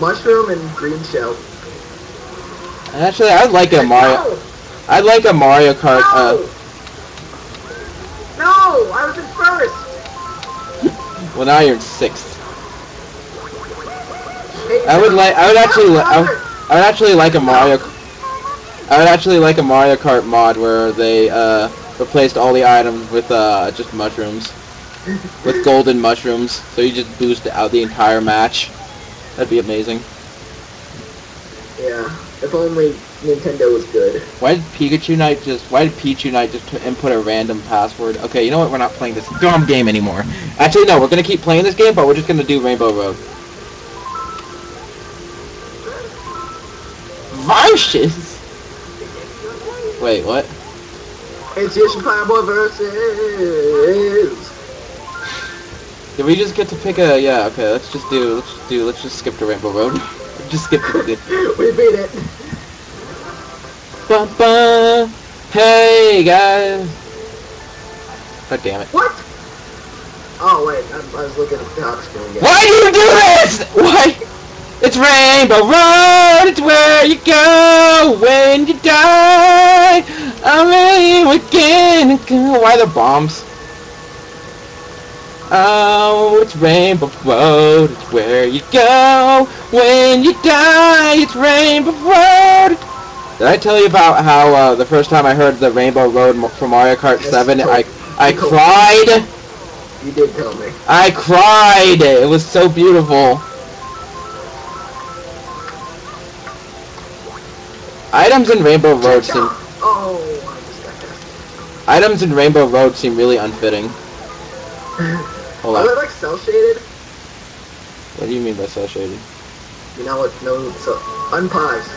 Mushroom and green shell. Actually, I'd like a Mario. I'd like a Mario Kart. No! Uh, no! I was in first! well, now you're in sixth. I would like. I would actually. li- I would, I would actually like a Mario. I would actually like a Mario Kart mod where they uh, replaced all the items with uh, just mushrooms, with golden mushrooms. So you just boost out the entire match. That'd be amazing. Yeah, If only Nintendo was good. Why did Pikachu Knight just? Why did Pichu Knight just put- input a random password? Okay, you know what? We're not playing this dumb game anymore. Actually, no, we're gonna keep playing this game, but we're just gonna do Rainbow Road. Vices. Wait, what? It's Yoshi Fireboy versus. Did we just get to pick a? Yeah, okay. Let's just do. Let's just do. Let's just skip to Rainbow Road. Just skip the. we beat it. Bum, bum. Hey guys. God damn it. What? Oh wait, I, I was looking at the top screen again. Why do you do this? Why? It's Rainbow Road, it's where you go when you die. I'm ready again. Why the bombs? Oh, it's Rainbow Road, it's where you go when you die. It's Rainbow Road. Did I tell you about how uh, the first time I heard the Rainbow Road from Mario Kart Yes, 7, I I you cried. You did tell me. I cried. It was so beautiful. Items in Rainbow Road seem Oh, I just got that. items in Rainbow Road seem really unfitting. Hold Are they like cell shaded? What do you mean by cell shaded? You know what? No, so unpause.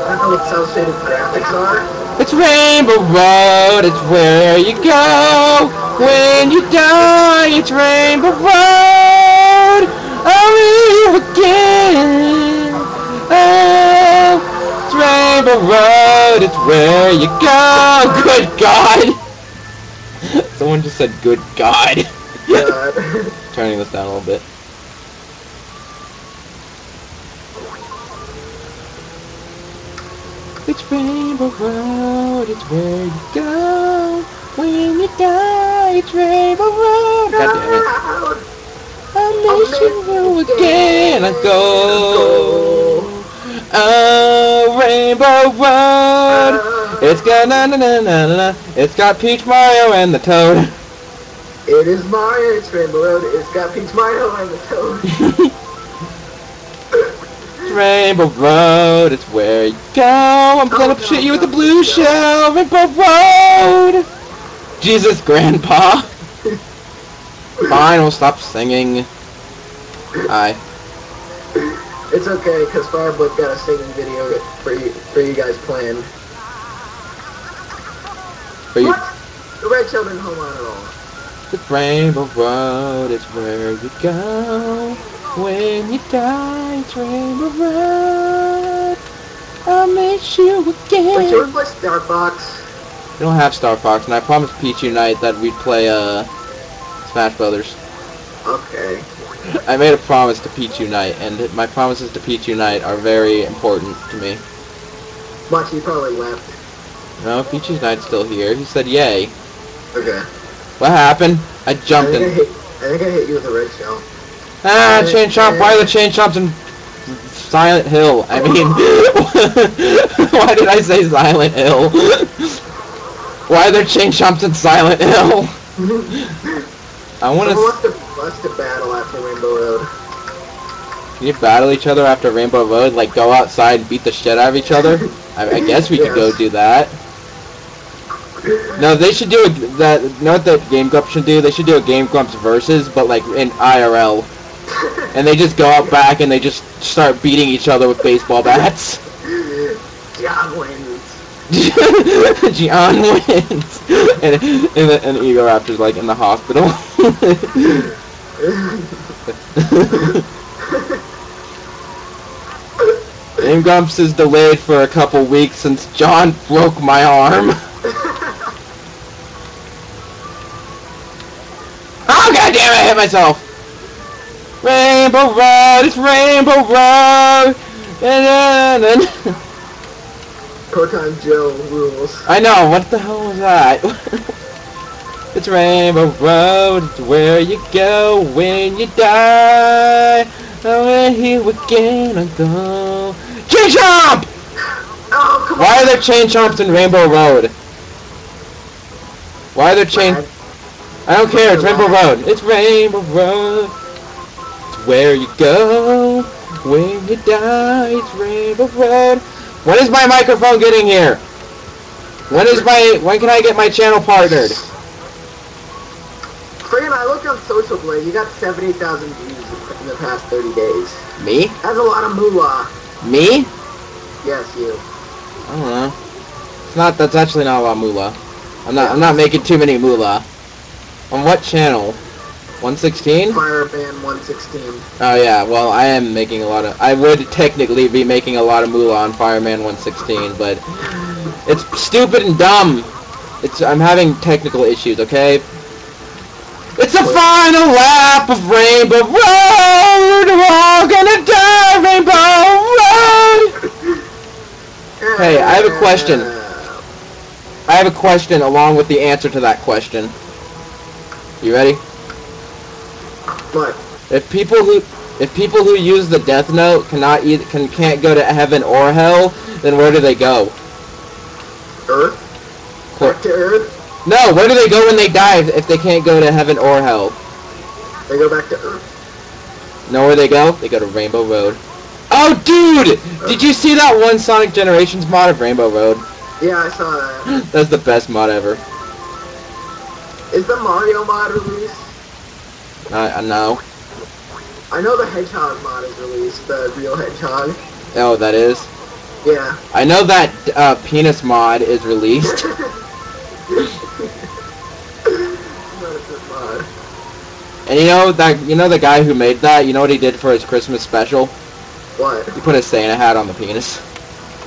I don't know what cell shaded graphics are. It's Rainbow Road. It's where you go when you die. It's Rainbow Road. I'll again. Oh, it's Rainbow Road. It's where you go. Good God. Someone just said, "Good God." God. Turning this down a little bit. It's Rainbow Road, it's where you go when you die. It's Rainbow Road. God damn it. I'll miss you again. I go. Oh, Rainbow Road. It's got na na na na na. It's got Peach Mario and the Toad. It is Mario, it's Rainbow Road, it's got Peach Mario and the Toad. Rainbow Road, it's where you go. I'm gonna Oh, shoot no, you with the blue no. shell. Rainbow Road. Jesus, Grandpa. Fine, we'll stop singing. Aye. It's okay, because Fireboy got a singing video for you, for you guys playing. For you, What? The Red Children Home on at all. The Rainbow Road, it's where you go. When you die, it's Rainbow Road. I'll miss you again. Wait, can we play Star Fox? We don't have Star Fox, and I promised Peach Unite that we'd play uh Smash Brothers. Okay. I made a promise to Peach Unite, and my promises to Peach Unite are very important to me. Watch, he probably left. No, Peach Unite's still here. He said yay. Okay. What happened? I I jumped I, in. hit, I think I hit you with a red shell. Ah, chain chomp. Why are the chain chomps in Silent Hill? I mean, why did I say Silent Hill? Why are there chain chomps in Silent Hill? I want to. Wants to, battle after Rainbow Road. Can you battle each other after Rainbow Road? Like go outside and beat the shit out of each other? I, I guess we could go do that. No, they should do a, that. You know what the Game Grumps should do? They should do a Game Grumps versus, but like in IRL, and they just go out back and they just start beating each other with baseball bats. John wins. Gian wins, and and, the, and Egoraptor's like in the hospital. Game Grumps is delayed for a couple weeks since John broke my arm. Oh god damn it, I hit myself! Rainbow Road, it's Rainbow Road! Da-da-da-da. Proton Joe rules. I know, what the hell was that? it's Rainbow Road, it's where you go when you die. Oh, here again I go. Chain Chomp! Oh, come Why on! are there chain chomps in Rainbow Road? Why are there chain... I don't care, it's Rainbow Road. It's Rainbow Road. It's where you go When you die, it's Rainbow Road. When is my microphone getting here? When is my when can I get my channel partnered? Friggin', I looked on Social Blade. You got 70,000 views in the past 30 days. Me? That's a lot of moolah. Me? Yes, you. I don't know. It's not that's actually not a lot of moolah. I'm not I'm not making too many moolah. On what channel? 116? Fireman 116. Oh yeah, well I am making a lot of I would technically be making a lot of moolah on Fireman 116, but it's stupid and dumb. It's I'm having technical issues, okay? It's the final lap of Rainbow Road! We're all gonna die, Rainbow Road! Hey, I have a question. I have a question along with the answer to that question. You ready? What? If people who if people who use the Death Note cannot either can can't go to heaven or hell, then where do they go? Earth? Back to Earth? No, where do they go when they die if, they can't go to heaven or hell? They go back to Earth. Know where they go? They go to Rainbow Road. Oh, dude! Did you see that one Sonic Generations mod of Rainbow Road? Yeah, I saw that. That's the best mod ever. Is the Mario mod released? Uh, uh, no. I know the Hedgehog mod is released, the real Hedgehog. Oh, that is. Yeah. I know that uh, penis mod is released. And you know that you know the guy who made that. You know what he did for his Christmas special? What? He put a Santa hat on the penis.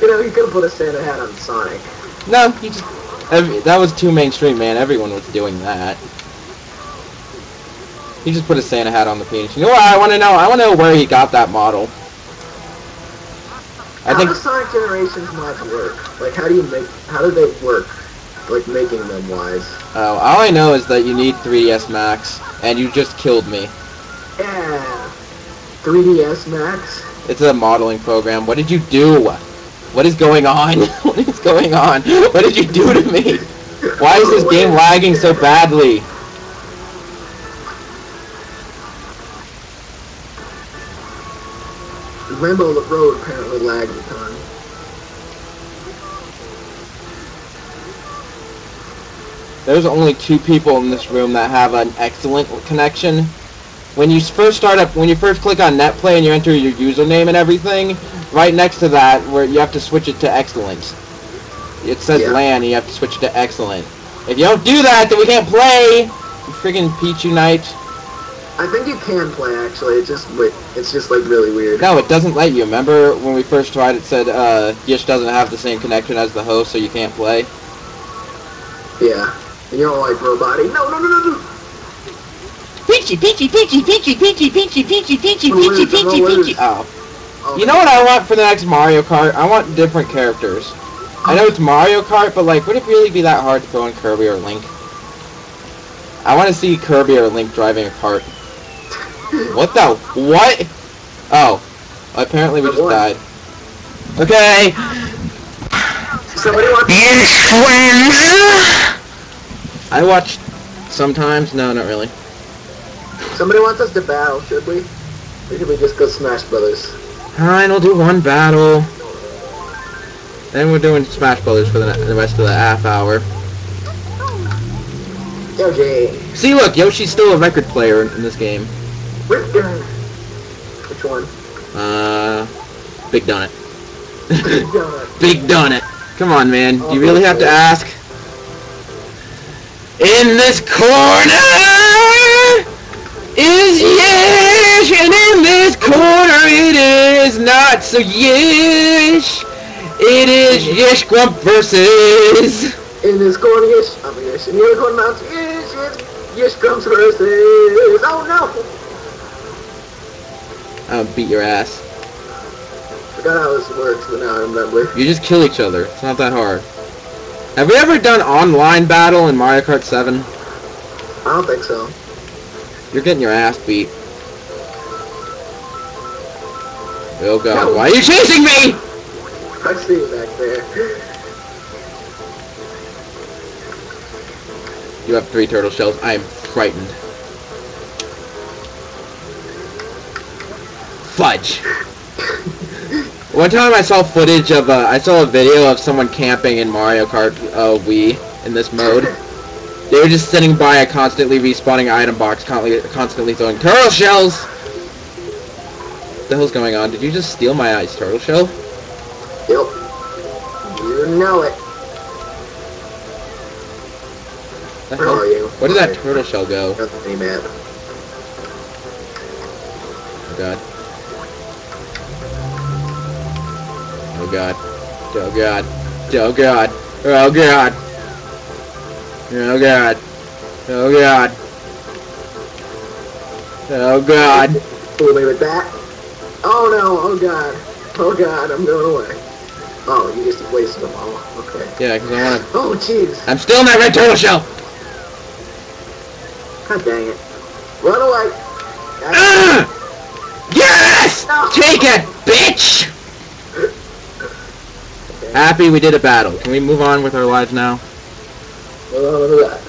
you know, he could have put a Santa hat on Sonic. No, he just every, that was too mainstream, man. Everyone was doing that. He just put a Santa hat on the penis. You know what I want to know? I want to know where he got that model. I how think does Sonic Generations mods work? Like, how do you make? How do they work? Like making them wise? oh, all I know is that you need 3ds Max, and you just killed me. Yeah. 3DS Max. It's a modeling program. What did you do? What is going on? what is going on? What did you do to me? Why is this game lagging so badly? Rainbow Road apparently lags a ton. There's only two people in this room that have an excellent connection. When you first start up, when you first click on NetPlay and you enter your username and everything, right next to that, where you have to switch it to excellent. It says Yeah. LAN, and you have to switch it to excellent. If you don't do that, then we can't play. You friggin' Peach Unite. I think you can play actually. It's just wi- it's just like really weird. No, it doesn't let you. Remember when we first tried, it said uh, Yish doesn't have the same connection as the host, so you can't play. Yeah. And you don't like Roboti. No, no, no, no, no. Peachy, peachy, peachy, peachy, peachy, peachy, peachy, peachy, No peachy, peachy, peachy. Oh. Oh, You know what I want for the next Mario Kart? I want different characters. I know it's Mario Kart, but like, would it really be that hard to throw in Kirby or Link? I want to see Kirby or Link driving a cart. What the? What? Oh. Apparently we just died. Okay. Somebody wants. I watch sometimes. No, not really. Somebody wants us to battle. Should we? Or should we just go Smash Brothers? Fine, we'll do one battle. Then we're doing Smash Brothers for the, the rest of the half hour. Yoshi. See, look, Yoshi's still a record player in, in this game. Which one? Uh, Big Donut. Big Donut. Big Donut. Come on, man. Oh, you really have to ask. In this corner is Yish, and in this corner it is not so Yish. It is Yish Grump versus. In this corner, yes, I'm a yes. In the other corner, mounts, yes, yes, yes, comes versus. Oh no! I'll beat your ass. I Forgot how this works, but now I remember. You just kill each other. It's not that hard. Have we ever done online battle in Mario Kart 7? I don't think so. You're getting your ass beat. Oh god, why are you chasing me? I see you back there. You have three turtle shells. I am frightened. Fudge. One time I saw footage of, uh, I saw a video of someone camping in Mario Kart uh, Wii in this mode. They were just sitting by a constantly respawning item box, constantly, constantly throwing turtle shells! What the hell's going on? Did you just steal my ice turtle shell? Yep. You know it. The Where hell? are you? Where did that turtle shell go? Nothing, man. Oh god. Oh god. Oh god. Oh god. Oh god. Oh god. Oh god. Oh god. Fool me with that. Oh no, oh god. Oh god, I'm going away. Oh, you just wasted them all. Okay. Yeah, because I want to... Oh jeez. I'm still in that red turtle shell! God dang it. Run away. Ah! Yes! Take it, bitch! Happy we did a battle. Can we move on with our lives now? Well, on to that.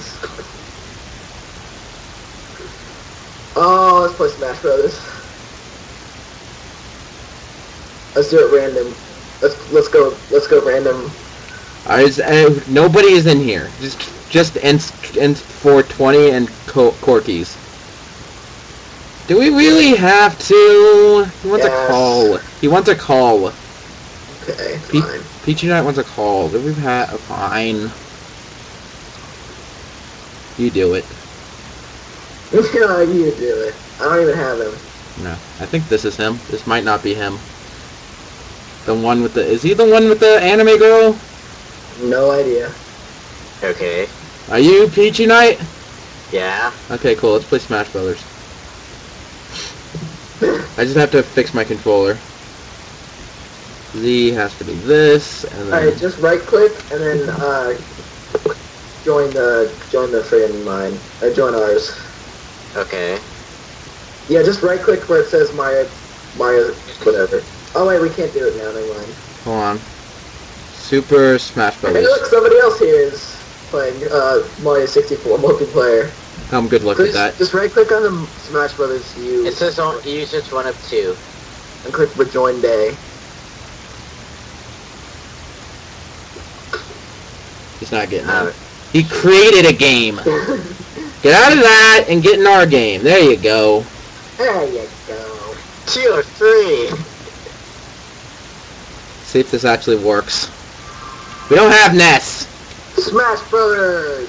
Oh, let's play Smash Brothers. Let's do it random. Let's let's go let's go random. Uh, is, uh, nobody is in here. Just just ends ends 420 and co- Corkies. Do we really have to? He wants a call. He wants a call. Okay, fine. Peachy Knight wants a call. Do we have had a fine? You do it. yeah, you do it. I don't even have him. No, I think this is him. This might not be him. The one with the is he the one with the anime girl? No idea. Okay. Are you Peachy Knight? Yeah. Okay, cool. Let's play Smash Brothers. I just have to fix my controller. Z has to be this, and then Alright, just right click and then uh join the join the friend mine. Uh, join ours. Okay. Yeah, just right click where it says Mario Mario whatever. Oh wait, we can't do it now, never mind. hold on. Super Smash Hey look, somebody else here is playing uh Mario 64 multiplayer. I'm good luck with that. just right click on the Smash Brothers U It says on you users one of two. and click rejoin day. He's not getting it. He created a game. Get out of that and get in our game. There you go. there you go. two or three. See if this actually works. We don't have Ness. Smash Brothers!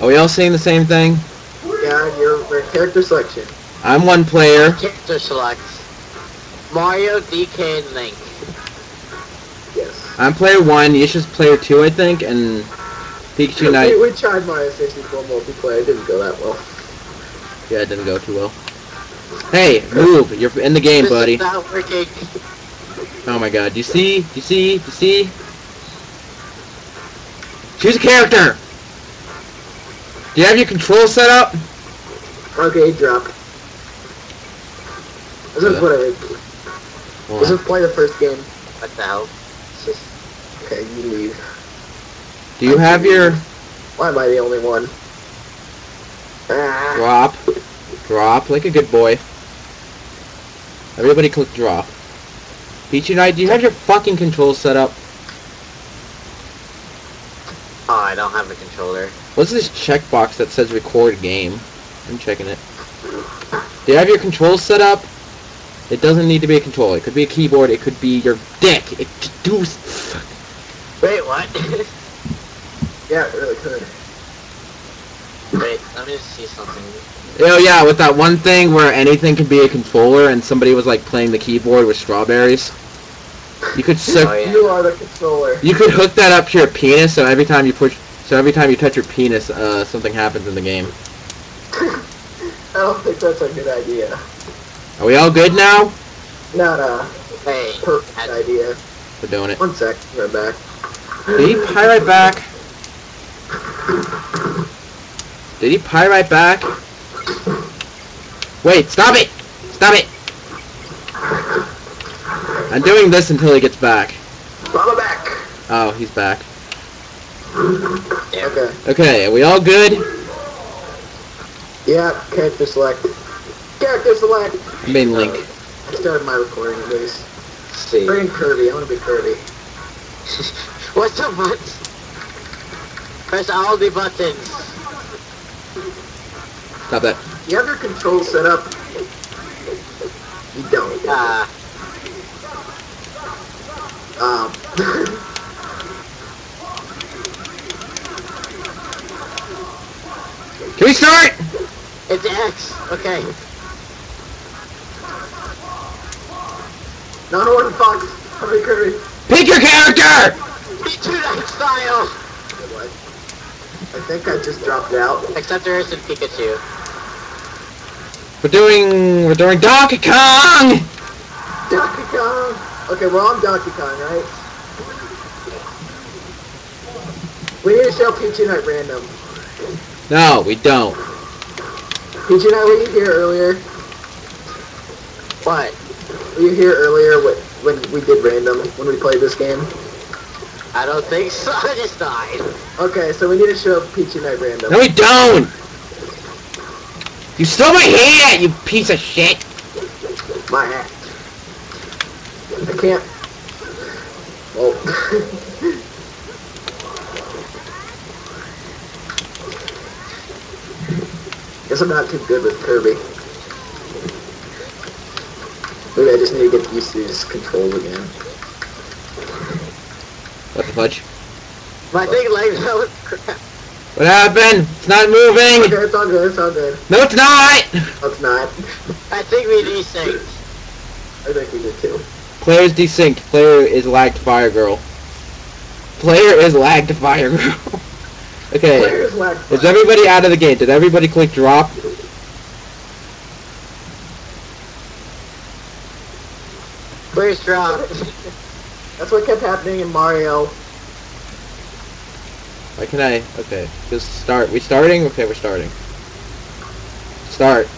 Are we all seeing the same thing? Yeah, your character selection. I'm one player. Character select. Mario, DK, and Link. Yes. I'm player one. Yisha's player two, I think, and Pikachu Knight. We, we tried Mario 64 multiplayer, it didn't go that well. Yeah, it didn't go too well. Hey, move! You're in the game, this buddy. is not working. Oh my god, do you see? Do you see? Do you see? Choose a character! Do you have your control set up? Okay, drop. This is Yeah. whatever. Hold Let's on. play the first game. What the hell? Okay, you leave. Do you have your Why am I the only one? Ah, drop? Drop, like a good boy. Everybody click drop. Peachy Knight, do you have your fucking controls set up? oh, I don't have a controller. What's this checkbox that says record game? I'm checking it. Do you have your controls set up? It doesn't need to be a controller. It could be a keyboard. It could be your dick. It do. Wait, what? yeah, it really could. Wait, let me just see something. Oh yeah, with that one thing where anything can be a controller, and somebody was like playing the keyboard with strawberries. You could so Oh, yeah. You are the controller. you could hook that up to your penis, so every time you push, so every time you touch your penis, uh, something happens in the game. I don't think that's a good idea. Are we all good now? Not a Hey, perfect I- idea. We're doing it. One sec, we're back. Did he pirate back? Did he pirate back? Wait, stop it! Stop it! I'm doing this until he gets back. Mama back! Oh, he's back. Okay. Okay, are we all good? Yeah, character select. Character select. I made Link. I started my recording at least. see. Bring Kirby. I want to be Kirby. What's the button? Press all the buttons. Stop that. You have your controls set up. You don't. Ah, Um. Can we start? it's X. Okay. Not Horton Fox. I want to be Pick your character! Pikachu Night style. What? I think I just dropped out. Except there isn't Pikachu. We're doing we're doing Donkey Kong! Donkey Kong. Okay, we're on Donkey Kong, right? We need to show Peachy Night random. No, we don't. Peachy Night, were you here earlier? What? Were you here earlier when, when we did random, when we played this game? I don't think so. I just died. Okay, so we need to show Peachy Night random. No, we don't! You stole my hat, you piece of shit! My hat. I can't. Oh. Guess I'm not too good with Kirby. Maybe I just need to get used to these controls again. What the fudge? My thing lagged out. Crap. What happened? It's not moving! Okay, it's all good, it's all good. No, it's not! No, it's not. I think we desynced. I think we did too. Player is desynced. Player is lagged Fire Girl. Player is lagged Fire Girl. okay. Players lack Is everybody out of the game? Did everybody click drop? Where's drop? That's what kept happening in Mario. Why can I? Okay. Just start. We starting? Okay, we're starting. Start.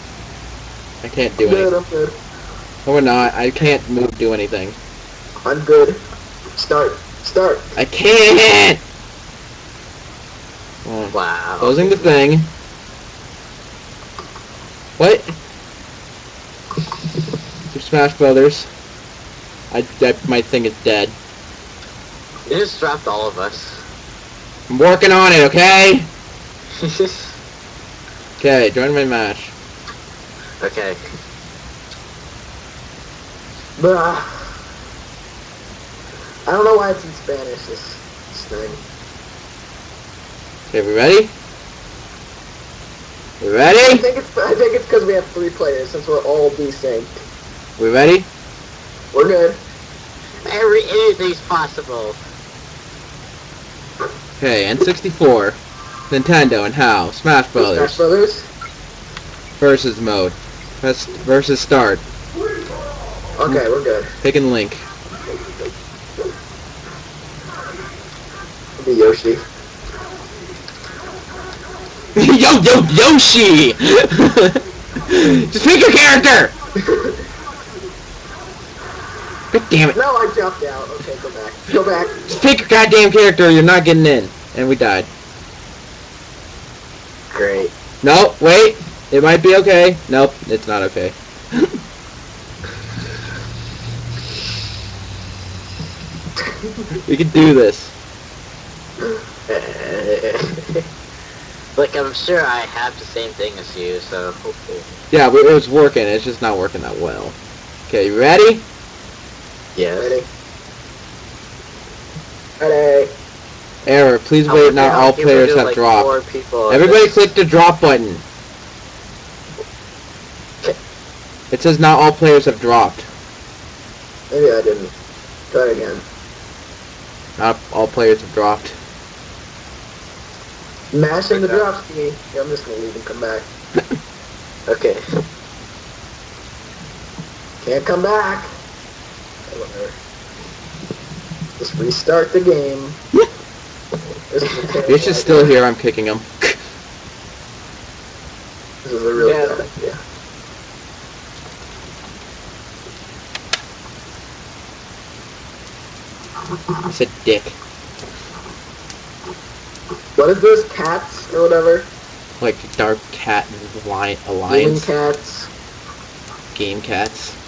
I can't do good, anything. I'm good. No, we're not. I can't move, do anything. I'm good. Start. Start. I can't! Oh, Wow. closing the thing. What? Super Smash Brothers. I, that, my thing is dead. You just dropped all of us. I'm working on it, okay? Okay, join my match. okay. Bruh. I don't know why it's in Spanish, this, this thing. Okay, we ready? We I ready? think it's I think it's because we have three players since we're all desynced. We ready? We're good. Every anything's possible. Okay, N64, Nintendo, and how? Smash Brothers. Smash Brothers Brothers. versus mode. Press versus start. Okay, we're good. Picking Link. It'll be Yoshi. yo, yo, Yoshi! Just pick your character! God damn it. No, I jumped out. Okay, go back. Go back. Just pick your goddamn character, you're not getting in. And we died. Great. No, wait. It might be okay. Nope, it's not okay. we can do this. Like, I'm sure I have the same thing as you, so hopefully. Yeah, it was working. It's just not working that well. Okay, you ready? Yes. Ready? Ready. Error. Please I wait. wonder Not all players have like, dropped. Everybody This- click the drop button. It says not all players have dropped. Maybe I didn't. Try again. Not all players have dropped. Mashing the Okay. drop ski. Yeah, I'm just gonna leave and come back. Okay. Can't come back. Okay, whatever. Just restart the game. this, is a terrible Fish is still here. I'm kicking him. This is a really Yeah. bad idea. I said dick. What is this? Cats or whatever? Like dark cat lion Living alliance. cats. game cats?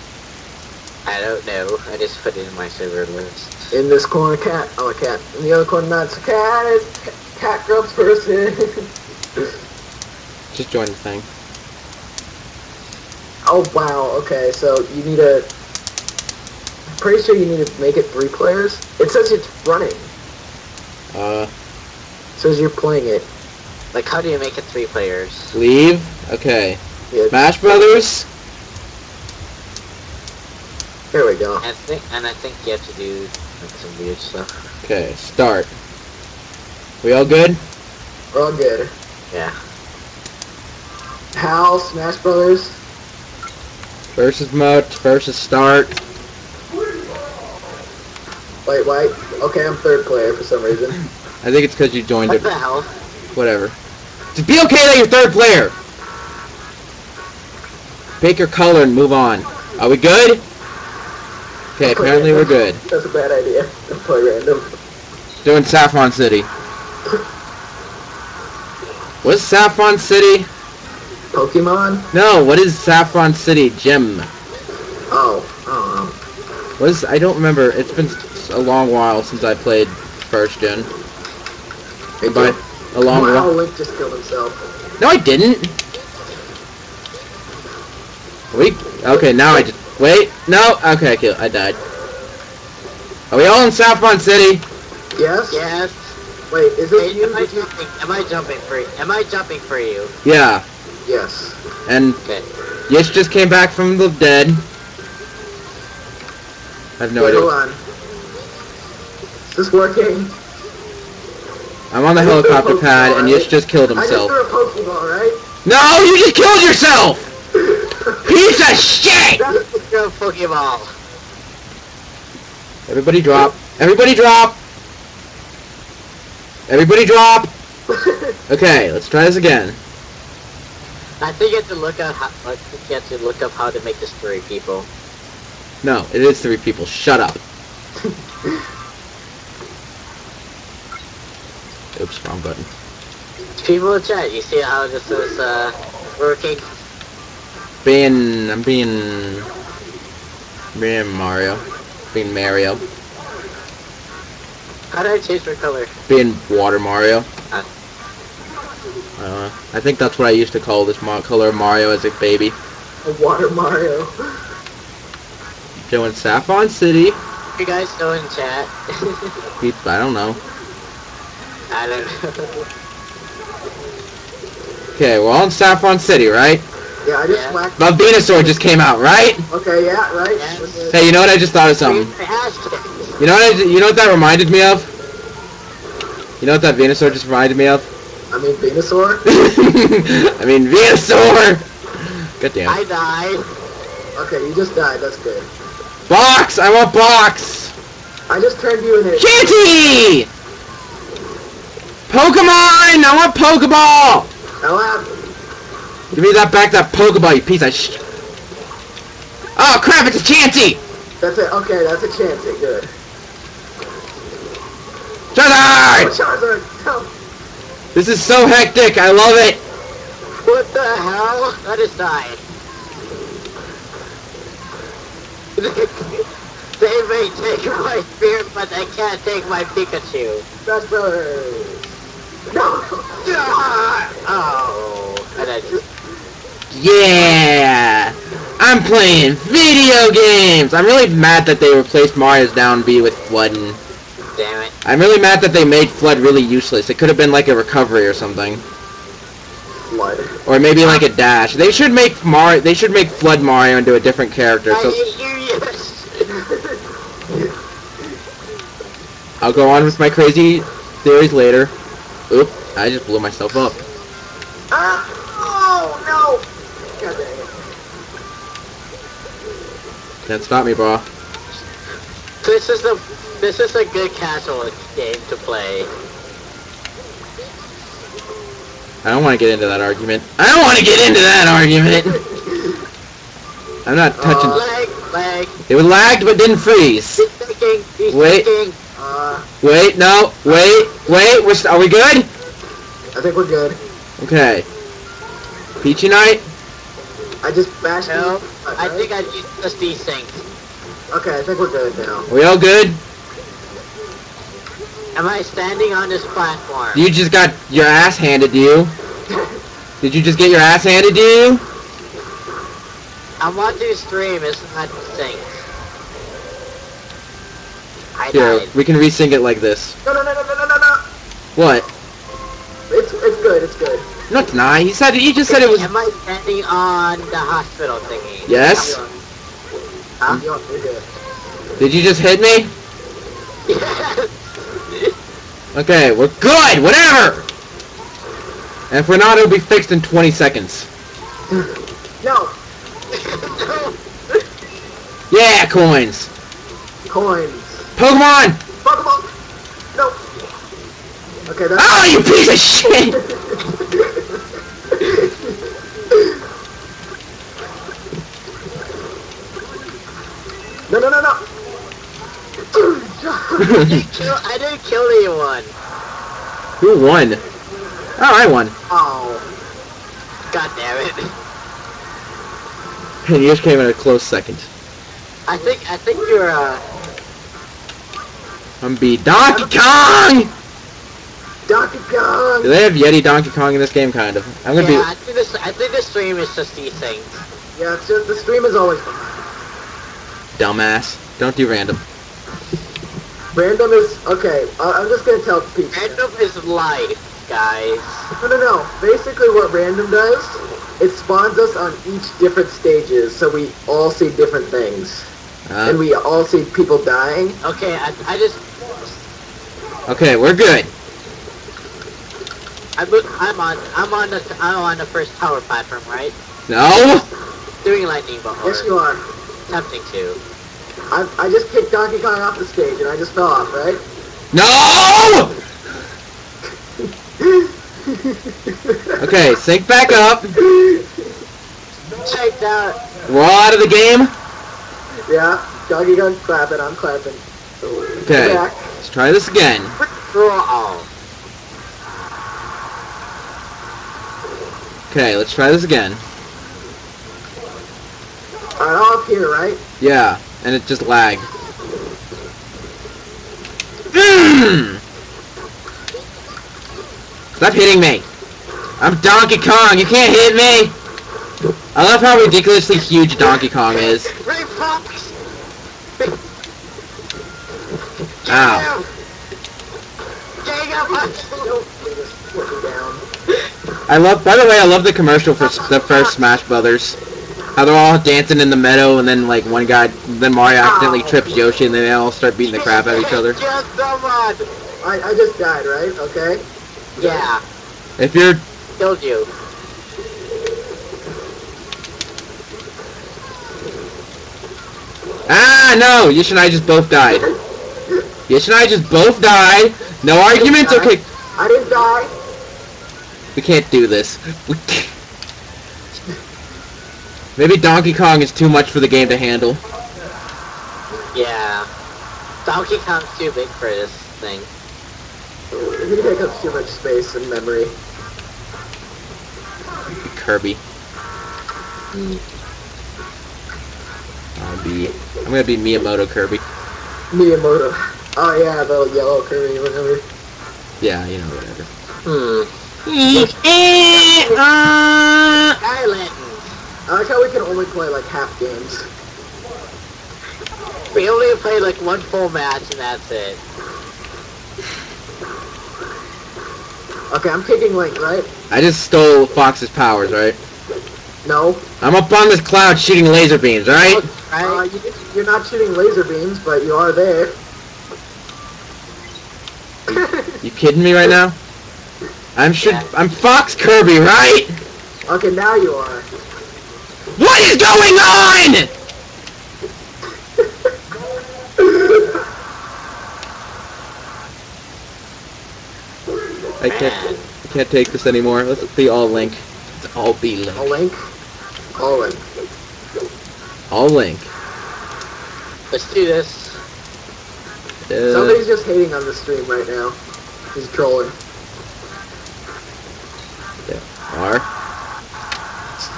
I don't know. I just put it in my server list. In this corner, cat. Oh, a cat. In the other corner, not a cat. Is cat grubs person. Just join the thing. oh wow. Okay, so you need a. I'm pretty sure you need to make it three players. It says it's running. Uh, It says you're playing it. Like, how do you make it three players? leave. Okay. Yeah, Smash Brothers. There we go. And I think, and I think you have to do like some weird stuff. Okay, start. We all good? We're all good. Yeah. Hal, Smash Brothers. Versus mode, versus start. Wait, wait. Okay, I'm third player for some reason. I think it's because you joined What it. the hell? Whatever. Just be okay that you're third player. Pick your color and move on. Are we good? Okay, apparently we're good. That's a bad idea. to play random. Doing Saffron City. What's Saffron City? Pokemon? No, what is Saffron City Gym? Oh, I What is, I don't remember. It's been a long while since I played first gen. By a long wow, while. Link just killed himself. No, I didn't. We okay now. I just wait. No, okay, I killed. I died. Are we all in Saffron City? Yes? Yes. Wait, is Hey, it you? am I jumping? Am I jumping for you? Am I jumping for you? Yeah, Yes. and Okay. Yish just came back from the dead. I have no Wait, hold on. Is this working? I'm on the I just threw a helicopter pad, Pokeball, and right? Yish just killed himself. I just himself. threw a Pokeball, right? No, you just killed yourself! Piece of shit! Go Pokeball. Everybody drop. Everybody drop. Everybody drop. Okay, let's try this again. I think you have to look up how. I think you have to look up how to make this three people. No, it is three people. Shut up. Oops, wrong button. People in chat, you see how this is uh working? Being, I'm being, being Mario, being Mario, How do I change my color? being Water Mario. Ah. Uh, I think that's what I used to call this color Mario as a baby. A Water Mario. Doing Saffron City. You guys still in chat? I don't know. I don't know. Okay, we're all in Saffron City, right? Yeah, I just Yeah. whacked. The Venusaur just came out, right? Okay, yeah, right. Yes. We're. Hey, you know what? I just thought of something. You know what? I, you know what that reminded me of? You know what that Venusaur just reminded me of? I mean, Venusaur. I mean Venusaur. God damn. I died. Okay, you just died. That's good. Box. I want box. I just turned you into. Kitty. Pokemon. I want Pokeball. Now laugh. Give me that back, that Pokeball, you piece of sh. Oh crap! It's a Chansey. That's it. Okay, that's a chance. It good. Charizard. Oh, Charizard. No. This is so hectic. I love it. What the hell? I just died. they may take my spirit, but they can't take my Pikachu. Smash Brothers. No. Oh, and I just Yeah. I'm playing video games. I'm really mad that they replaced Mario's Down B with FLUDD. And damn it. I'm really mad that they made FLUDD really useless. It could have been like a recovery or something. Blood. Or maybe like a dash. They should make Mario. they should make FLUDD Mario into a different character. So you, yes. I'll go on with my crazy theories later. Oop, I just blew myself up. Ah! Oh no! Can't stop me, bro. This is a this is a good casual game to play. I don't want to get into that argument. I don't want to get into that argument. I'm not touching. Uh, Leg, leg. it was lagged but didn't freeze. He's thinking. He's Wait. thinking. Uh, Wait, no, wait, wait. We're st- are we good? I think we're good. Okay. Peachy night. I just bashed No. you. I think I used just desync. Okay, I think we're good now. We all good? Am I standing on this platform? You just got your ass handed to you. Did you just get your ass handed to you? I'm watching a stream, it's not synced. I Here, died. we can resync it like this. No, no, no, no, no, no, no, no. What? It's it's good. It's good. No, not. He said he just said it was. Am I standing on the hospital thingy? Yes. Huh? You're, you're good. Did you just hit me? Okay, we're good. Whatever. And if we're not, it'll be fixed in 20 seconds. No Yeah, coins. coins. Pokemon. Pokemon. No. Okay, that's. Oh, you piece of shit. No, no, no, no. Kill- I didn't kill anyone. Who won? Oh, I won. oh. God damn it. And yours came in a close second. I think I think you're uh I'm beat Donkey Kong. Donkey Kong. Do they have Yeti Donkey Kong in this game? Kind of. I'm gonna yeah, I think this I think the stream is just desynced. Yeah, it's just, the stream is always behind. be dumbass. Don't do random. Random is okay. I, I'm just gonna tell people. Random is life, guys. No, no, no. Basically, what random does, it spawns us on each different stages, so we all see different things, and Uh, we all see people dying. Okay, I, I just okay, we're good. I look I'm on I'm on the I'm on the first tower platform, right? No. Doing lightning bolt Yes, you are. attempting to. I, I just kicked Donkey Kong off the stage, and I just fell off, right? No. Okay, sync back up. Check out We're out of the game. Yeah, Donkey Kong clapping, I'm clapping. Okay. Let's try this again. draw. Okay, let's try this again. Alright, all up here, right? Yeah, and it just lagged. Mm. Stop hitting me! I'm Donkey Kong, you can't hit me! I love how ridiculously huge Donkey Kong is. Ow. I love, by the way, I love the commercial for the first Smash Brothers. How they're all dancing in the meadow and then like one guy, then Mario accidentally trips Yoshi and then they all start beating the crap out of each other. Just someone! I, I just died, right? Okay. Yeah, If you're, killed you. ah no, Yish and I just both died. Yish and I just both died. No arguments, okay. I didn't die. We can't do this. We can't. Maybe Donkey Kong is too much for the game to handle. Yeah. Donkey Kong's too big for this thing. He takes up too much space and memory. Kirby. I'll be. I'm gonna be Miyamoto Kirby. Miyamoto. Oh yeah, the yellow Kirby, whatever. Yeah, you know, whatever. Hmm. Uh, Sky I like how we can only play like half games. We only play like one full match and that's it. Okay, I'm kicking Link, right? I just stole Fox's powers, right? No. I'm up on this cloud shooting laser beams, right? Uh, you, you're not shooting laser beams, but you are there. You kidding me right now? I'm should Yeah. I'm Fox Kirby, right? okay, now you are. What is going on? I can't I can't take this anymore. Let's be all Link. Let's all be link. All Link. Link. All Link. All Link. Let's do this. Uh, Somebody's just hating on the stream right now. He's trolling. R.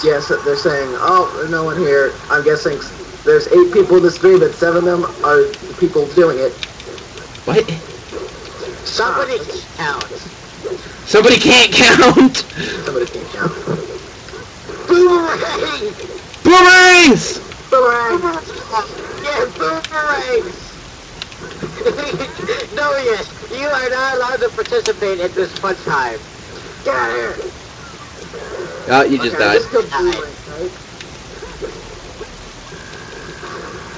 Yes, they're saying, oh, there's no one here. I'm guessing there's eight people in the stream, but seven of them are the people doing it. What? Somebody count. Somebody can't count! Somebody can't count. Boomerang! Boomerangs! Boomerang! Yeah, boomerangs! no, yes, you are not allowed to participate in this fun time. Get out of here! Oh, you just okay, died. just killed Blue Link, right?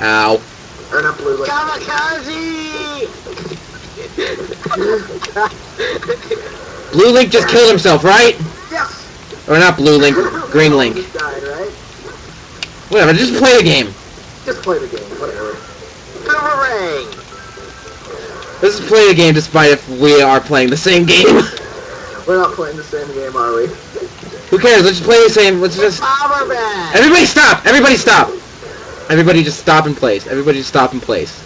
Ow. Or not Blue Link. Kamikaze! Blue Link just killed himself, right? Yes! Or not Blue Link, Green Link. Just died, right? Whatever, just play the game. Just play the game, whatever. Boomerang! Let's just play the game despite if we are playing the same game. We're not playing the same game, are we? Who cares? Let's just play the same. Let's just. Everybody stop! Everybody stop! Everybody just stop in place. Everybody just stop in place.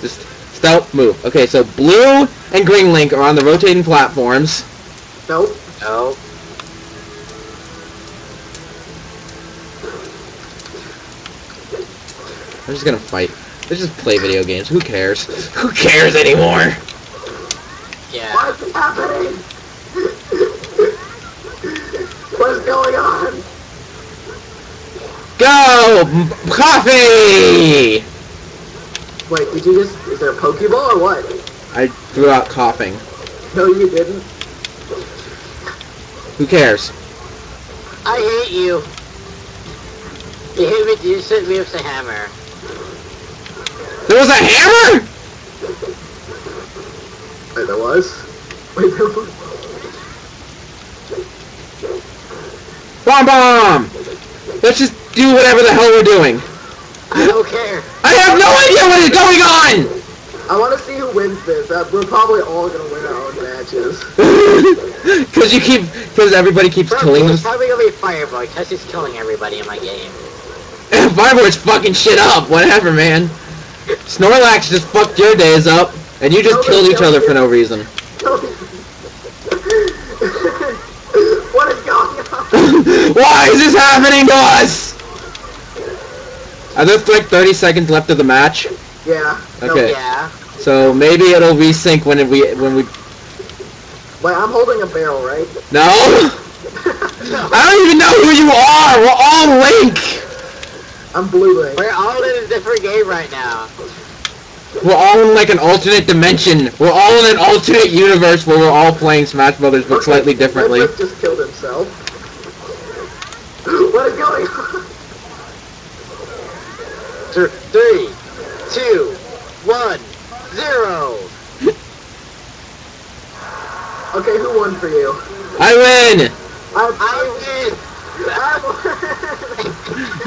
Just stop, move. Okay, so blue and green link are on the rotating platforms. Nope. No. I'm just gonna fight. Let's just play video games. Who cares? Who cares anymore? Yeah. What's happening? what is going on? Go! Coffee! Wait, did you just... Is there a Pokeball or what? I threw out coughing. No, you didn't. Who cares? I hate you. You hit me, you sent me with the hammer. There was a hammer? Wait, there was? Wait, there was? Bomb bomb! Let's just do whatever the hell we're doing. I don't care. I have no idea what is going on! I want to see who wins this. Uh, we're probably all going to win our own matches. Because you keep, because everybody keeps Bro, killing it's probably gonna be Fireboy, because he's killing everybody in my game. Fireboy's fucking shit up. Whatever, man. Snorlax just fucked your days up, and you just Nobody killed each other for no reason. what is going on? Why is this happening to us? Are there like 30 seconds left of the match? Yeah. no, Okay. Yeah. So maybe it'll resync when we when we. Wait, I'm holding a barrel, right? No. no. I don't even know who you are. We're all Link. I'm Blue Link. We're all in a different game right now. We're all in like an alternate dimension. We're all in an alternate universe where we're all playing Smash Brothers but Okay, slightly differently. Redrick just killed himself. what is going on? Th- Three, two, one, zero. Okay, who won for you? I win! I'm, I win. I'm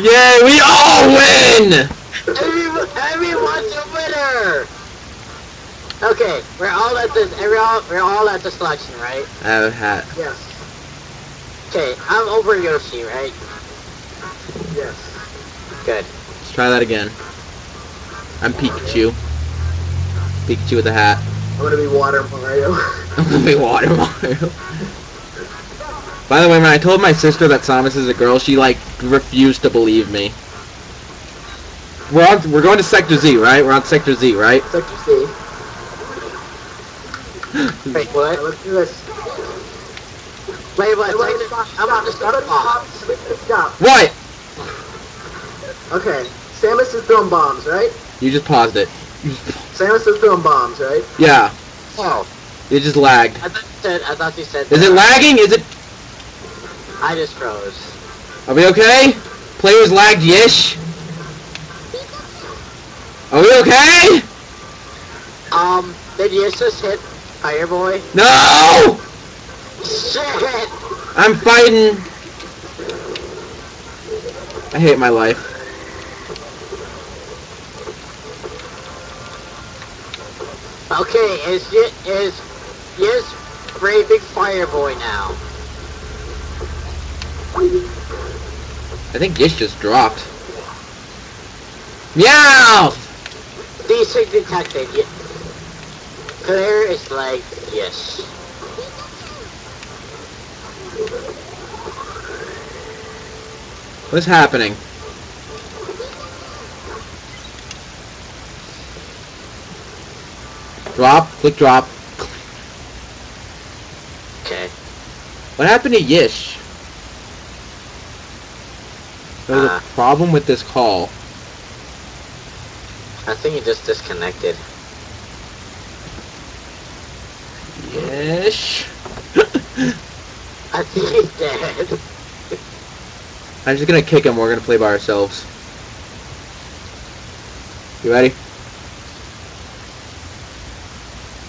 Yay, we all win! Everyone, everyone's a winner. Okay, we're all at this. Every all, we're all at the selection, right? I have a hat. yes, Okay, I'm over Yoshi, right? yes. Good. Let's try that again. I'm Pikachu. Pikachu with a hat. I'm gonna be Water Mario. I'm gonna be Water Mario. By the way, when I told my sister that Samus is a girl, she like refused to believe me. We're on. We're going to Sector Z, right? We're on Sector Z, right? Sector Z. Wait, what? let's do this. Wait, what? Wait, Wait, I'm stop, on the start stop, box. stop, stop. What? Okay, Samus is throwing bombs, right? You just paused it. Samus is throwing bombs, right? Yeah, Oh, it just lagged. I thought you said. I thought you said. Is it lagging? Is it? I just froze. Are we okay? Players lagged yish. Are we okay? Um, did you just hit Fireboy? No! Shit! I'm fighting. I hate my life. Okay, is it is yes brave big fire boy now? I think Yish just dropped. Meow! Desync detected. Clear is like yes. What's happening? Drop. Click drop. Okay. What happened to Yish? There's Uh. a problem with this call. I think he just disconnected. Yish. I think he's dead. I'm just gonna kick him. We're gonna play by ourselves. You ready?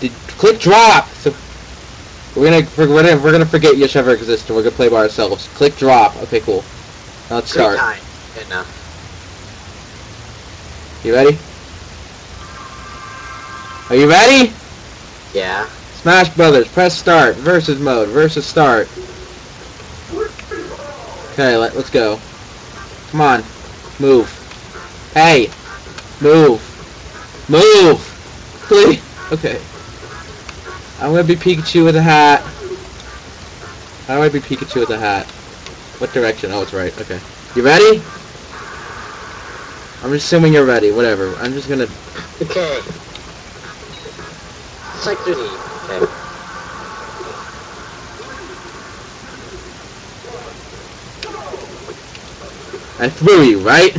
Did click drop. So we're gonna we're gonna we're gonna forget Yish ever exists and we're gonna play by ourselves. Click drop. Okay, cool. Now let's Great start. time. Enough. You ready? Are you ready? Yeah. Smash Brothers. Press start. Versus mode. Versus start. Okay, let, let's go. Come on. Move. Hey. Move. Move. Please. Okay. I'm gonna be Pikachu with a hat. How do I be Pikachu with a hat? What direction? Oh, it's right. Okay. You ready? I'm assuming you're ready. Whatever. I'm just gonna... Okay. D. Okay. I threw you, right?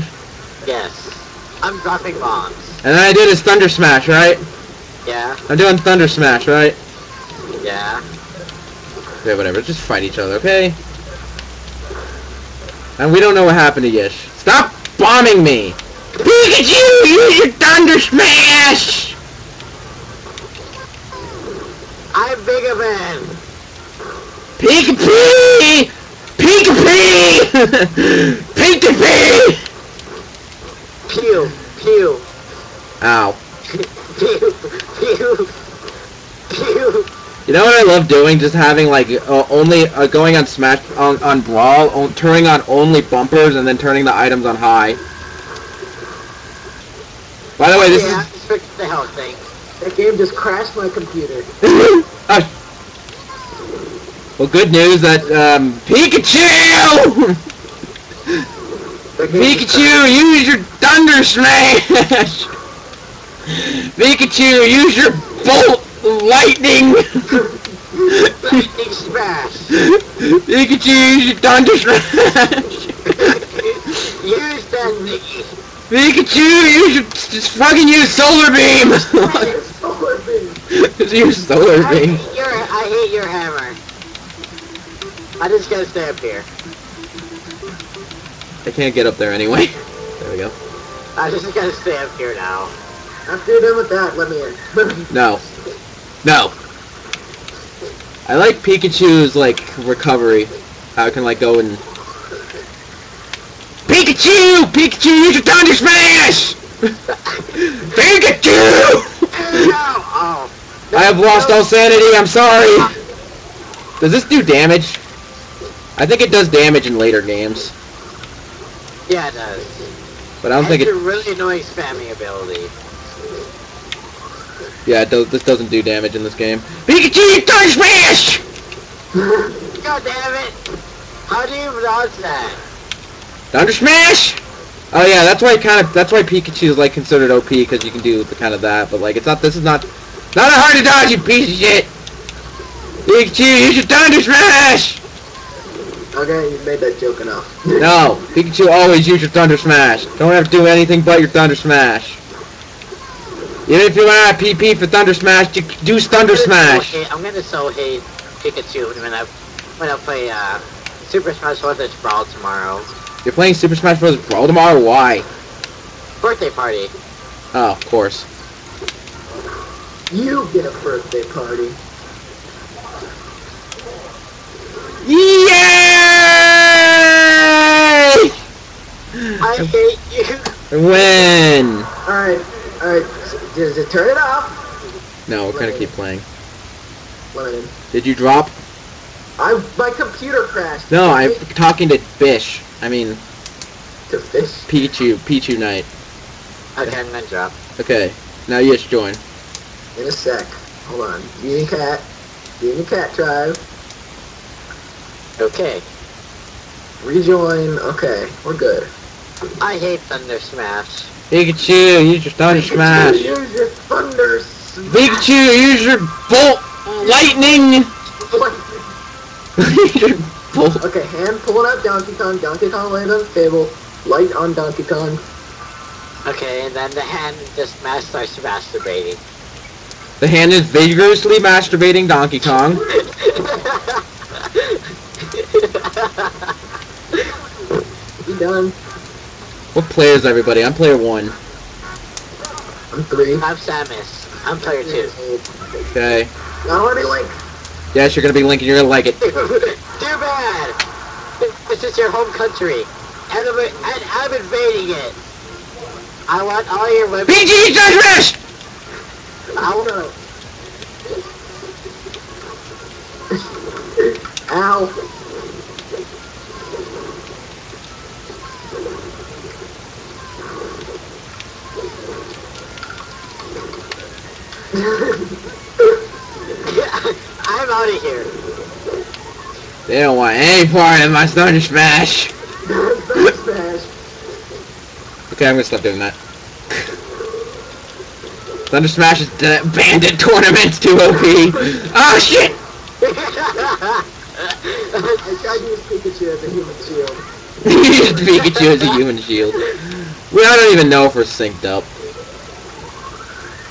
Yes. I'm dropping bombs. And then I did his Thunder Smash, right? Yeah. I'm doing Thunder Smash, right? Yeah. Okay, whatever. Just fight each other, okay? And we don't know what happened to Yish. Stop bombing me! Pikachu! Use your Thunder Smash! I'm Bigger Man. Pika-Pee! Pika-Pee! Pika-Pee! Pew. Pew. Ow. Pew. Pew. Pew. You know what I love doing? Just having like uh, only uh, going on Smash on, on Brawl, on, turning on only bumpers, and then turning the items on high. By the way, this yeah, it's fixed the health thing. That game just crashed my computer. is. Ah. Well, good news that um, Pikachu, That game just Pikachu, use your Thunder Smash. Pikachu, use your Bolt Lightning. Lightning smash. Pikachu, use your Thunder Smash. Use thingy. Pikachu, use your just fucking use Solar Beam. Solar beam. use Solar I hate your, I hate your hammer. I just gotta stay up here. I can't get up there anyway. There we go. I just gotta stay up here now. After you're done with that, let me in. No. No. I like Pikachu's like recovery. How it can like go and Pikachu! Pikachu, use your Thunder Smash! Pikachu! no! Oh. I have lost all sanity, I'm sorry! Does this do damage? I think it does damage in later games. Yeah, it does. But I don't think it's it... a really annoying spamming ability. Yeah, it does, this doesn't do damage in this game. Pikachu, you Thunder Smash! God damn it! How do you dodge that? Thunder Smash! Oh yeah, that's why kind of that's why Pikachu is like considered OP because you can do the kind of that, but like it's not. This is not not a hard to dodge, you piece of shit. Pikachu, use your Thunder Smash! Okay, you've made that joke enough. No, Pikachu always use your Thunder Smash. Don't have to do anything but your Thunder Smash. Even if you want to PP for Thunder Smash, you do Thunder I'm gonna so Smash. hate- I'm gonna so hate Pikachu when I when I play uh, Super Smash Bros. Brawl tomorrow. You're playing Super Smash Bros. Brawl tomorrow? Why? Birthday party. Oh, of course. You get a birthday party. Yay! I hate you. Win! Alright, alright. Does it turn it off? No, we're gonna keep playing. Limited. Did you drop? I my computer crashed. No, I I'm talking to Fish. I mean, to fish. Pichu. Pichu Knight. Okay, I'm gonna drop. Okay, now you just join. In a sec. Hold on. Being cat. Being a cat tribe. Okay. Rejoin. Okay, we're good. I hate Thunder Smash. Pikachu, use your Thunder Smash. Use your thunder smash. Pikachu, use your Bolt Lightning. use your Bolt. Okay, hand pulling out Donkey Kong. Donkey Kong laid on the table. Light on Donkey Kong. Okay, and then the hand just mass starts masturbating. The hand is vigorously masturbating Donkey Kong. You done? What player is everybody? I'm player one. I'm three. I'm Samus. I'm player two. Okay. Now let me link. Yes, you're gonna be Link and you're gonna like it. Too bad! This is your home country. And I'm, and I'm invading it. I want all your women. PG Thunder Smash! I want, Ow. I'm out of here. They don't want any part of my Thunder Smash. Thunder smash. Okay, I'm gonna stop doing that. Thunder Smash is the bandit tournaments too OP. Oh shit! I tried to use Pikachu as a human shield. He used Pikachu as a human shield. We I don't even know if we're synced up.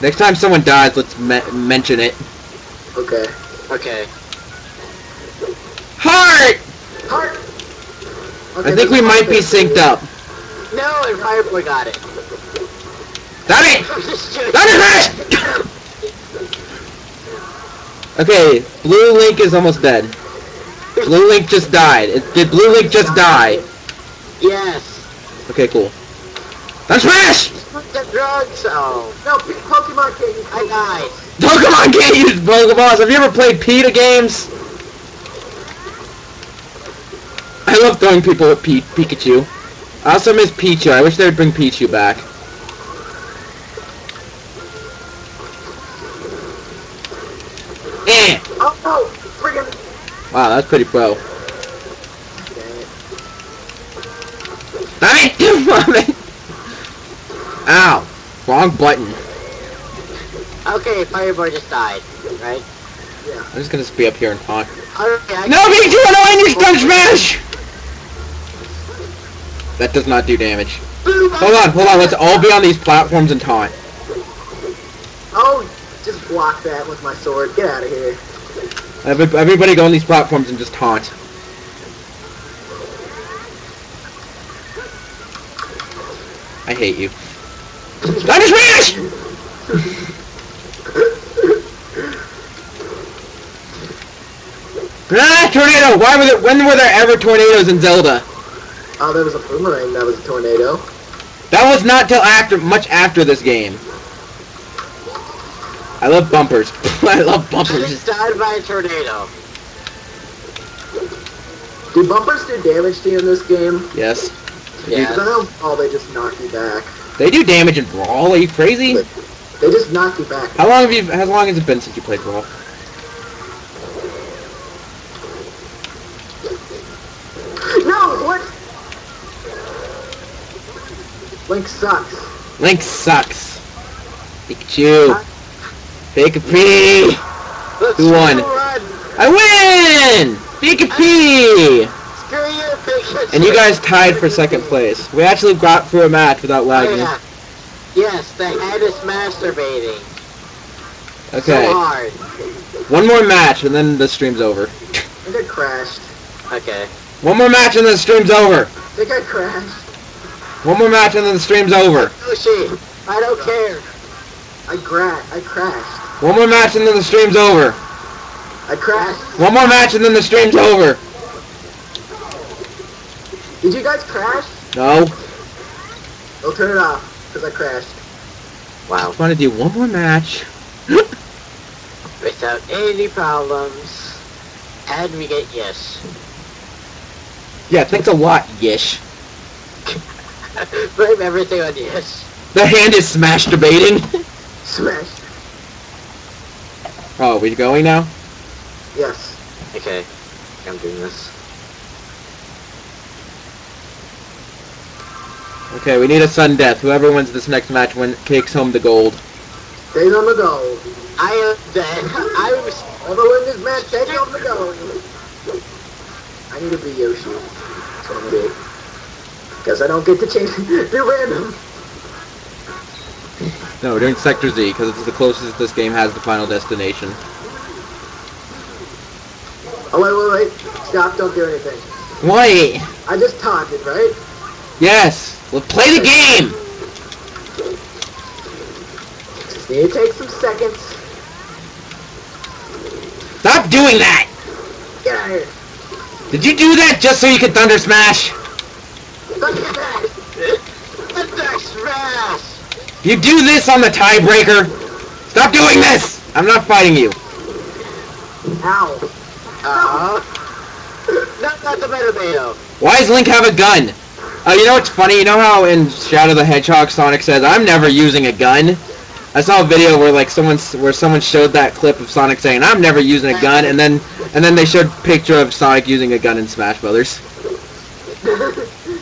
Next time someone dies, let's me mention it. Okay. okay. Heart! Heart. I think we might be synced up. No, and Fireboy got it. Damn it! I'm just joking. Thunder Smash! Okay, Blue Link is almost dead. Blue Link just died. It, did Blue Link just die? Yes. Okay, cool. Thunder Smash! The drugs. Oh, No, Pokemon can't use I died. Pokemon can't use Pokeballs. Have you ever played PETA games? I love throwing people at P- Pikachu. I also miss Pichu. I wish they would bring Pichu back. Eh! Oh no! Friggin' Wow, that's pretty pro. Damn it! Damn it! Ow! Wrong button. Okay, Fireboy just died. Right? Yeah. I'm just gonna be up here and taunt. Alright, I No, Pikachu! I know I need Thunder Smash! That does not do damage. Hold on, hold on. Let's all be on these platforms and taunt. Oh, just block that with my sword. Get out of here. Every- Everybody go on these platforms and just taunt. I hate you. Thunder Smash! Ah, tornado! Why were there, when were there ever tornadoes in Zelda? Oh, there was a boomerang that was a tornado. That was not till after, much after this game. I love bumpers. I love I just bumpers. died by a tornado. Do bumpers do damage to you in this game? Yes. Yeah. Because I know oh, they just knock you back. They do damage in Brawl. Are you crazy? They just knock you back. How long have you? How long has it been since you played Brawl? No, what? Link sucks. Link sucks. Pikachu. Pikachu. Let's Who won? Run. I win! Pikachu. Screw you, Pikachu. And you guys tied for second place. We actually got through a match without Oh, lagging. yeah. Yes, the head is masturbating. Okay. So hard. One more match and then the stream's over. I think I crashed. Okay. One more match and then the stream's over. I think I crashed. One more match and then the stream's over. Oh, Yoshi, I don't care. I gra- I crashed. One more match and then the stream's over. I crashed. One more match and then the stream's over. Did you guys crash? No. I'll turn it off because I crashed. Wow. I want to do one more match. Without any problems. And we get yes. Yeah, thanks a lot, Yish. Blame everything on yes. The hand is smash debating. Smash. Oh, we going now? Yes. Okay. I'm doing this. Okay, we need a sudden death. Whoever wins this next match win takes home the gold. Stays on the goal. I am dead. I was. Whoever wins this match, take on the goal. I need to be Yoshi. That's what I'm gonna be. Because I don't get to change. Do random. No, we're doing Sector Z because it's the closest this game has to Final Destination. Oh, wait, wait, wait. Stop, don't do anything. Wait. I just taunted, right? Yes. Let's play the game. Just need to take some seconds. Stop doing that. Get out of here. Did you do that just so you could Thunder Smash? Look at that. Thunder smash! You do this on the tiebreaker. Stop doing this. I'm not fighting you. Ow. Uh, not, not the better Mayo. Why does Link have a gun? Uh, you know what's funny? You know how in Shadow the Hedgehog Sonic says, "I'm never using a gun." I saw a video where like someone where someone showed that clip of Sonic saying, "I'm never using a gun," and then and then they showed a picture of Sonic using a gun in Smash Brothers.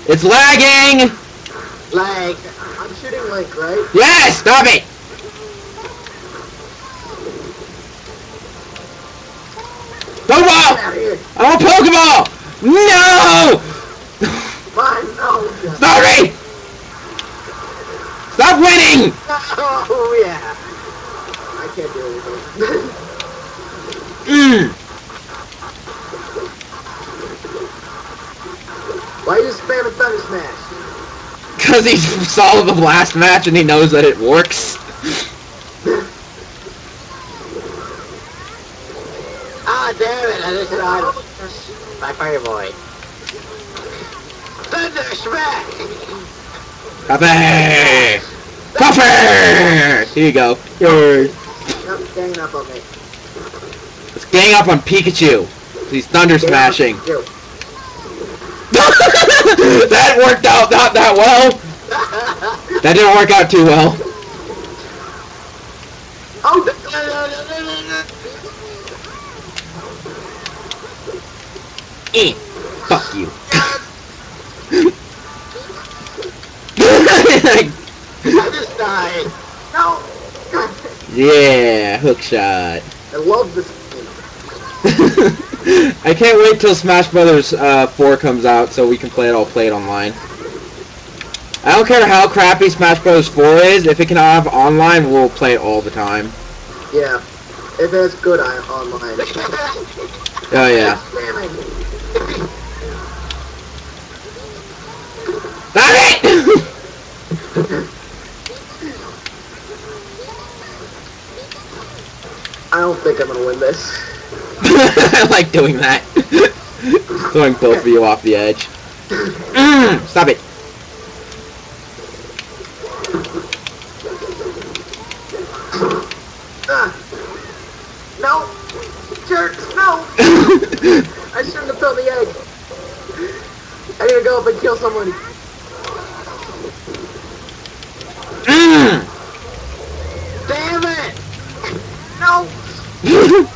It's lagging. Like, I'm shooting like right? Yes, stop it. Pokeball! I want Pokeball! No! Sorry! Stop winning! oh yeah. I can't do anything. Mm. Why you spamming Thunder Smash? Cause he saw the last match and he knows that it works. Ah, damn it! I just died. My fire Thunder smash! Here you go. Yours. Nope, ganging up on me. Let's gang up on Pikachu. He's thunder Gang smashing. That worked out not that well. That didn't work out too well. Oh, Eh. Fuck you. I just died. no. yeah, hook shot. I love this game. I can't wait till Smash Brothers uh, 4 comes out so we can play it all play it online. I don't care how crappy Smash Bros. 4 is, if it can have online, we'll play it all the time. Yeah. If it's good I, online. Oh yeah. Stop it! I don't think I'm gonna win this. I like doing that. Throwing both of you off the edge. Mm, stop it. Ah. No. Jerks, no. I shouldn't have thrown the egg. I need to go up and kill someone. Mm. Damn it! No.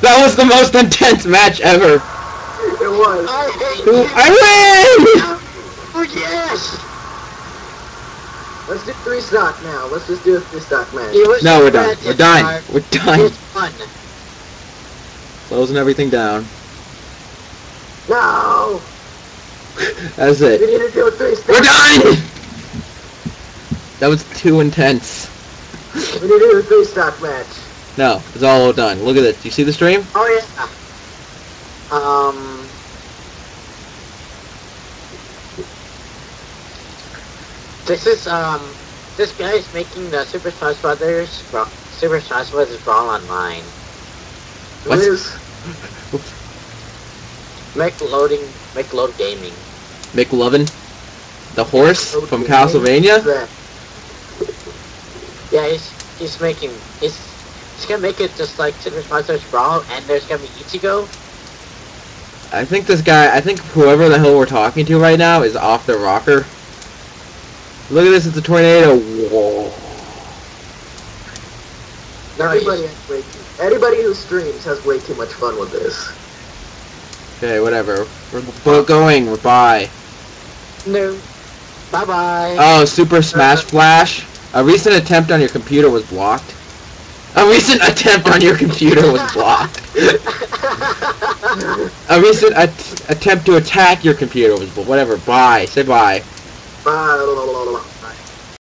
that was the most intense match ever. it was. I hate you! I win! Oh yes! Let's do three stock now. Let's just do a three stock match. No, we're done. We're this done. We're done. It's fun. Closing everything down. No. That's it. We it. need to do a three stock. We're done! That was too intense. We need to do a three stock match. No, it's all done. Look at this. Do you see the stream? Oh yeah. Um. This is um. This guy is making the Super Smash Brothers Super Smash Brothers Brawl online. What? Liz, Make loading. Make load gaming. McLovin? The horse from? Castlevania? That- Yeah, he's he's making he's he's gonna make it just like Super Smash Brothers Brawl, and there's gonna be Ichigo. I think this guy, I think whoever the hell we're talking to right now is off the rocker. Look at this, it's a tornado. Whoa. No, Everybody, has way too, anybody who streams has way too much fun with this. Okay, whatever. We're, we're going, we're by. no. Bye bye. Oh, Super Smash Flash. A recent attempt on your computer was blocked. A recent attempt on your computer was blocked. A recent at- attempt to attack your computer was whatever. Bye. Say bye. Bye.